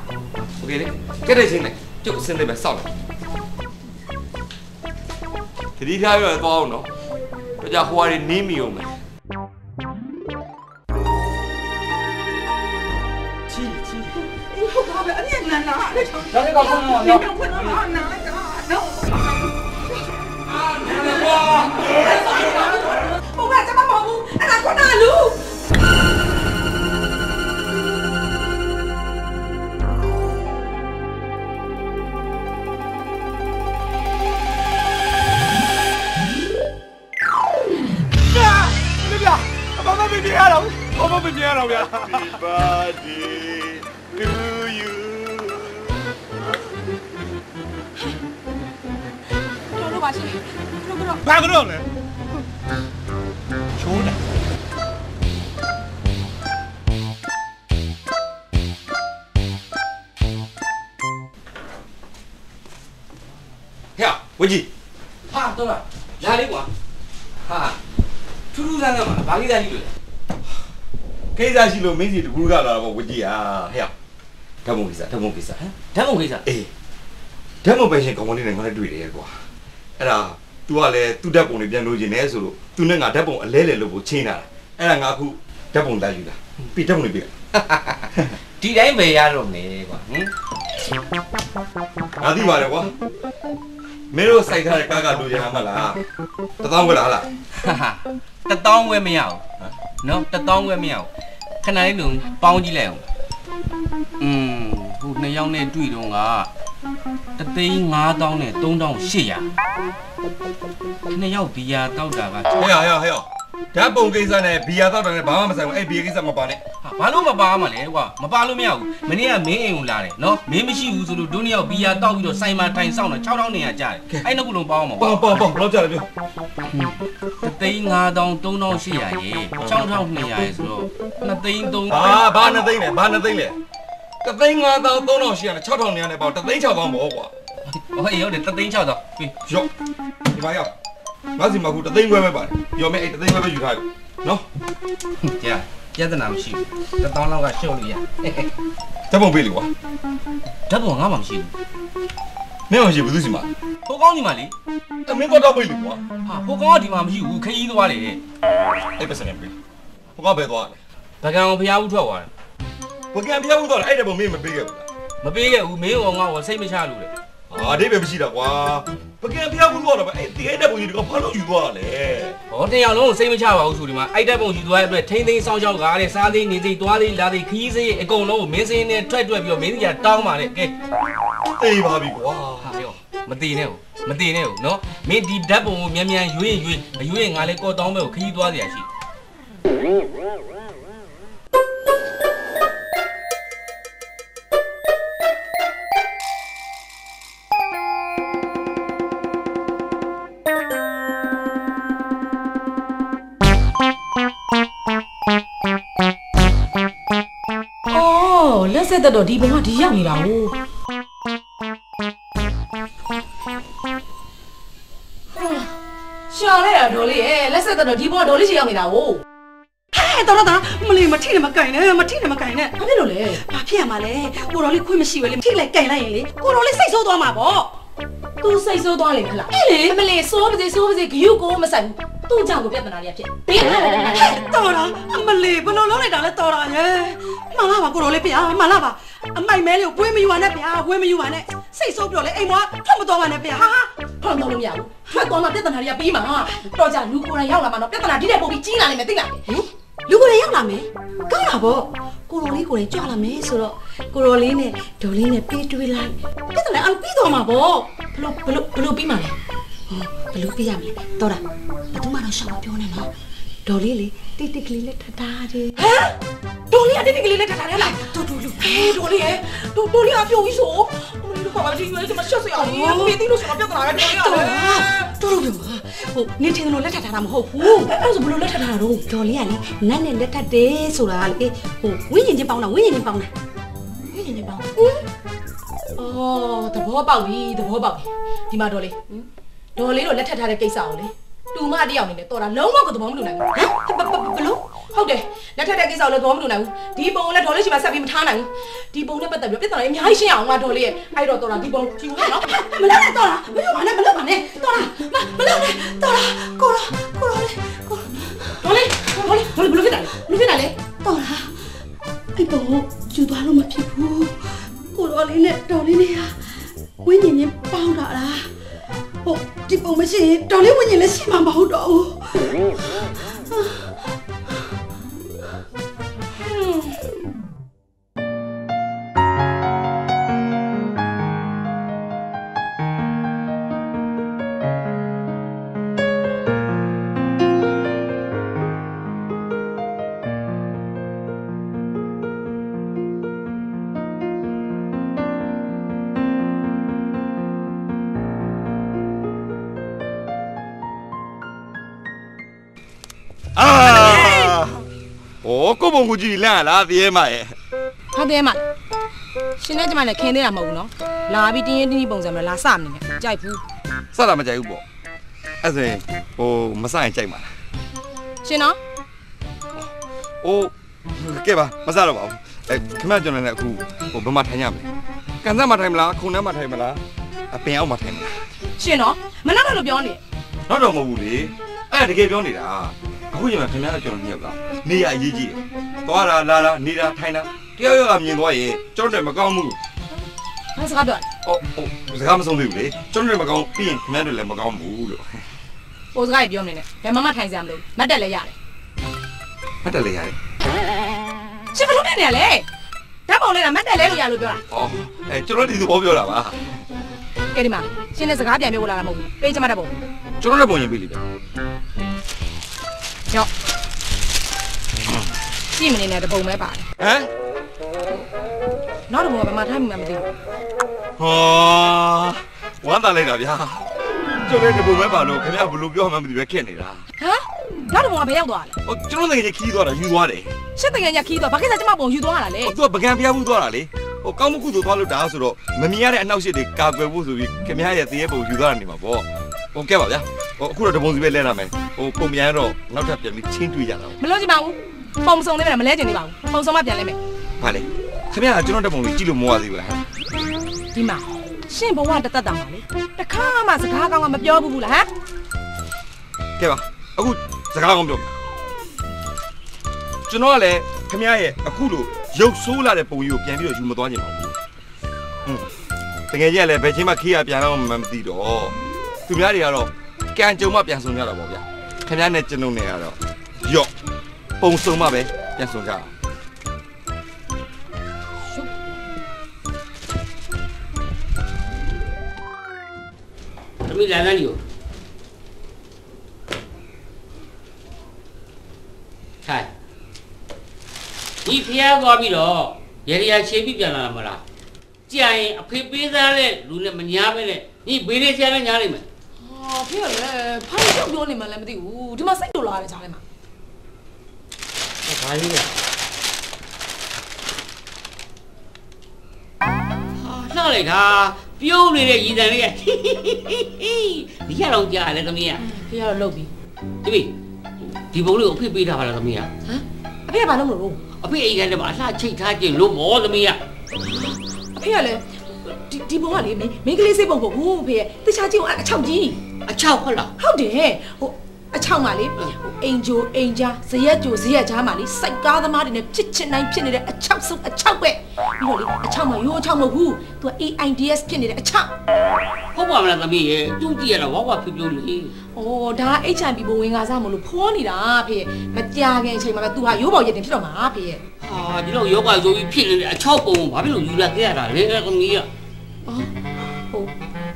โอเคလေကဲတဲ့ချင်းလိုက် ကျုပ်အစင်းလေးပဲစောင့်လိုက်တတိထားရတော့သွားအောင်နော်တော့ကြဟိုဟာတွေနင်းမိအောင်မယ်ဟုတ်ပါပဲအမြဲနာနာအဲ့ဒါဒါလည်းကောင်းကောင်းတော့တော့နော်ဖွင့်တော့နာနာတော့ဟိုကကျမမဟုတ်ဘူးအဲ့ဒါခေါနာလူလေ ဘာမှမပြရတော့ဘာမှမပြရတော့ဗျာ birthday to you တို့တို့ပါရှင်တို့တို့ဘာကတော့လဲချိုးတယ်ဟဲ့ဝကြီးဟာတော့လားလာလေးကွာဟာထူးထူးဆန်းဆန်းပါဘာကိစ္စ ကြီးလို့လဲ ကိစ္စရှိလို့မင်းစီတကူကလာတော့ဝကြီးอ่ะဟဲ့ဓာတ်မုံကိစ္စဓာတ်မုံကိစ္စဟမ် ဓာတ်ပုံကိစ္စ အေးဓာတ်မုံပဲရှင်ကောင်မလေးနဲ့ငါလည်းတွေ့တယ်ကွာအဲ့ဒါ तू ကလည်းသူ့ဓာတ်ပုံတွေပြန်လို့ခြင်းနဲ့ဆိုလို့ तू နဲ့ငါဓာတ်ပုံအလဲလဲလို့ကိုချင်းလာတာအဲ့ဒါငါအခုဓာတ်ပုံလိုက်ယူတာပြီးဓာတ်ပုံတွေပြ ဒီတိုင်းပဲရတော့မယ်ကွာဟင် ငါသိပါတယ်ကွာမင်းတို့စိုက်ထားတဲ့ကားကလိုချင်တာမလားတသောင်းကလားလား ဟာဟာ တတောင်းဝဲမရအောင်နော်တတောင်းဝဲမရအောင်ခဏလေးလုံးပေါင်းကြည့်လိုက်အောင်อืมဟိုနှစ်ယောက်နဲ့တွေ့တော့ကတသိန်း5000နဲ့3800နှစ်ယောက်ဘီယာတောက်တာကဟဲ့ဟဲ့ဟဲ့ ဓာတ်ပုံကိစ္စနဲ့ဘီယာတောက်တာနဲ့ဘာမှမဆိုင်ဘူးအဲ့ဘီယာကိစ္စမပါနဲ့ဟာဘာလို့မပါမှလဲကွာမပါလို့မရဘူးမနေ့ကမင်းအိမ်ကိုလာတယ်နော်မင်းမရှိဘူးဆိုလို့ဒုနှစ်ယောက်ဘီယာတောက်ပြီးတော့ဆိုင်မှာထိုင်ဆောင်တော့6000နေရကြတယ်အဲ့နှစ်ခုလုံးပေါအောင်မှာပေါ့ပေါ့ပေါ့ဘယ်လောက်ကြလဲပြောတသိန်း9000 3800ရေ6200ရေဆိုတော့2သိန်း3ဟာဘာနှစ်သိန်းလဲဘာနှစ်သိန်းလဲတသိန်း5000 3800နဲ့6000နဲ့နဲ့ပေါ့တသိန်း6000ပေါ့ကွာဟောရောက်တယ်တသိန်း6000ပြီရော့ဒီမှာရောက် ငါစီမှာခုတသိန်းခွဲပဲပါတယ်ပြောမယ်အဲ့တသိန်းခွဲပဲယူထားတယ်နော်ကြာပြဿနာမရှိဘူးတစ်တောင်းလောက်ကရှုပ်လို့ရဓာတ်ပုံပေးလေကွာဓာတ်ပုံငါမှမရှိဘူးမင်းမရှိဘူးသူစီမှာဟိုကောင်းဒီမှာလေအမင်းကတော့ပေးလေကွာဟာဟိုကောင်းကဒီမှာမရှိဘူးခရီးသွားတယ်အဲ့ပတ်စံနေပေးဟိုကဘယ်သွားလဲဗကံကိုဖျားဦးထွက်သွားတယ်ဘကံပြဘူးသွားလဲအဲ့တဲ့ပုံမင်းမပေးခဲ့ဘူးလားမပေးခဲ့ဘူးမင်းရောငါ့ကိုစိတ်မချလို့လေဟာအတိတ်ပဲမရှိတာကွာ ပကံဖျောက်ဘူးတော့ပဲအဲ့ဒီအဲ့တဲ့ပုံကြီးကဘာလို့ယူသွားတာလဲဟောတင်အောင်လုံးစိတ်မချပါဘူးဆိုဒီမှာအဲ့တဲ့ပုံယူသွားတဲ့အတွက်ထိန်းသိမ်းစောင့်ရှောက်ကားတဲ့စားသေးနေသေးသွားသေးလာသေးခီးသေးအကုန်လုံးကိုမင်းစင်းနဲ့ထွက်ထွက်ပြီးတော့မင်းကြီးကတောင်းပါနဲ့ကဲတေးပါပြီကွာဟာရောမတည်နဲ့ဟောမတည်နဲ့ဟောနော်မင်းဒီဓာတ်ပုံကိုမြန်မြန်ရွေ့ရွေ့အရွေ့ငါလဲကော်တောင်းပဲကိုခီးသွားစရာရှိ လက်ဆက်သက်တော့ဒီဘုံကဒီရောက်နေတာ哦ရှာလိုက်တာဒေါ်လေးရဲ့လက်ဆက်သက်တော့ဒီဘုံကဒေါ်လေးချီရောက်နေတာ哦ဟဲ့တော်တော်မလေးမထိနဲ့မကင်နဲ့မထိနဲ့မကင်နဲ့ဘာဖြစ်လို့လဲဘာဖြစ်ရမှာလဲကိုတော်လေးခွင့်မရှိပဲလေထိလိုက်ကင်လိုက်ရင်လေကိုတော်လေးစိတ်ဆိုးသွားမှာပေါ့ သူစိတ်ဆိုးသွားလေခလားအေးလေအမလေးစိုးပါစေစိုးပါစေဂယုကိုမဆိုင်ဘူးသူ့ကြောင့်ကိုပြဿနာတွေဖြစ်ဘေးကလည်းဟဲ့တော်တာအမလေးဘယ်လိုလုပ်လိုက်တာလဲတော်တာရဲ့မှန်လားပါကိုတော်လေးဗျာမှန်လားပါအမိုက်မဲလေးကိုပွေးမယူပါနဲ့ဗျာဝဲမယူပါနဲ့စိတ်ဆိုးပြောလေအိမ်မထွက်မတော်ပါနဲ့ဗျာဟာဟာဖုန်းတော့လို့မရဘူးထွက်သွားမှပြဿနာတွေကပြီးမှာတော့ကြလူကိုယ်တိုင်ရောက်လာမှတော့ပြဿနာဒီတဲ့ပုံပြီးကြီးလာနေမယ်သိလားဟင် လူကိုယ်တိုင်ရောက်လာမယ်ကောင်းတာပေါ့ကိုတော်လေးကိုယ်တိုင်ကြွလာမယ်ဆိုတော့ကိုတော်လေးနဲ့ဒေါ်လေးနဲ့ပြေးတွေးလိုက်ပြဿနာအပြီးတော့မှာပေါ့ဘလို့ဘလို့ဘလို့ပြီးမှာလဲဟောဘယ်လိုပြရမလဲတော်တာဘယ်သူမှတော့ရှောက်မပြောနဲ့နော်ဒေါ်လေးလေ တိတ်တိတ်ကလေးလက်ထထားတယ်ဟမ်ဒေါ်လေးကတိတိကလေးလက်ထထားတယ်လားတော်တော်လူဟဲဒေါ်လေးရဲ့ဒေါ်ဒေါ်လေးကပြုတ်ပြီးဆိုအမလေးတို့ဘာမှဒီရွေးစမရှက်စရာလေးပြေးသေးလို့ဆိုတော့ပြဿနာပဲဒေါ်လေးကတော်လည်းတော်တော်ပြောပါဟိုနင်းတင်လို့လက်ထထားတာမဟုတ်ဘူးအဲ့ဆိုဘလို့လက်ထထားတာတော့ဒေါ်လေးကလေနတ်နဲ့လက်ထတယ်ဆိုတာကလေဟိုဝိညာဉ်ချင်းပေါင်းတာဝိညာဉ်ချင်းပေါင်းတာဝိညာဉ်နဲ့ပေါင်းအော်သဘောပေါက်ပြီသဘောပေါက်ပြီဒီမှာဒေါ်လေးဒေါ်လေးတို့လက်ထထားတဲ့ကိစ္စကိုလေ တူမတယောက်နေနဲ့တော်တာလုံးဝကိုသဘောမတူနိုင်ဘူးဟမ်ဘလို့ဟုတ်တယ်လက်ထက်တဲ့ကိစ္စကိုလည်းသဘောမတူနိုင်ဘူးဒီပုံကိုလည်းဒေါ်လေးရှိမှဆက်ပြီးမထားနိုင်ဘူးဒီပုံနဲ့ပတ်သက်ပြီးပြဿနာတွေအများကြီးရှင်းအောင်ငါဒေါ်လေးရဲ့အဲ့တော့တော်တာဒီပုံကြည့်ဦးနော်မလုပ်နဲ့တော်တာမလုပ်ပါနဲ့မလုပ်ပါနဲ့တော်တာမမလုပ်နဲ့တော်တာကိုတော်ကိုတော်လေးကိုဒေါ်လေးဒေါ်လေးဒေါ်လေးဘလို့ဖြစ်တာလဲဘလို့ဖြစ်တာလဲတော်တာအဲ့ပုံကိုယူသွားလို့မဖြစ်ဘူးကိုတော်လေးနဲ့တော်လေးနဲ့ဟာဝိညာဉ်ချင်းပေါင်းတာလား ဟိုဒီပုံမရှိရင်တော်လေးဝိညာဉ်လည်းရှိမှာမဟုတ်တော့ဘူး အာဩကိုပုံကိုကြည့်လန့်လားတည်းမရဲ့ဟုတ်တယ်မရှင်နဲ့ကျမနဲ့ခင်းသေးတာမဟုတ်ဘူးနော်လာပြီးတင်းရင်တင်းကြီးပုံစံမျိုးလာစမနေနဲ့ကြိုက်ဘူးစတာမကြိုက်ဘူးပေါ့အဲ့ဆိုရင်ဟိုမစရင်ကြိုက်မှာလားရှင်နော်။အိုးကဲပါမစားတော့ပါဘူး။အဲခင်ဗျကျွန်တော်လည်းအခုဟိုဘယ်မှာထိုင်ရမလဲ။ကန်စားမှာထိုင်မလားခုံထဲမှာထိုင်မလားအပင်အောက်မှာထိုင်မလားရှင်နော်မနောက်တော့လို့ပြောနေ။တော့တော့မဟုတ်ဘူးလေ။အဲ့ဒါတကယ်ပြောနေတာ။ အခုချိန်မှာခင်ဗျကျွန်တော်ညက်တာ။နေရအရေးကြီးတယ်။သွားတာလာတာနေတာထိုင်တာတယောက်ယောက်ကမြင်သွားရင်ကျွန်တော်လည်းမကောင်းဘူးဘာစကားပြောလဲ။အော်ဟိုစကားမဆုံးသေးဘူးလေ။ကျွန်တော်လည်းမကောင်းပြီးရင်ခင်ဗျတို့လည်းမကောင်းဘူးလို့ပိုစကားကြီးပြောနေနဲ့ဘယ်မှမထိုင်စရာမလိုမတ်တက်လည်းရတယ်။ဟုတ်တယ်လေရတယ်ရှင်ဘယ်လိုနဲ့နေရလဲဓာတ်ပုံလေးကမတ်တက်လဲလို့ရလို့ပြောတာ။အော်အဲကျွန်တော်ဒီသဘောပြောတာပါကဲဒီမှာရှင်းတဲ့စကားပြန်ပြောလာတာမဟုတ်ဘူးပေးချင်မှတတ်ဖို့ကျွန်တော်လည်းပုံရင်ပေးလိမ့်ဗျာ ရော့ကြည့်မနေနဲ့တပုံပဲပါတယ်ဟမ်နောက်တစ်ပုံကဘာမှထားမိမှမသိဘူးဟောဝမ်းသာလိုက်တာဗျာကျွန်တော်လည်းဒီပုံပဲပါလို့ခင်ဗျာဘယ်လိုပြောမှမသိပဲခက်နေတာဟမ်နောက်တစ်ပုံကဘယ်ရောက်သွားလဲဟိုကျွန်တော်တကယ်ခီးသွားတာယူသွားတယ်ရှစ်တကယ်ညာခီးသွားဘာကိစ္စကျမပုံယူသွားတာလဲဟိုသူကပကံဖျားဘူးသွားတာလေဟိုကောင်းမှုကုသိုလ်သွားလို့တာဆိုတော့မမြင်ရတဲ့အနောက်ရှစ်တွေကာကွယ်ဖို့ဆိုပြီးခင်ဗျားရဲ့တရေပုံယူသွားတာနေမှာပေါ့ဟိုကဲပါဗျာ ဟိုအခုတော့တပုံစီပဲလဲလာမယ်ဟိုပုံပြန်တော့နောက်ထပ်ပြန်ပြီးချင်းတွေ့ကြတာမလို့ချင်ပါဘူးပုံစုံလေးပဲမလဲချင်နေပါဘူးပုံစုံမှပြန်လဲမယ်ဗါလေခင်ဗျားကကျွန်တော်တပုံလေးကြည့်လို့မဝသေးဘူးလားဟမ်ဒီမှာရှင့်ဘဝတသက်တာပါလေတခါမှစကားကောင်းကမပြောဘူးဘူးလားဟမ်ကဲပါအခုစကားကောင်းပြောမယ်ကျွန်တော်ကလည်းခင်ဗျားရဲ့အခုလိုရုပ်ဆိုးလာတဲ့ပုံကြီးကိုပြန်ပြီးတော့ယူမသွားချင်ပါဘူးဟွန်းတကယ်ကြီးကလည်းဘယ်ချိန်မှခေးရပြန်တော့မှမသိတော့သူများတွေကတော့ ကံကြုံမှပြန်ဆုံကြတာပေါ့ဗျာခင်ဗျားနဲ့ကျွန်တော်နဲ့ကတော့ရော့ပုံစုံမှပဲပြန်ဆုံကြအောင်သမီးလာလန်းကြီးကိုထိုင်ဒီဖျားသွားပြီးတော့ရေရီယာခြေပြီးပြန်လာတာမလားကြာရင်အဖေပေးသားတဲ့လူနဲ့မညာပဲနဲ့ဒီဘေးလေးဆရာနဲ့ညာလိမ့်မယ် ဟာဖေရလေဖားပြောပြောနေမှလည်းမသိဘူးဒီမှာစိတ်တူလာတယ်ကြားထဲမှာဘာလေးလဲဟာလှလိုက်တာပြုံးနေတဲ့ရည်တန်လေးကဒီရတော့ကြားတယ်သမီးကဖေရတော့လုတ်ပြီဒီဒီဘုံလေးကိုအဖေပေးထားပါလားသမီးကဟမ်အဖေကဘာလုပ်မလို့အဖေအိမ်ကနေမှာအလှချိတ်ထားခြင်းလို့မောသမီးကအဖေကလည်း ဒီဒီပုံကလေမင်းမင်းကလေးစိတ်ပုံပုံဘူးဖေရတခြားကြည့်အောင်အချောက်ကြီးအချောက်ဟုတ်လားဟုတ်တယ်ဟိုအချောက်မှလေဟိုအိမ်ဂျိုအိမ်ကြားဇရက်ဂျိုဇရက်ကြားမှလေစိုက်ကားသမားတွေနဲ့ဖြစ်ချင်တိုင်းဖြစ်နေတဲ့အချောက်စုပ်အချောက်ပဲပြီးတော့လေအချောက်မှရိုးအချောက်မဟုတ်ဘူးသူက AIDS ဖြစ်နေတဲ့အချောက်ဟုတ်ပါမလားသမီးရေသူကြည့်ရတော့ဝါဝဖြူဖြူလေး။အော်ဒါက HIV ဘဝင်ကစားမလို့ဖောနေတာဖေ။မကြခင်အချိန်မှာပဲ तू ဟာရိုးပေါ်ရည်တင်ဖြစ်တော့မှာဖေရဲ့ဟာဒီတော့ယောဂဆိုပြီးဖြစ်နေတဲ့အချောက်ပုံဘာဖြစ်လို့ယူလာခဲ့ရတာလဲသမီးက။ အော်ဟို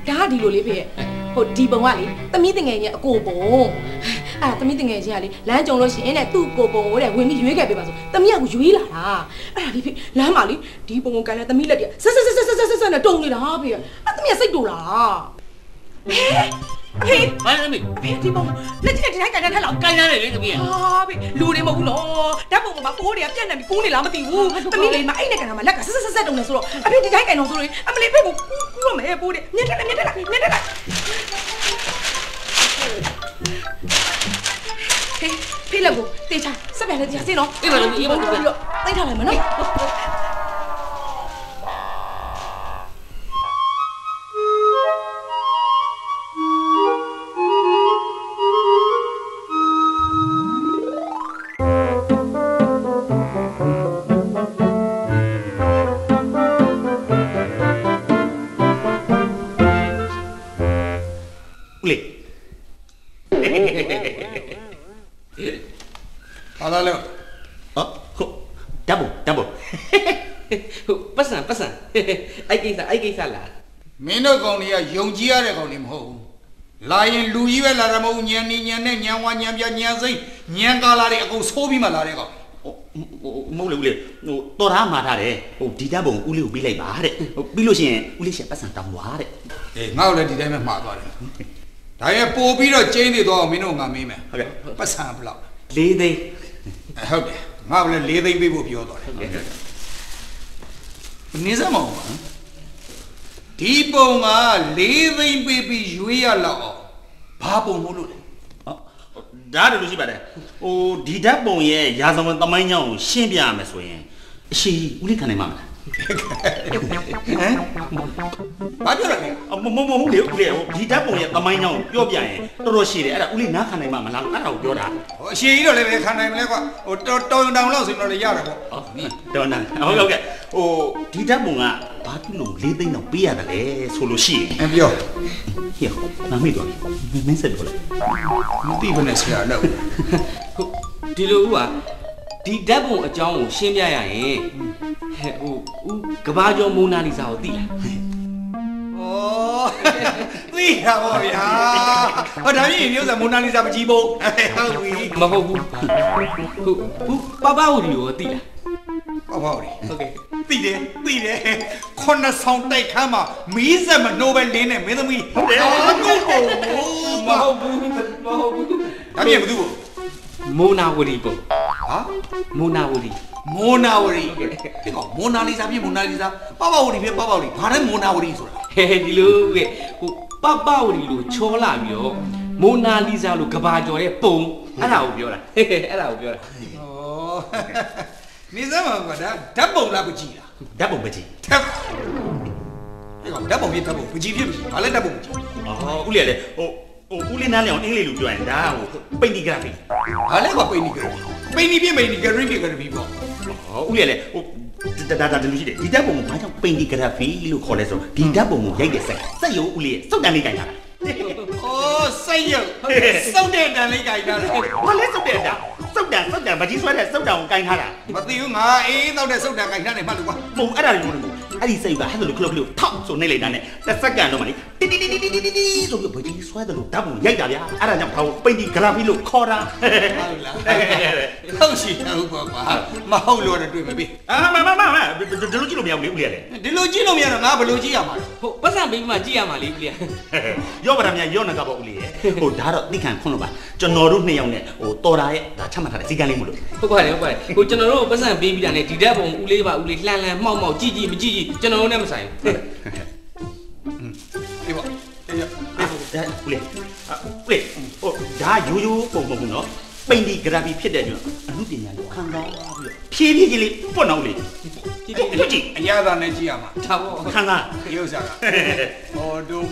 ဒါကဒီလိုလေးဖေရဲ့။ဟိုဒီပုံကလေသမီးတငယ်ချင်းအကိုပုံ။အဲ့ဒါသမီးတငယ်ချင်းကလေလမ်းကြုံလို့ရှိရင်တဲ့သူ့ကိုပုံကိုတဲ့ဝင်ပြီးရွေးခဲ့ပေးပါဆို။သမီးကကိုရွေးလာတာ။အဲ့ဒါလေးဖေလမ်းမှာလေဒီပုံကိုကန်လဲသမီးလက်တည်းဆက်ဆက်ဆက်ဆက်ဆက်ဆက်ဆက်နဲ့တုံနေတာဖေရဲ့။အဲ့သမီးကစိတ်တူလာ။ဟဲ့ ဖေဘာလဲသမီးဖေဒီပုံလက်တည်းဒီတိုင်းကန်တဲ့ထက်လောက်ကိုင်းရတယ်လေသမီးကဟာဘေလူတွေမဟုတ်ဘူးနော်ဓာတ်ပုံပေါ်မှာကိုးတွေကပြက်နေပြီကူးနေလားမသိဘူးသမီးလေးမအဲ့နဲ့ကန်တာမှာလက်ကဆက်ဆက်ဆက်ဆက်တုံနေဆိုတော့အဖေဒီတိုင်းကန်တော့ဆိုလို့အမလေးဖေကိုကူးကူးရမယ်ပိုးတွေမြင်တယ်မြင်တယ်လားမြင်တယ်လားဖေဖေလက်ကိုတေချာစက်ပြန်လက်ကြာစင်းနော်တိတ်ထားလိုက်မယ်နော် မင်းတို့ကောင်တွေကယုံကြည်ရတဲ့ကောင်တွေမဟုတ်ဘူးလာရင်လူကြီးပဲလာတာမဟုတ်ညံနေညံနဲ့ညံဝါညံပြညံစိမ့်ညံကာလာတွေအကုန်ဆိုးပြီးမှလာတဲ့ကောင်ဟိုမဟုတ်လေဦးလေးဟိုတော်သားမှာထားတယ်ဟိုဒီဓာတ်ပုံဦးလေးကိုပြီးလိုက်ပါတဲ့ဟိုပြီးလို့ရှိရင်ဦးလေးရှင်ပတ်စံတောင်းွားတဲ့အေးငါ့ကိုလည်းဒီတိုင်းပဲမှားသွားတယ်ဒါရဲ့ပို့ပြီးတော့ကျင်းနေတော့မင်းတို့ငါမေးမယ်ဟုတ်ကဲ့ပတ်စံဘယ်လောက်လေးသိန်းအဲဟုတ်တယ်ငါကလည်း၄သိန်းပေးဖို့ပြောသွားတယ်ဟုတ်ကဲ့နေစမ်းမအောင်ပါ ဒီပုံက၄သိန်းပေးပြီးရွေးရလောက်အောင်ဘာပုံမို့လို့လဲဟောဒါတလို့ရှိပါတယ်ဟိုဒီဓာတ်ပုံရဲ့ရာဇဝင်သမိုင်းကြောင်းကိုရှင်းပြရမယ်ဆိုရင်အရှိဦးလေးခံနိုင်မှာမလားဟမ်ဘာပြောရလဲအမမမဟုတ်လေဦးလေးဟိုဒီဓာတ်ပုံရဲ့သမိုင်းကြောင်းကိုပြောပြရင်တော်တော်ရှည်တယ်အဲ့ဒါဦးလေးနားခံနိုင်မှာမလားအဲ့ဒါကိုပြောတာဟိုအရှိကြီးတော့လည်းပဲခံနိုင်မလဲကွာဟိုတော်တော်တောင်လောက်ဆိုရင်တော့လည်းရတာပေါ့ဟုတ်တော်နာဟုတ်ဟုတ်ကဲ့ဟိုဒီဓာတ်ပုံက ဘာဖြစ်လို့လေးသိန်းတော့ပေးရတယ်လဲဆိုလို့ရှိရင်အပြောဟေ့ငါမိတော့မင်းဆက်ပြောလိုက်မသိဘဲနဲ့ဆရာတော့ဟုတ်ဒီလိုဦးပါဒီဓာတ်ပုံအကြောင်းကိုရှင်းပြရရင်ဟဲ့ဟိုဦးကဘာကျော်မိုနာလီစာကိုသိလားဩသိတာပေါ့ဗျာဟောဒါပြင်မျိုးစံမိုနာလီဇာမကြည့်ဖို့ဟုတ်ပြီမဟုတ်ဘူးဟုတ်ဘူးပပဦးဒီကိုသိလား ပေါ့ပေါ့လေဟုတ်ကဲ့သိတယ်သိတယ်ခုနစ်ဆောင်တိုက်ခန်းမှာမီးစက်မနိုးပဲလင်းနေမင်းသမီးဟုတ်တယ်ဟုတ်ကိုမဟုတ်ဘူးမဟုတ်ဘူးဒါပြင်ဘသူ့မိုနာဝရီပုံဟာမိုနာဝရီမိုနာဝရီဒီကောင်မိုနာလီဇာပြင်မိုနာလီဇာပေါ့ပေါ့ဝရီပြင်ပေါ့ပေါ့ဝရီဘာလဲမိုနာဝရီဆိုတာဟဲ့ဒီလိုကဟိုပပဝရီလို့ချောလာပြီးတော့မိုနာလီဇာလို့ကဘာကျော်တဲ့ပုံအဲ့ဒါကိုပြောတာဟဲ့အဲ့ဒါကိုပြောတာဩ နေစမ်းပါကွာဒါဓာတ်ပုံလားပကြီးလားဓာတ်ပုံပဲကြည့်ဓာတ်ဒီကောင်ဓာတ်ပုံပြင်ဓာတ်ပုံပကြီးဖြစ်ပြီဘာလဲဓာတ်ပုံပကြီးအော်ဦးလေးကလေဟိုဟိုဦးလေးနားလည်အောင်အင်္ဂလိပ်လိုပြောရင်ဒါဟိုပိန်တီဂရာဖီဘာလဲကွာပိန်နီကရပိန်နီပြင်ပိန်နီကရင်းပြင်ကရပြီးပေါ့ဟောဦးလေးကလေဟိုဒါဒါဒါဒီလိုရှိတယ်ဒီဓာတ်ပုံကိုဘာကြောင့်ပိန်တီဂရာဖီလို့ခေါ်လဲဆိုတော့ဒီဓာတ်ပုံကိုရိုက်တဲ့စက်စက်ရုံဦးလေးရဲ့စုတ်တန်လေးကြိုင်တာဩစိတ်ရုပ်စုတ်တဲ့တန်လေးကြိုက်တာလေဘာလဲစုတ်တဲ့ဓာတ် စုတ်တန်စုတ်တန်ဗကြီးဆွဲတဲ့စုတ်တန်ကိုကြိုင်ထားတာမသိဘူးငါအေးတော့တဲ့စုတ်တန်ကြိုက်တာနေမှလို့ကွာမဟုတ်အဲ့ဒါတွေမဟုတ်ဘူး အဲ့ဒီစိတ်ကဟဲ့လို့ခလုတ်ခလုတ်ထောက်ဆိုနေလိုက်တာနဲ့တစ်စက္ကန့်တော့မှလေတီတီတီတီတီတီဆိုပြီးဗကြီးဆွဲတယ်လို့ဓာတ်ပုံရိုက်တာဗျာအဲ့ဒါကြောင့်ဘာလို့ပိန်တီဂရာဖီလို့ခေါ်တာဟုတ်လားဟုတ်ရှိဟုတ်ပါပါမဟုတ်လို့တော့တွေ့မယ်ပြီအာမမမမဒီလိုကြည့်လို့မရဘူးလေဦးလေးလေဒီလိုကြည့်လို့မရတော့ငါဘယ်လိုကြည့်ရမှာလဲဟိုပတ်စံပေးမှကြည့်ရမှာလေဦးလေးရောပါရမြရောနကပေါ့ဦးလေးရဲ့ဟိုဒါတော့တိခံခွန်းလို့ပါကျွန်တော်တို့နှစ်ယောက်နဲ့ဟိုတော်တာရဲ့ဒါချမှတ်ထားတဲ့စီကံလေးမလို့ဟုတ်ပါတယ်ဟုတ်ပါတယ်ဟိုကျွန်တော်တို့ပတ်စံပေးပြီးတာနဲ့ဒီဓာတ်ပုံဦးလေးပါဦးလေးလှန်လှန်မှောက်မှောက်ကြည့်ကြည့်မကြည့်ကြည့်ကျွန်တော်တို့နဲ့မဆိုင်ဘူးဒီပေါ့အေးရဒါဦးလေးဦးလေးဟိုဒါရိုးရိုးပုံပုံဘူးနော်ပိန်ဒီဂရာဖီဖြစ်တဲ့ကြောင့်အမှုပညာကိုခံစားပြီးတော့ဖြည်းဖြည်းချင်းလေးပွတ်နောက်လေးကြည့်ကြည့်ဟုတ်ကြည့်အရသာနဲ့ကြည့်ရမှာဒါပေါ့ခံစားဒီဥစ္စာကဟောတို့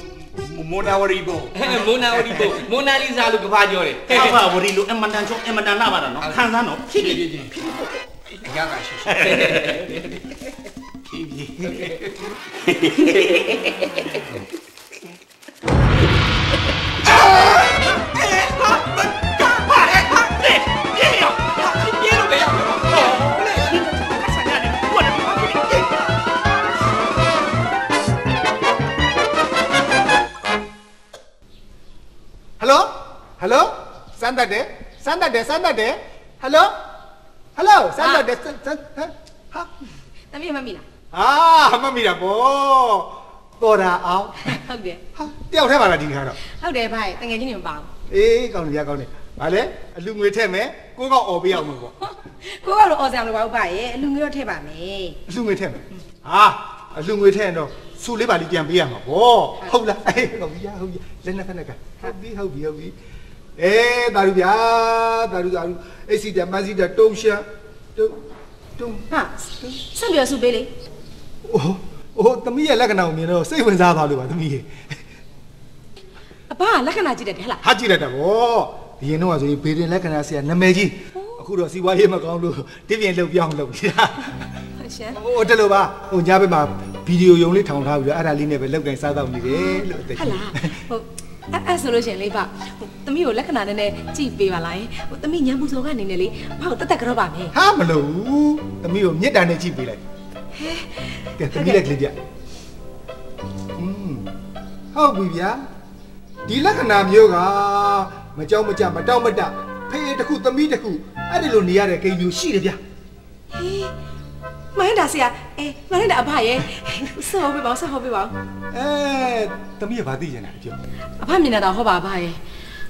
မိုနာဝရီဘောမိုနာဝရီပုံမိုနာလီဇာလို့ကဘာကျော်တယ်အဘဝရီလိုအမတန်ချုံအမတန်လာပါတော့နော်ခံစားနော်ဖြည်းဖြည်းဖြည်းဖြည်းအရသာရှိ ရှိဖြည်းဖြည်းဟယ်လိုဟယ်လိုစမ်းတတ်တယ်စမ်းတတ်တယ်စမ်းတတ်တယ်ဟယ်လိုဟယ်လိုစမ်းတတ်တယ်စမ်းစမ်းဟမ်ဟာတမီးမမိလား အာမတ်မိတာဗောတော်တာအောင်ဟုတ်တယ်ဟာတယောက်ထဲပါလားဒီခါတော့ဟုတ်တယ်ဗျတငယ်ချင်းတွေမပါဘူးအေးကောင်းတယ်ရကောင်းတယ်ဗာလေအလူငွေထည့်မယ်ကိုကောက်អော်ပေးအောင်မယ်ဗောကိုကတော့အော်ဆမ်လို့ပါဘူးဗျရဲ့အလူမျိုးတော့ထည့်ပါမယ်အလူငွေထည့်မယ်ဟာအလူငွေထည့်ရင်တော့စူလေးပါလေးပြန်ပေးရမှာဗောဟုတ်လားအေးဟုတ်ပြီဟုတ်ပြီလက်နဲ့ဖက်နဲ့ကဟုတ်ပြီဟုတ်ပြီဟုတ်ပြီအေးတာရူဗျာတာရူတာရူအေးစီတမစီတတုံးရှာတုံးတုံးဟာဆက်ပြီးတော့စုပေးလေ အိုးအိုးသမီးရဲ့လက္ခဏာကိုမြင်တော့စိတ်ဝင်စားသွားလို့ပါသမီးရဲ့အဘကလက္ခဏာကြည့်တယ်ဟဲ့လားဟာကြည့်ရတာဗောဒီရင်တော့ဆိုရင်ဘေဒင်လက္ခဏာဆရာနာမည်ကြီးအခုတော့စီဝါရေးမကောင်းလို့တစ်ပြင်လှုပ်ပြောင်းလှုပ်ပြီလားဟုတ်ရှင်ဟိုတက်လို့ပါဟိုညဘက်မှာဗီဒီယိုယုံလေးထောင်ထားပြီးတော့အဲ့ဒါလေးနဲ့ပဲလောက်ကင်စားတော့နေတယ်လို့အသက်ဟဲ့လားဟုတ်အဲ့အဲ့ဆိုလို့ရှရင်လေဗျဟိုတမီးကိုလက္ခဏာနည်းနည်းကြည့်ပေးပါလားယဟိုတမီးညံပူစောကနေနေလေဘာကိုတက်တက်ကြော့ပါမယ်ဟာမလို့ဘူးသမီးကိုမြစ်တန်နဲ့ကြည့်ပေးလိုက် ကဲသမီးလက်ကလေးပြอืมဟုတ်ပြီဗျာဒီလက္ခဏာမျိုးကမကြောက်မကြမတောက်မတဖေးတစ်ခုသမီးတစ်ခုအဲ့ဒီလိုနေရတဲ့ကိန်းမျိုးရှိတယ်ဗျာဟေးမဟန်တာဆရာအေးမဟန်တာအဘရဲ့ဆောက်ပေးပါဦးဆောက်ပေးပါဦးအဲသမီးကဘာသိချင်တာလဲပြောအဖမြင်နေတာဟောပါအဘရဲ့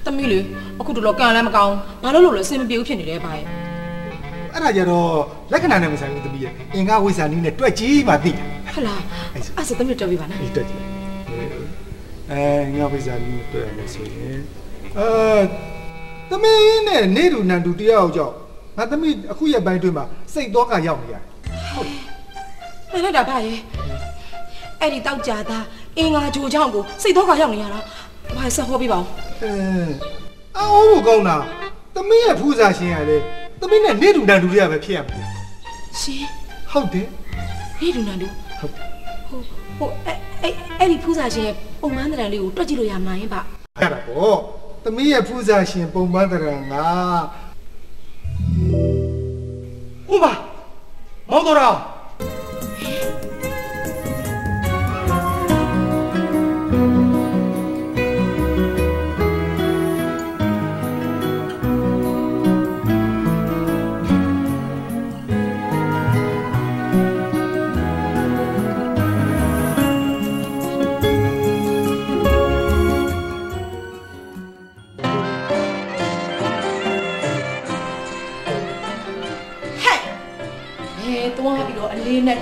တမီးလေအခုတော်တော်ကန်လည်းမကောင်းဘာလို့လို့လဲအဆင်မပြေဘူးဖြစ်နေတယ်အဘရဲ့ အဲ့ဒါကြတော့လက္ခဏာနဲ့မဆိုင်ဘူးသမီးရဲ့အင်္ဂါဝိဇ္ဇာနီးနဲ့တွက်ကြည့်မှသိတာဟုတ်လားအဲ့ဆိုတမီးတော်ပြီပါနော်ဒီတွက်ကြည့်အဲအင်္ဂါဝိဇ္ဇာနီးနဲ့တွက်ရမယ်ဆိုရင်အဲသမီးနဲ့နေတူနန်တူတရားအောင်ကြောင့်ငါသမီးအခုရက်ပိုင်းတွင်းမှာစိတ်တော့ကရောက်နေရတယ်မဟန်တာအဘရဲ့အဲ့ဒီတောက်ကြတာအင်္ဂါဂျိုချောင်းကိုစိတ်တော့ကရောက်နေရတာဘာဆက်ဟောပေးပါဦးအဲအော်ဘကောင်းတာသမီးရဲ့ဖူးစာရှင်ရလေ သမီးနဲ့နေတူနန်တူတွေကပဲဖြစ်ရမယ်ရှင်ဟုတ်တယ်နေတူနန်တူဟုတ်ဟိုဟိုအဲ့အဲ့အဲ့ဒီဖူးစာရှင်ရဲ့ပုံမှန်တရံလေးကိုတွက်ကြည့်လို့ရမှာရင်ဗျအဲ့ဒါပေါ့သမီးရဲ့ဖူးစာရှင်ပုံမှန်တရံကဥပါမောင်တော်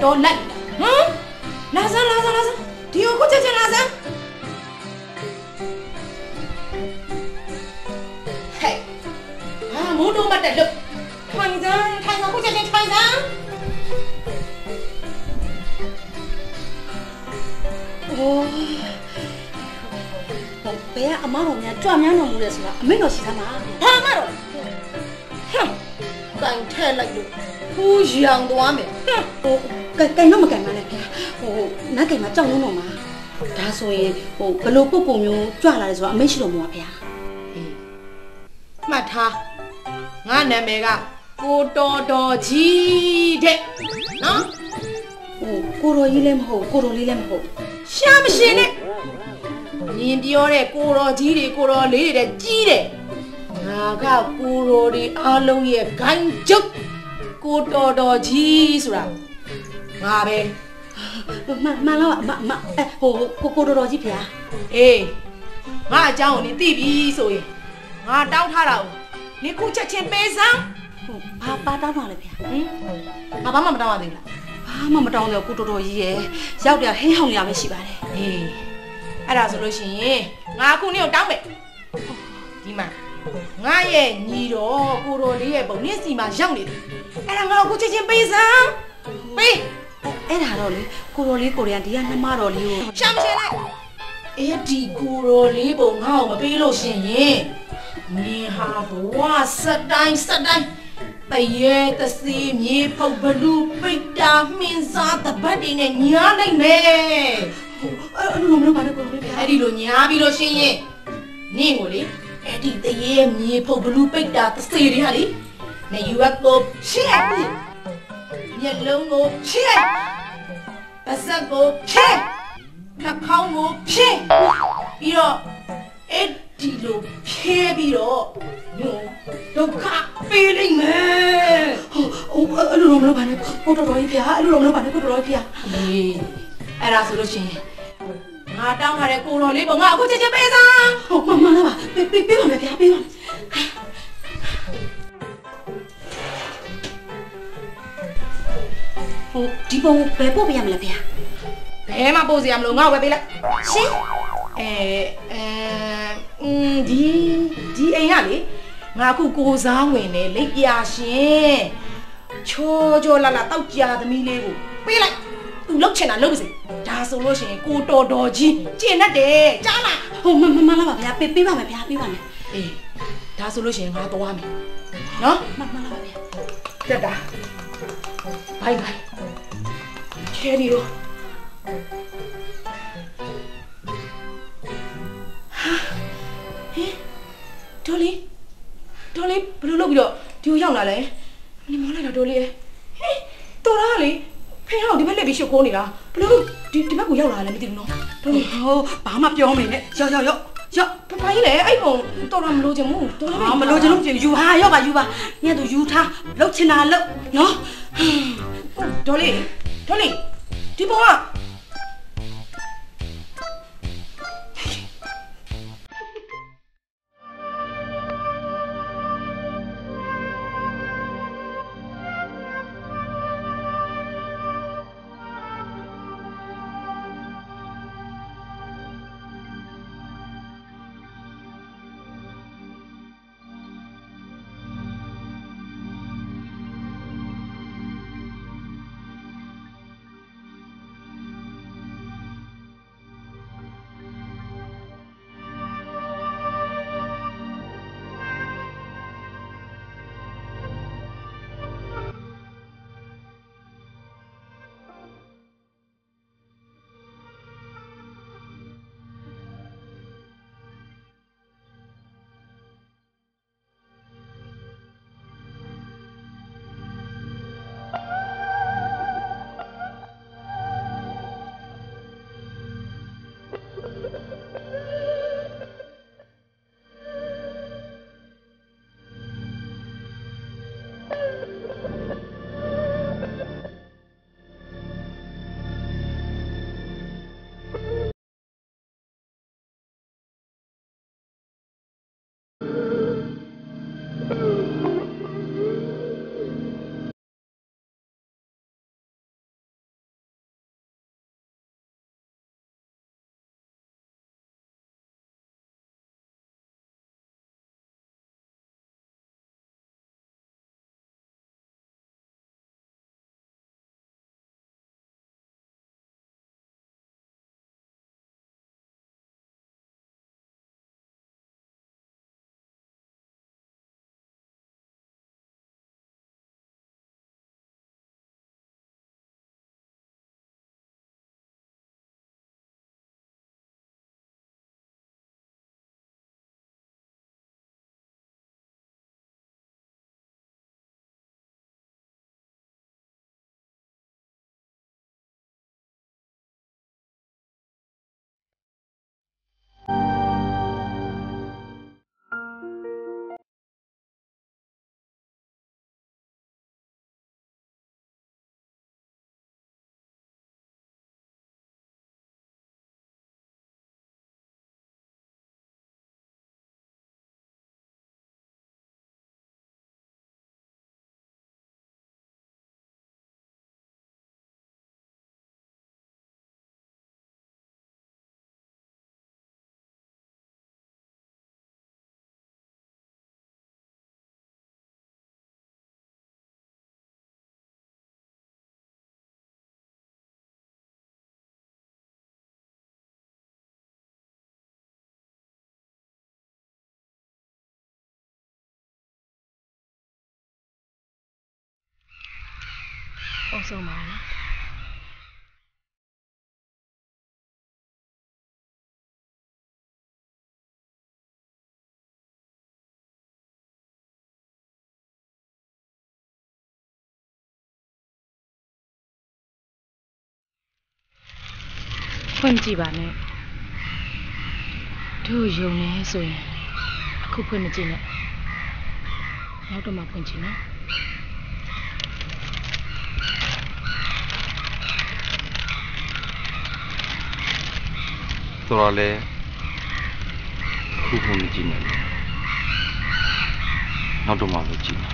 တော်လိုက်ဟမ်လာစမ်းလာစမ်းလာစမ်းဒီကိုခုချက်ချင်းလာစမ်းဟဲ့အာမိုးတို့မတက်လို့ထိုင်စမ်းထိုင်စမ်းခုချက်ချင်းထိုင်စမ်းโอ้ဟိုဘယ်ကအမတော်များကြွများတော်မူလဲဆိုတာအမိန့်တော်ရှိသမှာဘာမှတော့ဟမ်တိုင်ထဲလိုက်လို့ ဖူးရောင်သွားမယ်ဟမ်ဟိုကဲကဲတော့မကင်ပါနဲ့ဗျာဟိုနတ်ကင်မှာကြောက်လုံးတော့မှာဒါဆိုရင်ဟိုဘလို့ပုတ်ပုံမျိုးကြွလာတယ်ဆိုတာအမိန့်ရှိတော်မူပါဗျာမှတ်ထားငါနာမည်ကကိုတော်တော်ကြီးတဲ့နော်ဟိုကိုတော်ကြီးလည်းမဟုတ်ကိုတော်လေးလည်းမဟုတ်ရှာမရှင်နဲ့မြင်ပြောတဲ့ကိုတော်ကြီးတွေကိုတော်လေးတွေတဲ့ကြီးတယ်ငါကကိုတော်တွေအားလုံးရဲ့ဂိုင်းကျုပ် ကိုတော်တော်ကြီးဆိုတာငါပဲမှန်မှန်တော့အမအမအဲဟိုကိုကိုတော်တော်ကြီးဗျာအေးငါအကြောင်းကိုနင်သိပြီဆိုရင်ငါတောင်းထားတာကိုနင်ခုချက်ချင်းပေးစမ်းဟိုဘာဘာတောင်းပါလဲဗျာဟင်ငါဘာမှမတောင်းရသေးဘူးလားဘာမှမတောင်းတော့ကိုတော်တော်ကြီးရဲ့ရောက်တယ်ဟင်းဟောင်းနေရပဲရှိပါတယ်အေးအဲ့ဒါဆိုလို့ရှိရင်ငါအခုနင့်ကိုတောင်းမယ်ဒီမှာ ငါရဲ့ညီတော်ကိုတော်လေးရဲ့ပုံနင့်စီမှာရောက်နေတယ်အဲ့ဒါငါအခုချက်ချင်းပေးစမ်းပေးအဲ့ဒါတော့လေကိုတော်လေးကိုရီးယားဒီကနှမတော်လေးကိုရှာမရှင်လိုက်အဲ့ဒီကိုတော်လေးပုံငါ့ကိုမပေးလို့ရှိရင်မင်းဟာဘဝစက်တိုင်းစက်တိုင်းတရေတစီမြေဖုတ်ဘလူးပိတ်တာမင်းစားတပတ်တွေနဲ့ညားလိုက်မယ်အဲ့လိုမျိုးပါလေကိုတော်လေးဗျာအဲ့ဒီလိုညားပြီးလို့ရှိရင်နင့်ကိုလေ အဲ့ဒီတရေမြေဖုတ်ဘလူးပိတ်တာတစီတွေဟာလေနေယူရကိုရှင်းပြီးမျက်လုံးကိုဖြည့်ပါစပ်ကိုဖြည့်နှာခေါင်းကိုဖြည့်ပြီးတော့အဲ့ဒီလိုဖြည့်ပြီးတော့ညိုဒုက္ခပေးလိုက်မယ်ဟိုဟိုအဲ့လိုမျိုးပါလေကိုတော်တော်ကြီးဗျာအဲ့လိုမျိုးပါလေကိုတော်တော်ကြီးဗျာအေးအဲ့ဒါဆိုလို့ရှိရင် ငါတောင်းထားတဲ့ကိုတော်လေးကငါအခုချက်ချင်းပေးစမ်းဟိုမမလာပါပေးပေးပေးပါမယ်ဗျာပေးပါဟိုဒီပုံဘယ်ပို့ပြရမလဲဗျာဘဲမှပို့စရာမလိုငါ့ကိုပဲပေးလိုက်ရှင်အဲအဲအင်းဒီဒီအိမ်ကလေငါအခုကိုစားဝင်နေလိပ်ပြရှင်ချောချောလာလာတောက်ကြသမီးလေးကိုပေးလိုက် သူလှုပ်ချင်တာလှုပ်ပါစေဒါဆိုလို့ရှိရင်ကိုတော်တော်ကြီးကျင့်တတ်တယ်ကြားလားဟိုမမမလာပါဗျာပေးပေးပါမယ်ဗျာပေးပါမယ်အေးဒါဆိုလို့ရှိရင်ငါသွားမယ်နော်မမလာပါဗျာတက်တာဘိုင်ဘိုင်ချယ်ရီရောဟာဟဲ့ဒေါ်လေးဒေါ်လေးဘယ်လိုလုပ်ပြီးတော့ဒီကိုရောက်လာလဲမနေမလိုက်တာဒေါ်လေးဟဲ့တော်ရလေ ဖေဟောက်ဒီဘက်လက်ပြီးရှုပ်ခိုးနေတာဘယ်လိုလုပ်ဒီဒီဘက်ကိုရောက်လာလဲမသိဘူးနော်ဒေါ်လေးဟိုဘာမှပြောမနေနဲ့ရောက်ရောက်ရောက်ရောက်ပပကြီးလေအဲ့ပုံတော်ရမလို့ချင်ဘူးတော်ရဟာမလို့ချင်လို့ချင်ယူဟာရောက်ပါယူပါညတူယူထားလှုပ်ချင်တာလှုပ်နော်ဒေါ်လေးဒေါ်လေးဒီပုံက နောက်ဆုံးပါနော်ဖွင့်ကြည့်ပါနဲ့တို့ယုံနေဆိုရင်အခုဖွင့်မကြည့်နဲ့နောက်တော့မှဖွင့်ကြည့်နော် တော်တော်လဲခုခုမကြည့်နဲ့နောက်တော့မှပဲကြည့်မယ်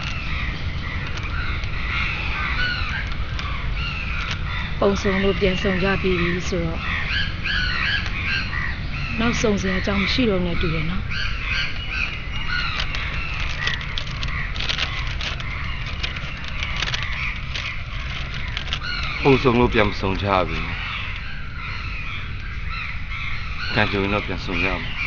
ပုံစုံလို့ပြန်ဆောင်ကြပြီးပြီဆိုတော့နောက်ဆုံးစရာအကြောင်းမရှိတော့နဲ့တူတယ်နော်ပုံစုံလို့ပြန်မစုံချပြီကံကြုံရင်တော့ပြ န်စုံရမယ်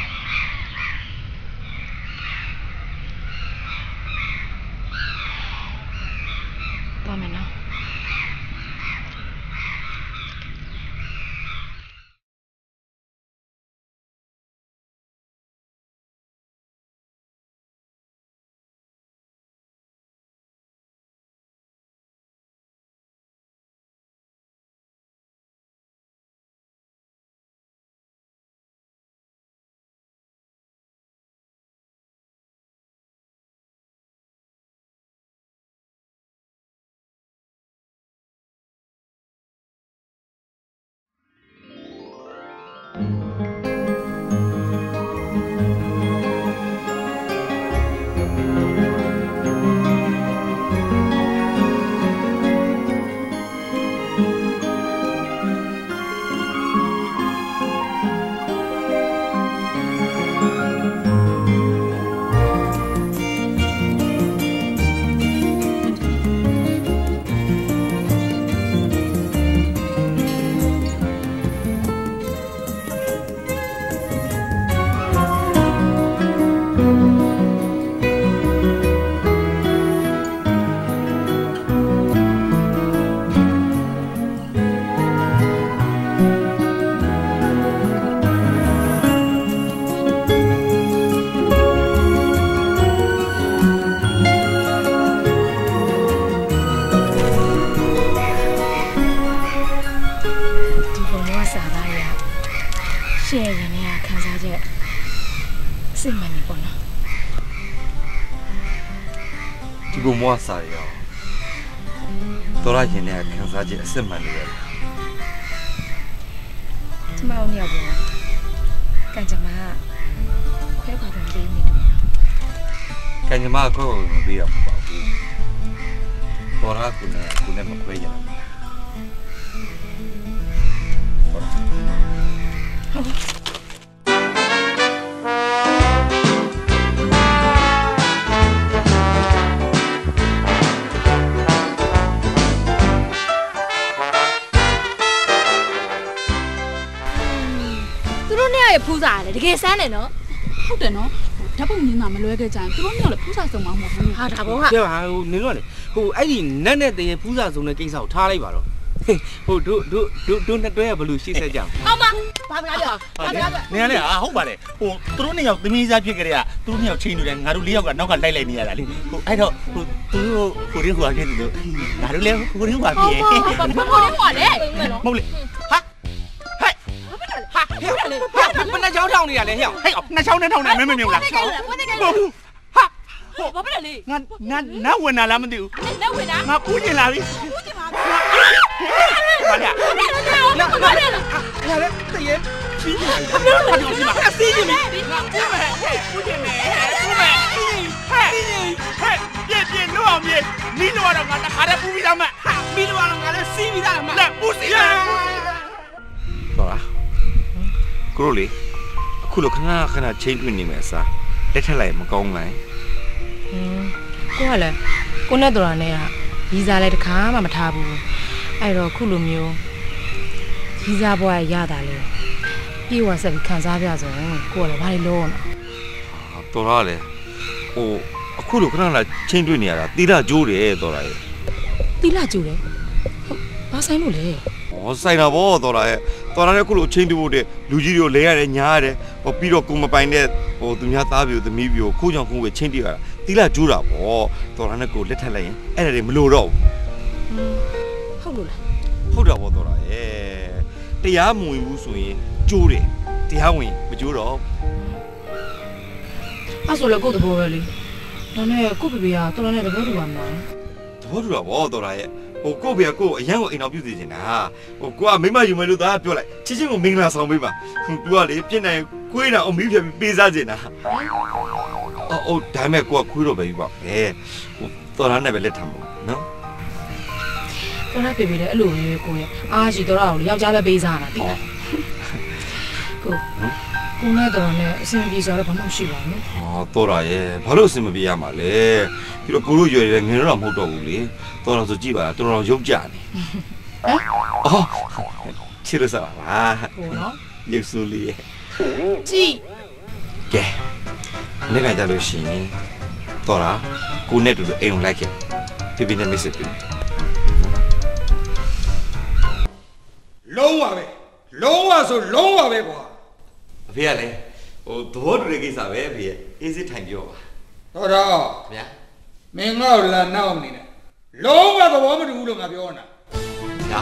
ခံစား တယ်တကယ်စမ်းတယ်နော်ဟုတ်တယ်နော်ဓာတ်ပုံမြင်တာမလွဲခဲ့ကြရင်သူတို့မျိုးလည်းဖူးစာစုံမှာမဟုတ်ဘူးဟာဒါဘောကကျဟိုနင်တို့ကလေဟိုအဲ့ဒီနက်နဲ့တရေဖူးစာစုံတဲ့ကိစ္စကိုထားလိုက်ပါတော့ဟိုတို့တို့တို့တို့နှစ်တွဲကဘယ်လိုရှေ့ဆက်ကြအောင်အောင်မဘာမပြောဘာပြောနေရလေအာဟုတ်ပါတယ်ဟိုသူတို့နှစ်ယောက်သမီးစားဖြစ်ကြတဲ့ကသူတို့နှစ်ယောက်ချိန်နေတယ်ငါတို့လေးယောက်ကနောက်ကလိုက်လိုက်နေရတာလေဟိုအဲ့တော့ဟိုသူတို့ဟိုရင်းဟိုဖြစ်တယ်လို့ငါတို့လည်းဟိုရင်းဟိုဖြစ်ဘာဘာဘာဘာလဲမဟုတ်လေ င်းထောင်နေရလဲဟဲ့ဟဲ့နှစ်ချောင်းနဲ့ထောင်းနေမင်းမမြင်ဘူးလားဘာလဲဘာလဲဟုတ်ဘူးဟာဘာဖြစ်လဲလေငါငါနားဝင်လာလားမသိဘူးလက်ဝင်တာငါပူးကျင်လာပြီဘူးချင်ပါဘာလဲဘာလဲဘာလဲငါလည်းတရေချင်းနေတယ်ဘာလို့ဒီမှာစီးနေပြီငါပူးမယ်ဟဲ့ပူးကျင်မယ်ဟဲ့ပူးမယ်ဟဲ့ဟဲ့ပြည့်ပြည့်လို့အောင်မြေနီးလို့တော့ငါတခါတည်းပူးပြီးသားမဟာမီးလို့တော့ငါလည်းစီးပြီးသားမလက်ပူးစီးတယ်တော်လားကိုရိုလေအ ခုလိုခဏခဏချိန်တွင်နေမယ်အစားလက်ထက်လိုက်မကောင်းလိုက်ဟင်းကိုကလည်းကိုနဲ့တော်ရနဲ့ကဗီဇာလည်းတစ်ခါမှမထားဘူးအဲ့တော့ခုလိုမျိုးဗီဇာဘွားရရတာလေပြေဝဆက်ပြီးခံစားပြဆိုရင်ကိုကလည်းဘာလို့လုံးအောင်တော်လားလေဟိုအခုလိုခဏခဏချိန်တွင်နေရတာတီလာကျိုးတယ်တော်လားရဲ့တီလာကျူတယ်ဆိုင်လို့လဲ။ ဩဆိုင်တာဗောတော်လာရဲ့။တော်လာတဲ့ခုလိုချင်းတူဖို့တဲ့လူကြီးတွေကိုလဲရတယ်ညားရတယ်။ဟိုပြီးတော့ကိုမပိုင်တဲ့ဟိုသူများသားပြိုသမီးပြိုခိုးကြောင်ခိုးဝဲချင်းတီးရတာ။တီလာကျိုးတာဗော။တော်လာနဲ့ကိုလက်ထက်လိုက်ရင်အဲ့ဒါတွေမလို့တော့ဘူးဟုတ်လို့လား။ဟုတ်တာဗောတော်လာရဲ့။တရားမဝင်ဘူးဆိုရင်ကျိုးတယ်။တရားဝင်မကျိုးတော့အဲ့ဆိုလည်းကိုယ့်သဘောပဲလေဒါနဲ့ကိုယ့်ဖေဖေကတော်တော်နဲ့တကယ်တူပါမလားသဘောတူတာဗောတော်လာရဲ့။ ဟိုကို့ဖေကကို့အရန်ကိုအိမ်အောင်ပြုစီနေတာ။ဟိုကိုကမိမယူမယ်လို့သားပြောလိုက်။ချင်းချင်းကိုမင်္ဂလာဆောင်ပေးပါ။ဟို तू ကလေပြစ်နိုင်ခွေးတာအမီးဖြတ်ပြီးပေးစားနေတာ။အော်အော်ဒါမဲ့ကိုကခွေးတော့ပဲပြီပေါ့။အဲဟိုတော်လာနဲ့ပဲလက်ထမ်းပါနော်တော်တော်ဖေဖေလည်းအဲ့လိုပဲကိုရဲ့အားရှိတော်တော်ကိုယောက်ျားပဲပေးစားတာတိလားကို ကိုနဲ့တော်တော်နဲ့အဆင်ပြေဆိုတော့ဘာမှမရှိပါဘူး။ဟာတော်လာရဲ့ဘာလို့အဆင်မပြေရမှာလဲ။ပြီးတော့ကိုတို့ရွယ်ရွယ်ငယ်တော့မဟုတ်တော့ဘူးလေ။တော်တော်ဆိုကြည့်ပါလားတော်တော်ရုပ်ကြနေ။ဟမ်။အော်ချစ်လို့စားပါလားဟိုနော်။ရုပ်ဆိုးလေးရဲ့ကြည့်ကဲနေ့ကကြလို့ရှိရင်တော်လာကိုနဲ့တူတူအိမ်ကိုလိုက်ခဲ့ပြပြနဲ့မစ်စစ်ပြီလုံးဝပဲလုံးဝဆိုလုံးဝပဲကွာ အဖေကလည်းဟိုသဘောတူတဲ့ကိစ္စပဲအဖေရဲ့အေးစစ်ထိုင်ပြောပါတော့တော့ခင်ဗျာမင်းငါ့ကိုလာနောက်မနေနဲ့လုံးဝသဘောမတူဘူးလို့ငါပြောနေတာညာ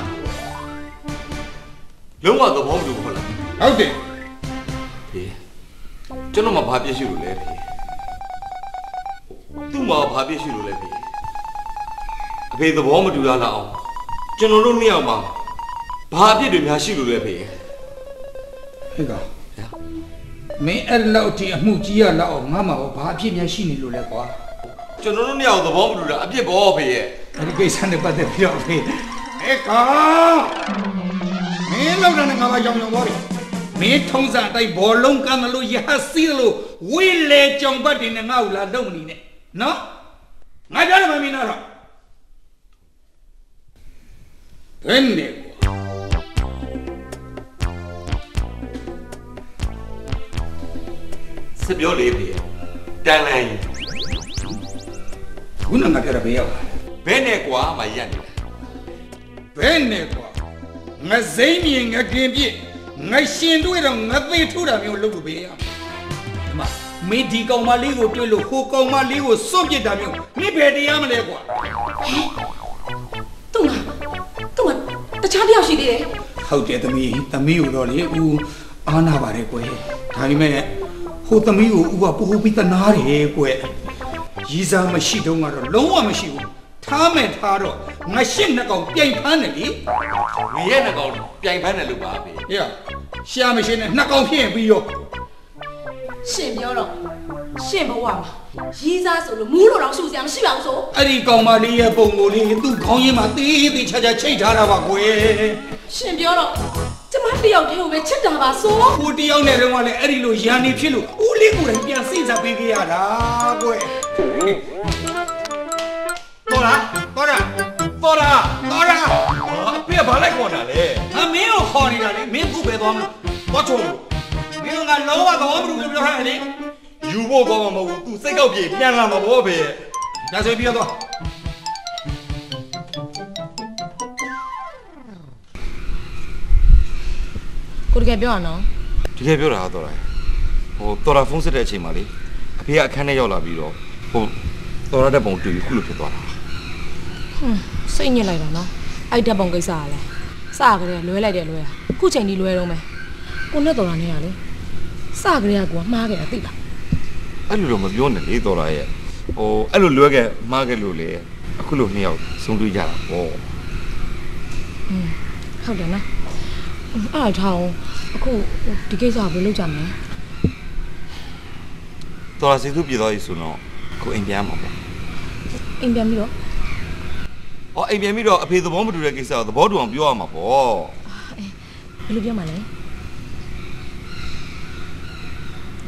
လုံးဝသဘောမတူဘူးဟုတ်လားဟုတ်တယ်ဖေကျွန်တော်မှဘာပြည့်ရှိလို့လဲဖေသူ့မှာဘာပြည့်ရှိလို့လဲဖေအဖေသဘောမတူရလောက်အောင်ကျွန်တော်တို့နှစ်ယောက်မှာဘာအပြစ်တွေများရှိလို့လဲဖေဟဲ့ကောင် မင်းအဲ့လောက်ထိအမှုကြီးရလောက်အောင်ငါ့မှာဘာအဖြစ်များရှိနေလို့လဲကွာကျွန်တော်တို့နှစ်ယောက်သဘောမတူတာအပြစ်ပေါ်ဖေရဲ့အဲ့ဒီကိစ္စနဲ့ပတ်သက်ပြီးတော့ဖေဟဲ့ကောင်မင်းလောက်တာနဲ့ငါဘာကြောင်ကြောင်သွားပြီမင်းထုံးစံအတိုင်းဘောလုံးကမ်းလို့ရဟစီးလို့ဝိလေကြောင်ပတ်တင်နဲ့ငါ့ကိုလာလုံမနေနဲ့နော်ငါကြားတယ်မမင်းတော့ဘယ်နဲ့ စစ်ပြောလေဖေရဲ့တန်လန်ရင်ခုနကပြောတာဘေးရောက်လာဘယ်နဲ့ကွာမရက်နေဘယ်နဲ့ကွာငါစိမ့်မြင်ငါကင်ပြစ်ငါရှင်တွေ့တော့ငါသေးထူတာမျိုးလုပ်လို့ဘေးရဒီမှာမင်းဒီကောင်မလေးကိုတွေ့လို့ဟိုကောင်မလေးကိုစွန့်ပစ်တာမျိုးမင်းဘယ်တရားမလဲကွာသူ့မှာသူ့မှာတခြားတစ်ယောက်ရှိသေးတယ်ဟုတ်တယ်သမီးသမီးကိုတော့လေဦးအားနာပါတယ်ကွယ်ဒါပေမဲ့ ဟိုသမီးကိုဦးကပို့ပြီးတနာတယ်ကွယ်ရီစားမရှိတော့ကတော့လုံးဝမရှိဘူးထားမယ်ထားတော့ငါရှင့်နှစ်ကောင်ပြိုင်ဖမ်းတယ်လေငရဲနှစ်ကောင်ပြိုင်ဖမ်းတယ်လို့ပါဖေဟေ့ရှာမရှိနဲ့နှစ်ကောင်ဖြစ်ရင်ပြီးရောရှင်ပြောတော့ရှင်ဘဝမှာရီးစားဆိုလို့မူးလို့တော့ရှူစရာမရှိပါဘူးဆိုအဲ့ဒီကောင်မလေးရဲ့ပုံကိုလေသူ့ခေါင်းရင်းမှာတေးသေးချာချာချိတ်ထားတာပါကွယ်ရှင်ပြောတော့ ကျမတစ်ယောက်တည်းကိုပဲချစ်တာပါဆိုဟိုတယောက်နဲ့တော့ကလည်းအဲ့ဒီလိုရန်နေဖြစ်လို့ဦးလေးကိုယ်တိုင်ပြန်စိတ်စားပေးခဲ့ရတာကွယ်တော်လားတော်လားတော်လားတော်လားအဖေကဘာလိုက်ခေါ်တာလဲငါမင်းကိုခေါ်နေတာလေမင်းခုပဲသွားမလို့သွားချုံလို့မင်းကငါလုံးဝသဘောမတူလို့ပြောထားတယ်လေယူဖို့ကောင်းမှာမဟုတ်ဘူး तू စိတ်ကောက်ပြေပြန်လာမှာဗောဖေရဲ့ဒါဆိုပြီးတော့ ကိုတကယ်ပြောရနော်တကယ်ပြောတာတော်လားဟိုတော်လာဖုန်းဆက်တဲ့အချိန်မှာလေအဖေကအခန်းထဲရောက်လာပြီးတော့ဟိုတော်ရတဲ့ပုံတွေ့ပြီးခုလိုဖြစ်သွားတာဟွန်းစိတ်ညစ်လိုက်တာနော်အဲ့ဓာတ်ပုံကိစ္စကလည်းစကြတဲ့လွဲလိုက်တယ်လွဲတာခုချိန်ဒီလွဲတော့မယ်ကိုနဲ့တော်တာနဲ့ကလေစကြတဲ့ကကမှားခဲ့တာသိလားအဲ့လိုတော့မပြောနဲ့လေတော်လာရဲ့ဟိုအဲ့လိုလွဲခဲ့မှားခဲ့လို့လေအခုလိုနှစ်ယောက်ဆုံးတွေ့ကြတာဗောอืมဟုတ်တယ်နော် အဲ့ဒါထားအောင်အခုဒီကိစ္စကဘယ်လုပ်ကြမလဲတော်လာစီသူပြေသွားပြီဆိုတော့ကိုအိမ်ပြန်မှာပေါ့အိမ်ပြန်ပြီးတော့အော်အိမ်ပြန်ပြီးတော့အဖေသဘောမတူတဲ့ကိစ္စကိုသဘောတူအောင်ပြောရမှာပေါ့ဘယ်လိုပြောမှလဲ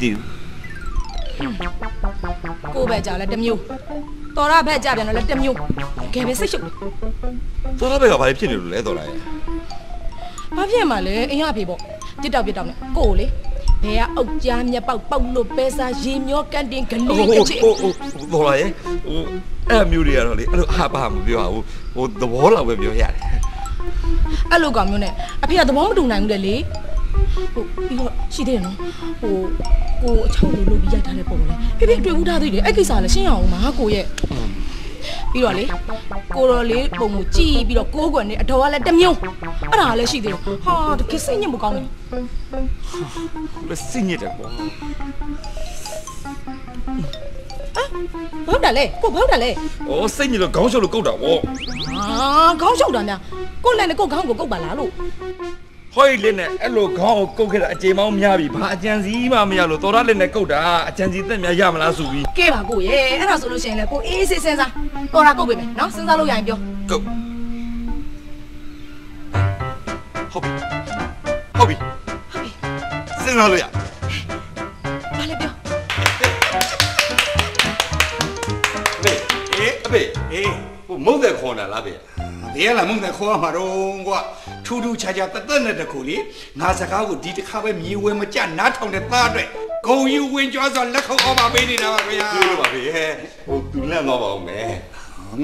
တီးကိုပဲကြောက်လဲတစ်မျိုးတော်ရဘက်ကြပြန်တော့လဲတစ်မျိုးကဲပဲစိတ်ရှုပ်တော်လာဘက်ကဘာဖြစ်နေလို့လဲတော်လာရဲ့ ဘာဖြစ်မှလဲအိမ်ရဖေပေါ့တစ်တောက်ပြစ်တောက်နဲ့ကိုကိုလေဘယ်ကအုတ်ကြားမြက်ပေါက်ပေါက်လို့ပဲစားရေမျောကန်တင်ဂလေးကချစ်ဟိုဟိုတော်လာရဲ့ဟိုအဲ့မျိုးတွေကတော့လေအဲ့လိုအဟာပါမပြောရဘူးဟိုသဘောလောက်ပဲပြောရတယ်အဲ့လိုကောင်မျိုးနဲ့အဖေကသဘောမတူနိုင်ဘူးတဲ့လေဟိုပြီးတော့ရှိသေးတယ်နော်ဟိုကိုအချောက်လိုလိုပြီးရိုက်ထားတဲ့ပုံလေဖေဖေတွေ့ဘူးထားသေးတယ်အဲ့ကိစ္စလည်းရှင်းရအောင်ပါကိုရဲ့ ပြီးတော့လေကိုတော်လေးပုံကိုကြည်ပြီးတော့ကိုးကွယ်နေအတော်ကလည်းတစ်မျိုးအဲ့ဒါလည်းရှိသေးတယ်ဟာတကယ်စိတ်ညစ်မကောင်းဘူးဘယ်စိတ်ညစ်တယ်ကွာဘောက်တယ်လေကိုဘောက်တယ်လေ။အော်စိတ်ညစ်လို့ခေါင်းရှုပ်လို့ကုတ်တာဗောဟာခေါင်းရှုပ်တာများကိုလည်းနဲ့ကိုခေါင်းကိုကုတ်ပါလားလို့။ ဟောဒီလက်နဲ့အဲ့လိုခေါင်းကိုကုတ်ခဲ့တာအချိန်မောင်းများပြီ။ဘာအကြံစီမှမရလို့တော်ရလက်နဲ့ကုတ်တာအကြံစီသက်များရမလားဆိုပြီးကဲပါကိုရဲ့အဲ့ဒါဆိုလို့ရှိရင်လေကိုအေးစေးစဉ်းစားတော်တာကုတ်ပြီမယ်နော်စဉ်းစားလို့ရရင်ပြောကုတ်ဟုတ်ပြီဟုတ်ပြီစဉ်းစားလို့ရဘာလဲပြောအဖေအေးအဖေအေး ဟိုမုတ်တဲ့ခေါ်တာလားဖေဘယ်လာမုန်းနဲ့ခေါ်ရမှာတော့ကွာထူးထူးခြားခြားတသက်နဲ့တခုလေငါစကားကိုဒီတစ်ခါပဲမြေဝဲမကြနားထောင်တဲ့သားအတွက်ဂုံယူဝင်ကြွားစွာလက်ခုပ်အောင်ပါပေးနေတာပါဗျာပြောလို့ပါဖေဟဲ့ဟိုသူလန့်တော့ပါအောင်မယ်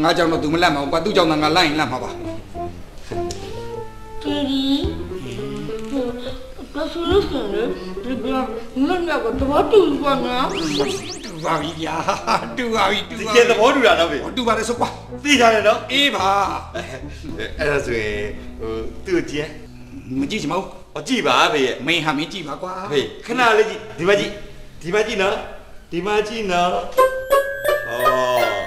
ငါကြောင့်တော့ तू မလက်မအောင်ကွာသူ့ကြောင့်တော့ငါလိုက်ရင်လက်မှာပါတီတီ ဒါဆိုလို့ရှိရင်လေဒီကမင်းကတော့တဘောတူကွာနော်တူပါပြီဗျာတူပါပြီတူဒီပါကျေသဘောတူတာတော့ဖေတူပါတယ်ဆိုကွာသိကြတယ်နော်အေးပါအဲ့ဒါဆိုရင်ဟိုသူ့ကိုကြည့်မကြည့်ချင်မဟုတ်ဟောကြည့်ပါဖေရဲ့မင်းဟာမင်းကြည့်ပါကွာဖေခဏလေးကြည့်ဒီမှာကြည့်ဒီမှာကြည့်နော်ဒီမှာကြည့်နော်ဩ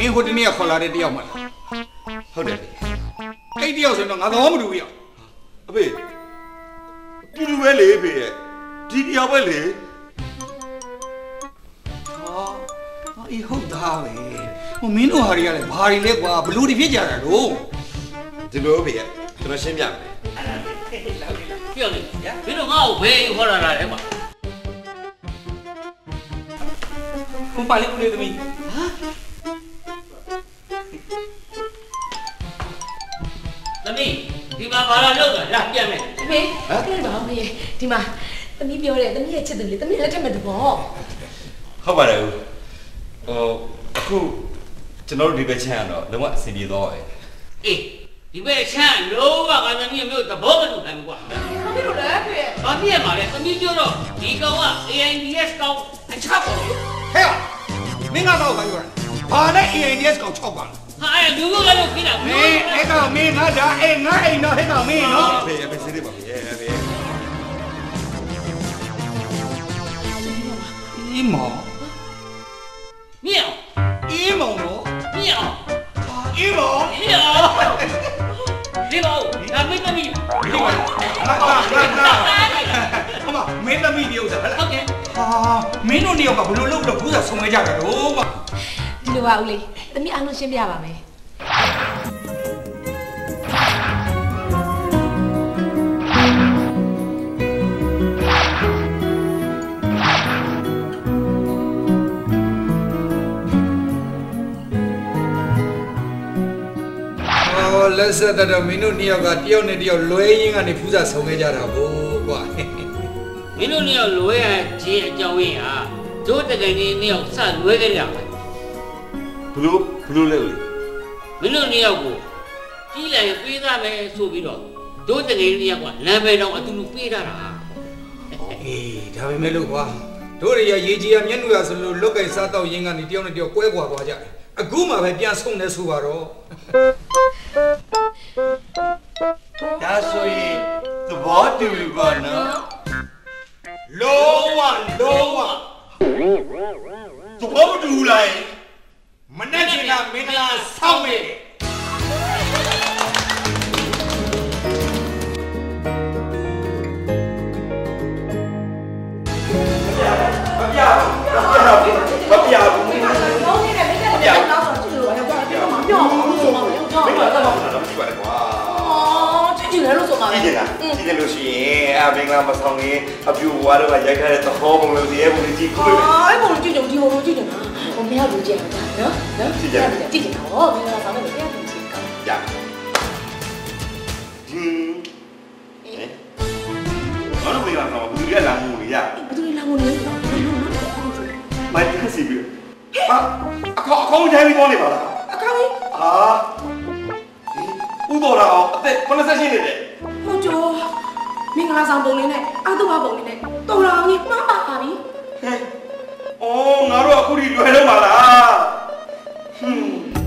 မင်းဟိုတနေ့ကခေါ်လာတဲ့တယောက်မလားဟုတ်တယ်ဖေအဲ့တယောက်ဆိုတော့ငါတော့မတူဘူးရအဖေတူတူပဲလေဖေရဲ့ဒီတယောက်ပဲလေဟာအေးဟုတ်သားပဲဟိုမင်းတို့ဟာတွေကလည်းဘာတွေလဲကွာဘလို့တွေဖြစ်ကြတာတော့ဒီလိုဖေရဲ့ကျွန်တော်ရှင်းပြမယ်ပြောလေမင်းတို့ငါ့ကိုဘယ်ခေါ်လာတာလဲကွာဟိုပါလေးဦးလေးသမီး သမီးဒီမှာဘာလာလောက်တာလာပြန်မယ်အဖေကဲပါဦးဖေဒီမှာသမီးပြောတယ်သမီးရဲ့ချစ်တယ်လေသမီးလက်ထက်မဲ့တဘောဟုတ်ပါတယ်ဦးဟိုအခုကျွန်တော်တို့ဒီဘက်ချမ်းကတော့လုံးဝအဆင်ပြေတော့တယ်အေးဒီဘက်ချမ်းလုံးဝငါသမီးမျိုးသဘောမတူနိုင်ဘူးကွာဘာဖြစ်လို့လဲဖေဘာဖြစ်ရမှာလဲသမီးပြောတော့ဒီကောင်က AIDS ကောင်အချပ်ပေါ်လို့ဟဲ့မင်းကတော့ခါပြောတာဘာနဲ့ ANDS ကောင်6ပါလား ဟာအဲ့လူမျိုးကတော့ခိတာမင်းအဲ့ကောင်မင်းငါဒါအဲ့ငါအိမ်တော့ဟဲ့ကောင်မင်းနော်ဖေအဖေစေးလေးပါဖေရဲ့ဖေအီမောမြောင်အီမောနော်မြောင်အီမောမြောင်ဒီဘောငါမင်းသမီးဒီမှာဟာဟာဟာဟမမင်းသမီးဒီဥစ္စာဟဲ့ဟုတ်ကဲ့ဟာမင်းတို့နေရောကဘလို့လုပ်တော့ဘူးသာဆုံးမကြတာတော့မ ဒီလိုပါဦးလေးသမီးအားလုံးရှင်းပြပါမယ်ဟောလက်ဆက်တော့မင်းတို့နှစ်ယောက်ကတယောက်နဲ့တယောက်လွဲရင်းကနေဖူးစာဆုံးခဲ့ကြတာဘို့ကွာမင်းတို့နှစ်ယောက်လွဲရခြင်းအကြောင်းရင်းဟာတို့တကယ်ကြီးနှစ်ယောက်စလွဲခဲ့ကြပါ ဘလို့ဘလို့လဲဦးမင်းတို့နှစ်ယောက်ကိုကြီးလိုက်ပေးသားမယ်ဆိုပြီးတော့တို့တကယ်ကြီးနှစ်ယောက်ကလမ်းပဲတော့အတူတူပေးတာတာအေးဒါပေမဲ့လို့ကွာတို့တွေရရေကြီးရမျက်နှာရဆိုလို့လောက်ကင်စားတော့ရင်းကနေတယောက်နဲ့တယောက်ကွဲကွာသွားကြတယ်အခုမှပဲပြန်ဆုံးနေဆိုပါတော့ဒါဆိုရင်သဘောတူပြီပေါ့နော်လုံးဝလုံးဝသဘောမတူဘူးလား မနဲ့ချင်တာမင်္ဂလာဆောင်းမေမပြမပြဘူးမောင်းနေတယ်မိကလည်းတောင်းတော့ချစ်လို့ရတယ်ကွာပြောမှာပြောမှာဆိုမှာပြောမမှာင်းကတော့တော့ကြည့်ပါလေကွာအော်ချစ်ချင်တယ်လို့ဆိုမှာကြည့်နေတာကြည့်တယ်လို့ရှိရင်အမင်္ဂလာမဆောင်ရင်အပြူဝါတော့ရိုက်ထားတဲ့သဘောပုံလို့ဒီရဲ့ပုံလေးကြည့်ကိုပဲအဲ့ဘုံကြည့်ကြုံဒီဘုံကြည့်ကြုံ ဟိုမရောက်ဘူးကြည့်ရတာနော်နော်ကြည့်ကြကြည့်ကြတော့မင်္ဂလာဆောင်လို့တရားပြန်ကြည့်ကောင်းရဟင်းအဲဘာလို့မင်္ဂလာဆောင်ဘူးလဲလာမှုရဘာလို့လာမှုလဲမတ်ခစီပြီဟာအခေါ်အခေါ်တိုင်းပြီးပေါ်နေပါလားအခေါ်အာဥတော်လာအောင်အသက်58နှစ်နဲ့ဟုတ်ကြောမင်္ဂလာဆောင်ပုံလေးနဲ့အတုပပုံလေးနဲ့တော်လာအောင်ကြီးမှားပါပါပြီဟဲ့ အော်ငါတို့အခုဒီလွယ်တော့မှာလားဟွန်း